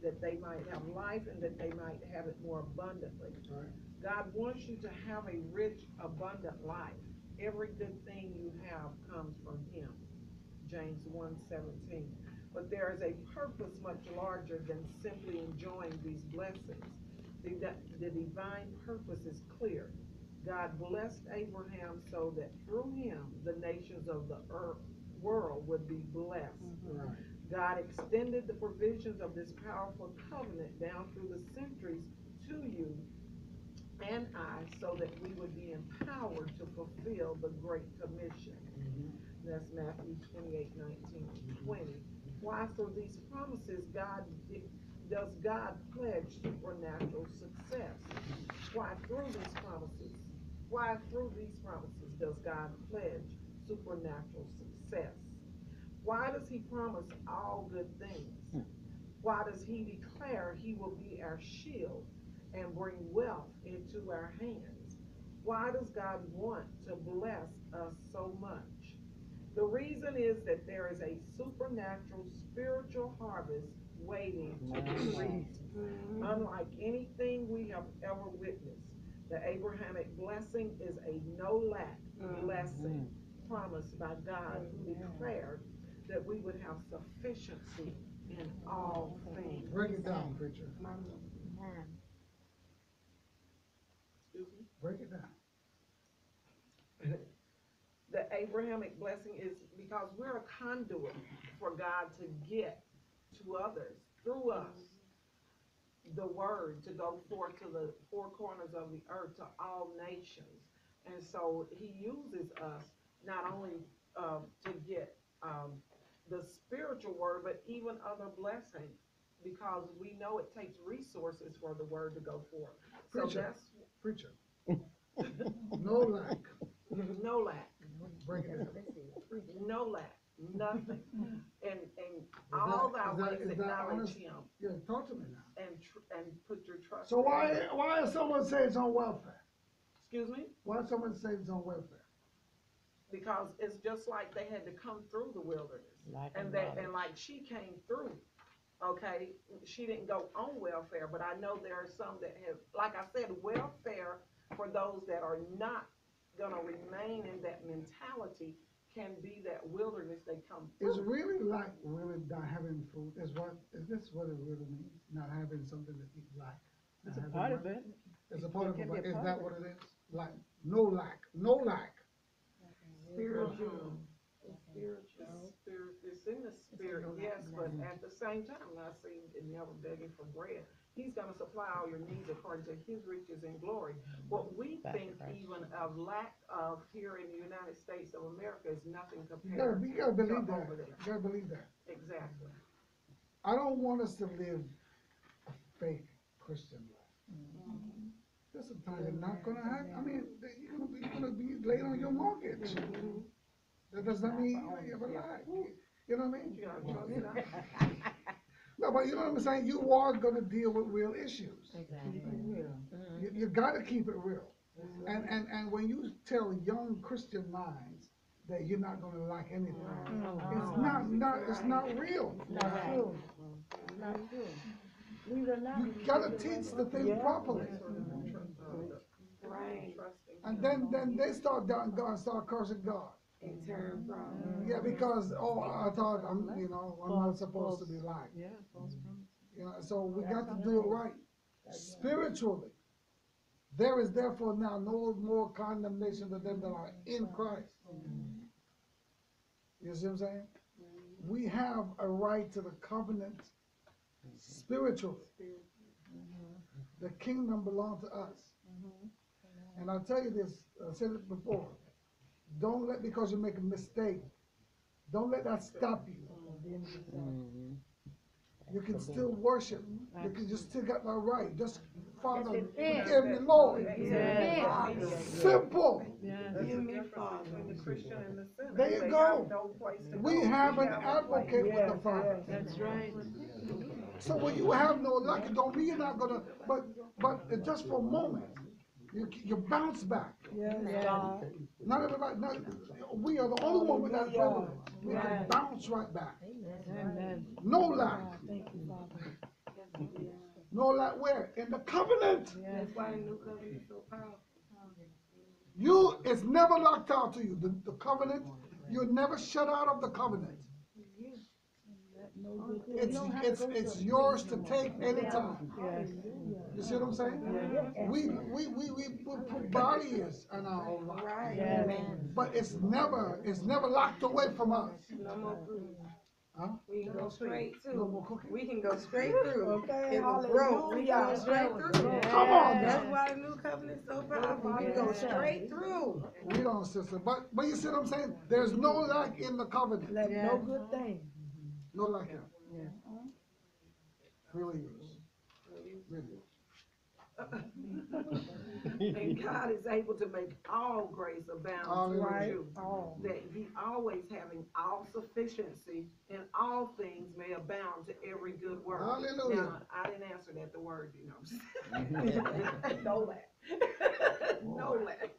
that they might have life and that they might have it more abundantly.
Right.
God wants you to have a rich, abundant life. Every good thing you have comes from him. James 1:17. But there is a purpose much larger than simply enjoying these blessings. The, the divine purpose is clear. God blessed Abraham so that through him the nations of the earth, world would be blessed. Mm-hmm.
Right.
God extended the provisions of this powerful covenant down through the centuries to you and I so that we would be empowered to fulfill the Great Commission. That's Matthew 28, 19, 20. Why through these promises God does God pledge supernatural success? Why through these promises? Why through these promises does God pledge supernatural success? Why does he promise all good things? Why does he declare he will be our shield and bring wealth into our hands? Why does God want to bless us so much? The reason is that there is a supernatural spiritual harvest waiting to be reaped. Mm-hmm. Unlike anything we have ever witnessed, the Abrahamic blessing is a no lack mm-hmm. blessing mm-hmm. promised by God who declared that we would have sufficiency in all things.
Break it down, preacher. Break it down.
The Abrahamic blessing is because we're a conduit for God to get to others through us the word to go forth to the four corners of the earth to all nations. And so he uses us not only um, to get um, the spiritual word, but even other blessings because we know it takes resources for the word to go forth. So
Preacher.
that's
Preacher. No lack.
no lack.
Break it down.
No lack, nothing. And, and
Is
all
that-
thy
is that-
ways
is that
acknowledge
honest?
him
Yeah, talk to me now.
and, tr- and put your trust.
So
in
why,
him.
why is someone saying it's on welfare?
Excuse me?
Why does someone say it's on welfare?
Because it's just like they had to come through the wilderness.
Lack
And that, and like she came through, okay? She didn't go on welfare, but I know there are some that have, like I said, welfare for those that are not gonna remain in that mentality can be that wilderness they come
Is
through.
really like really not having food, is what, is this what it really means? Not having something to eat like?
It's a
having
part of it.
It's a
It
part of
can
it, but is that what it is? Like, no lack, no lack.
Spiritual. Spiritual. Spirit, it's in the spirit, yes, but at the same time, I see it never begging for bread. He's gonna supply all your needs according to his riches and glory. What we
Back
think even of lack of here in the United States of America is nothing
You gotta,
compared
you gotta
to
believe that,
over there.
you gotta believe that.
Exactly.
I don't want us to live a fake Christian life. There's a time you're not gonna have, I mean, you're gonna be, you're gonna be late on your mortgage. Mm-hmm. That does not mean you have a life, you know what I mean?
You gotta trust God.
No, but you know what I'm saying, you are gonna deal with real issues.
Exactly.
You, you gotta keep it real. And, and, and when you tell young Christian minds that you're not gonna like anything, mm-hmm. it's not, not, it's not real.
Not true. Not true. Believe it or not.
You gotta teach the thing properly.
Right.
And then, then they start doubting God, start cursing God.
In terms mm-hmm. of. Mm-hmm.
Yeah, because, oh, I thought, I'm, you know, I'm not supposed to be like,
Yeah, false mm-hmm. promise.
you know, so we got to do it right. Spiritually, there is therefore now no more condemnation to them that are in Christ. You see what I'm saying? We have a right to the covenant spiritually. The kingdom belongs to us. And I'll tell you this, I said it before, don't let, because you make a mistake, don't let that stop you. Mm-hmm. You can still worship, you can just still got that right, just, Father,
That's it.
forgive me, Lord.
Yeah.
Simple.
Yeah.
There's a difference between the Christian and the sinner.
There you go.
have no place to
We have an
a place.
advocate with the Father.
That's right.
So when you have no luck, it don't mean you're not gonna, but, but just for a moment, You, you bounce back.
Yes,
Yeah.
Not everybody, not, we are the only oh, one with that
Hallelujah.
privilege. We can
Right.
bounce right back.
Amen.
No lack.
Oh, thank you, Father.
No lack where? In the covenant.
That's why the new covenant is so powerful.
You, it's never locked out to you. The, the covenant, you're never shut out of the covenant.
No good thing.
It's, it's, it's yours to take anytime. You see what I'm saying? We, we, we, we put put bodies in our own life. But it's never, it's never locked away from us.
No more food.
Huh?
We can go straight
No
to,
more cooking.
we can go straight through.
Okay,
If it's broke, we can go
hallelujah.
straight through.
Come on
That's why the new covenant is so powerful. We can go straight through.
We don't, sister, but, but you see what I'm saying? There's no lack in the covenant.
Let
Yeah.
no good thing.
No lack in it.
Yeah.
Really is. Really is.
And God is able to make all grace abound
Hallelujah.
toward you.
all.
That he always having all sufficiency in all things may abound to every good work.
Hallelujah.
Now, I didn't answer that, the word, you know. Mm-hmm. No lack. No lack.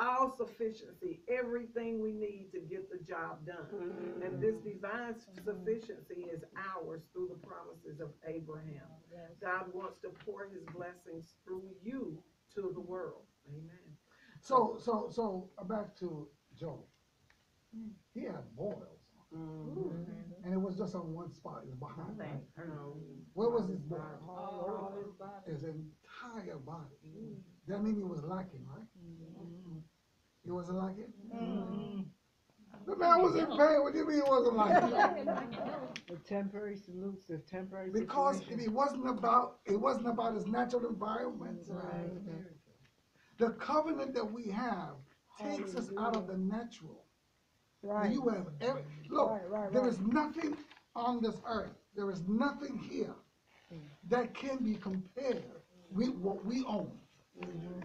All sufficiency, everything we need to get the job done. Mm-hmm. And this divine sufficiency is ours through the promises of Abraham. God wants to pour his blessings through you to the world. Amen.
So, so, so, uh, back to Job. He had boils, mm-hmm. and it was just on one spot, it was behind. right? Where was his boil?
All over his body.
His entire body. Mm. That means he was lacking, right? He wasn't lacking? The man was in pain, what do you mean he wasn't like it? Mm-hmm.
The temporary salutes, the temporary
Because
situation.
it wasn't about, it wasn't about his natural environment. Right. The covenant that we have takes us out of the natural.
Right.
You have every, look,
Right, right,
there
right.
is nothing on this earth, there is nothing here mm. that can be compared with what we own. Mm-hmm.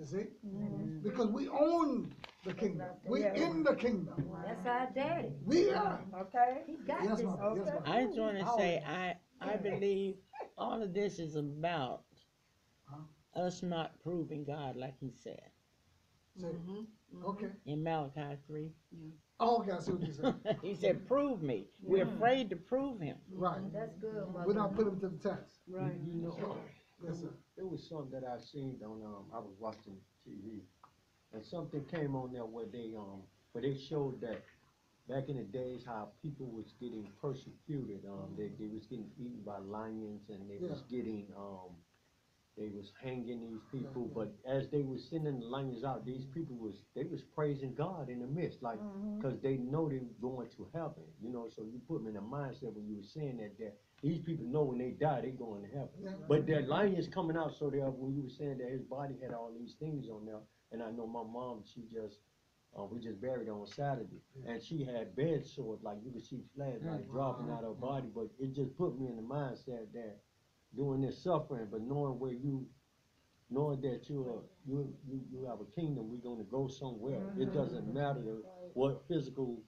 You see? Mm-hmm. Because we own the kingdom, we
Yeah.
in the kingdom,
That's our daddy.
we are.
Okay?
He got
Yes,
this.
ma'am, yes, ma'am.
I just wanna say, I, I believe all of this is about
Huh?
us not proving God like he said
Say, mm-hmm. Mm-hmm. Okay,
in Malachi three.
oh, okay, I see what you said,
He said, prove me. We're afraid to prove him.
right,
That's good, We're
not put him to the test,
Right.
You know,
yes, sir.
There was something that I seen on, um, I was watching TV, and something came on there where they, um, where they showed that back in the days how people was getting persecuted, um, they, they was getting eaten by lions and they was getting, um, they was hanging these people, but as they was sending the lions out, these people was, they was praising God in the midst, like, cause they know they going to heaven, you know, so you put them in the mindset when you were saying that, that these people know when they die, they going to heaven.
Yeah.
But that lion is coming out, so there, when you were saying that his body had all these things on there, and I know my mom, she just, uh, we just buried her on Saturday, and she had bed sores, like you could see flash like dropping out of her body, but it just put me in the mindset that doing this suffering, but knowing where you, knowing that you are, you, you, you have a kingdom, we're gonna go somewhere. It doesn't matter what physical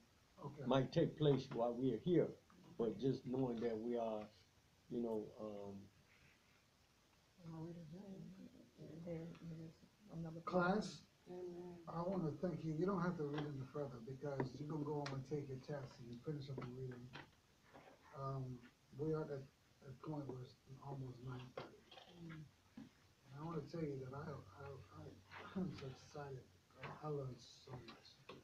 Okay.
might take place while we are here, but just knowing that we are, you know, um,
Class, I wanna thank you, you don't have to read any further, because you're gonna go home and take your test and you finish up the reading. Um, we are at that point where it's almost nine thirty. And I wanna tell you that I, I, I, I'm so excited, I learned so much.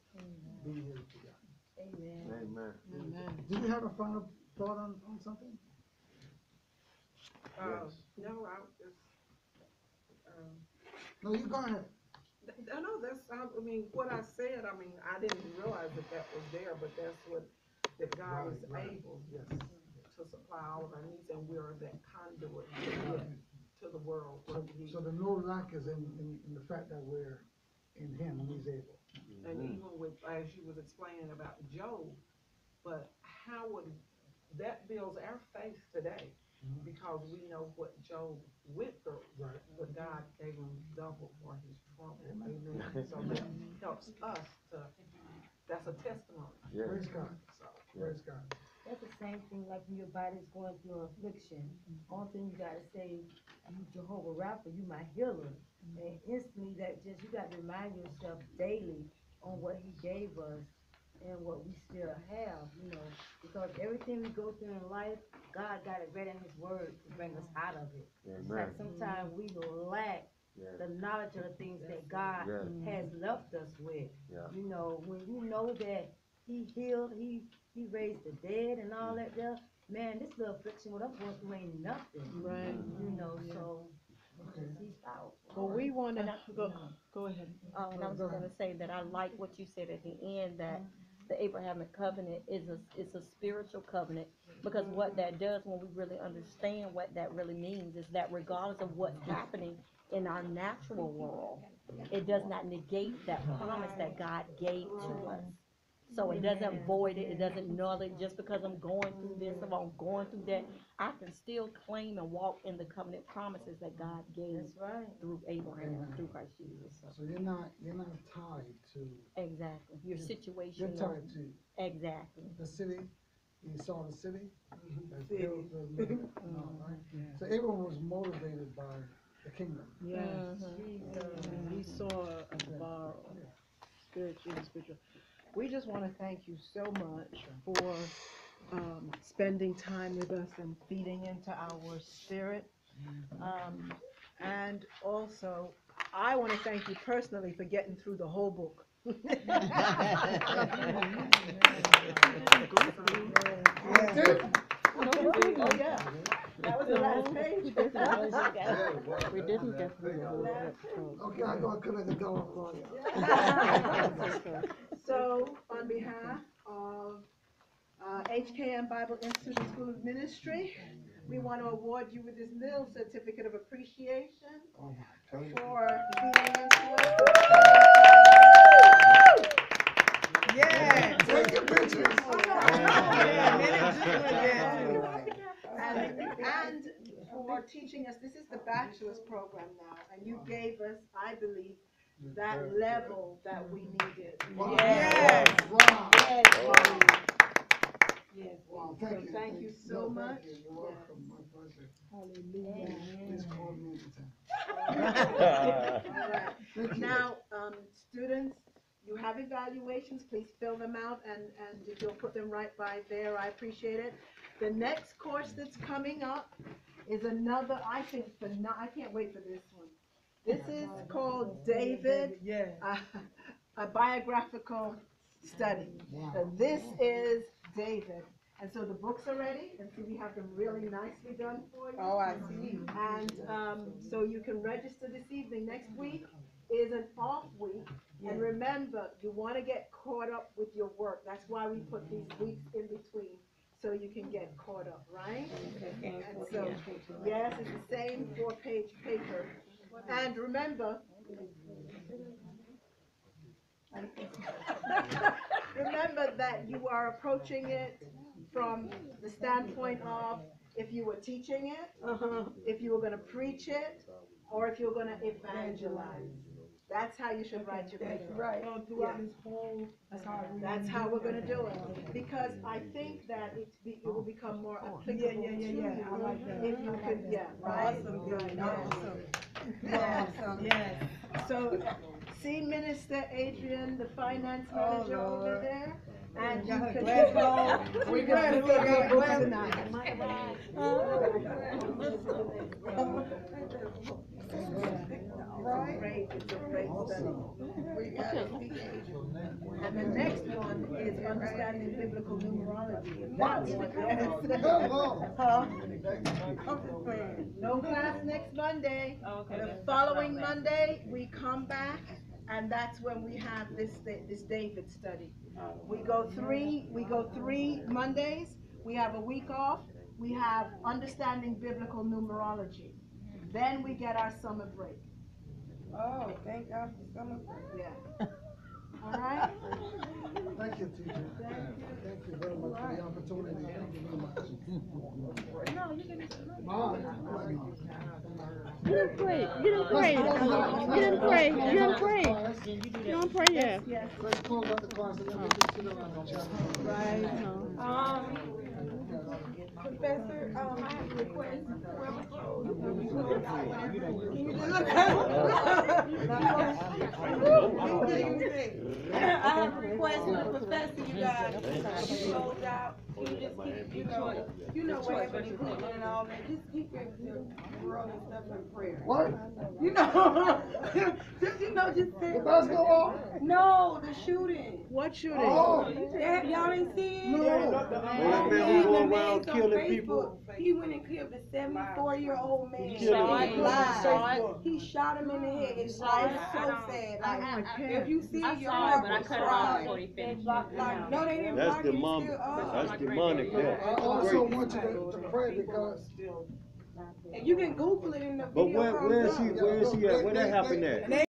Being here today.
Amen.
Amen.
Do you have a final thought on, on something?
Uh, no, I just, um,
No, you go ahead.
I know that's, I I mean, what I said, I mean, I didn't realize that that was there, but that's what, that God is
Right, right.
able
Yes.
to supply all of our needs, and we're that conduit to get to the world.
So, so the no lack is in, in, in the fact that we're in him and he's able.
And mm-hmm. even with, as you was explaining about Job, but how would, that builds our faith today,
Mhm.
because we know what Job went through.
Right.
But God gave him double for his trouble, mm-hmm. amen, so that helps us to, that's a testimony.
Yeah.
Praise God,
So,
praise God.
That's the same thing like when your body's going through affliction. Mm-hmm. Only thing you gotta say, you Jehovah Rapha, you my healer. And instantly that just, you gotta remind yourself daily on what he gave us and what we still have, you know. Because everything we go through in life, God got it right in his word to bring us out of it. It's like sometimes we lack
Yes.
the knowledge of the things that God
Yes.
has left us with.
Yeah.
You know, when you know that he healed, he, he raised the dead and all that stuff. man, this little affliction what I'm going through ain't nothing.
Right.
You know, so, he's powerful.
Well, we wanna,
And I-
go, go ahead.
Uh, and I was gonna say that I like what you said at the end, that the Abrahamic covenant is a, is a spiritual covenant. Because what that does, when we really understand what that really means, is that regardless of what's happening in our natural world, it does not negate that promise that God gave to us. So it doesn't void it, it doesn't null it, just because I'm going through this, if I'm going through that, I can still claim and walk in the covenant promises that God gave
That's right.
through Abraham, through Christ Jesus, so.
So you're not, you're not tied to,
Exactly, your
you're
situation.
tied to
Exactly.
the city, you saw the city. Mm-hmm.
that
built the- no, mm-hmm. right? So Abraham was motivated by the kingdom.
Yes.
Jesus.
And we saw a bar, spiritual spiritual. We just wanna thank you so much for, um, spending time with us and feeding into our spirit. Um, and also, I wanna thank you personally for getting through the whole book. Oh, yeah. That was the last page.
We didn't get through the whole book,
Okay, I know I couldn't have done it for you.
So.
So, on behalf of uh, HKM Bible Institute School of Ministry, we want to award you with this little certificate of appreciation for being into us. Yeah.
Taking pictures.
And, and for teaching us, this is the bachelor's program now, and you gave us, I believe, that level that we needed.
Wow.
Yes.
Wow.
Yes.
Wow,
So
thank you.
thank you so
No,
much.
thank you. You're welcome, my pleasure.
Hallelujah.
Please call me anytime.
All right. Now, um, students, you have evaluations, please fill them out and, and if you'll put them right by there, I appreciate it. The next course that's coming up is another, I think, phenom- I can't wait for this one. This is called David,
Yeah.
a, a biographical study. So this is David. And so the books are ready, and see, we have them really nicely done for you.
Oh, I see.
And, um, so you can register this evening. Next week is an off week. And remember, you wanna get caught up with your work. That's why we put these weeks in between, so you can get caught up, right? And so, yes, it's the same four-page paper. And remember, remember that you are approaching it from the standpoint of if you were teaching it, uh-huh. if you were gonna preach it, or if you're gonna evangelize. That's how you should write your paper.
Right. So throughout
Yeah.
this whole, that's how I read.
That's how we're gonna do it, because I think that it be, it will become oh, more applicable
Yeah, yeah, yeah, yeah. I like that.
If you
I like
could,
that.
yeah, right?
Awesome.
Good,
Yeah.
yeah.
Awesome. Yes.
So, see Minister Adrian, the finance
Oh,
manager over
Lord.
there? And you
Got her
can.
glasses on. We got her glasses tonight.
And the next one is understanding biblical numerology. What. No class next Monday. Okay. The following Monday, we come back, and that's when we have this, this David study. We go three, we go three Mondays, we have a week off, we have understanding biblical numerology. Then we get our summer break,
Oh, thank God for summer. Break.
Yeah. All right?
Thank you, teacher. Thank you Thank you very much for the opportunity. Thank you very much.
No, you can.
Mom,
You didn't pray, you didn't pray, you didn't pray, you didn't pray, you don't pray yet.
Let's close out the class and then we can sit around and chat.
Right, no.
Um,
Professor, um, I have a request, whoever closed. Can you just look I have a request for the professor, you guys, you close out, you just keep, you know, you know where everybody put and all that, just keep your, your world and stuff in prayer.
What?
You know, just, you know, just.
The basketball?
No, the shooting.
What shooting?
Oh.
Y'all didn't see it?
No.
That man go around killing
Facebook.
people.
He went and killed a seventy-four-year-old man.
He killed
Live.
him.
Saw it.
He shot him in the head. It's
Saw
like so sad. Like,
I-
if you see
I
it, your
saw it,
heart
but I
will
cut it
cry.
before he finished.
Like, no, they didn't
That's
block it,
demonic,
uh,
that's demonic there.
I also want you to, to pray because
And you can Google it in the
But
video
where, where is
up.
he, where is he at, where that happened at?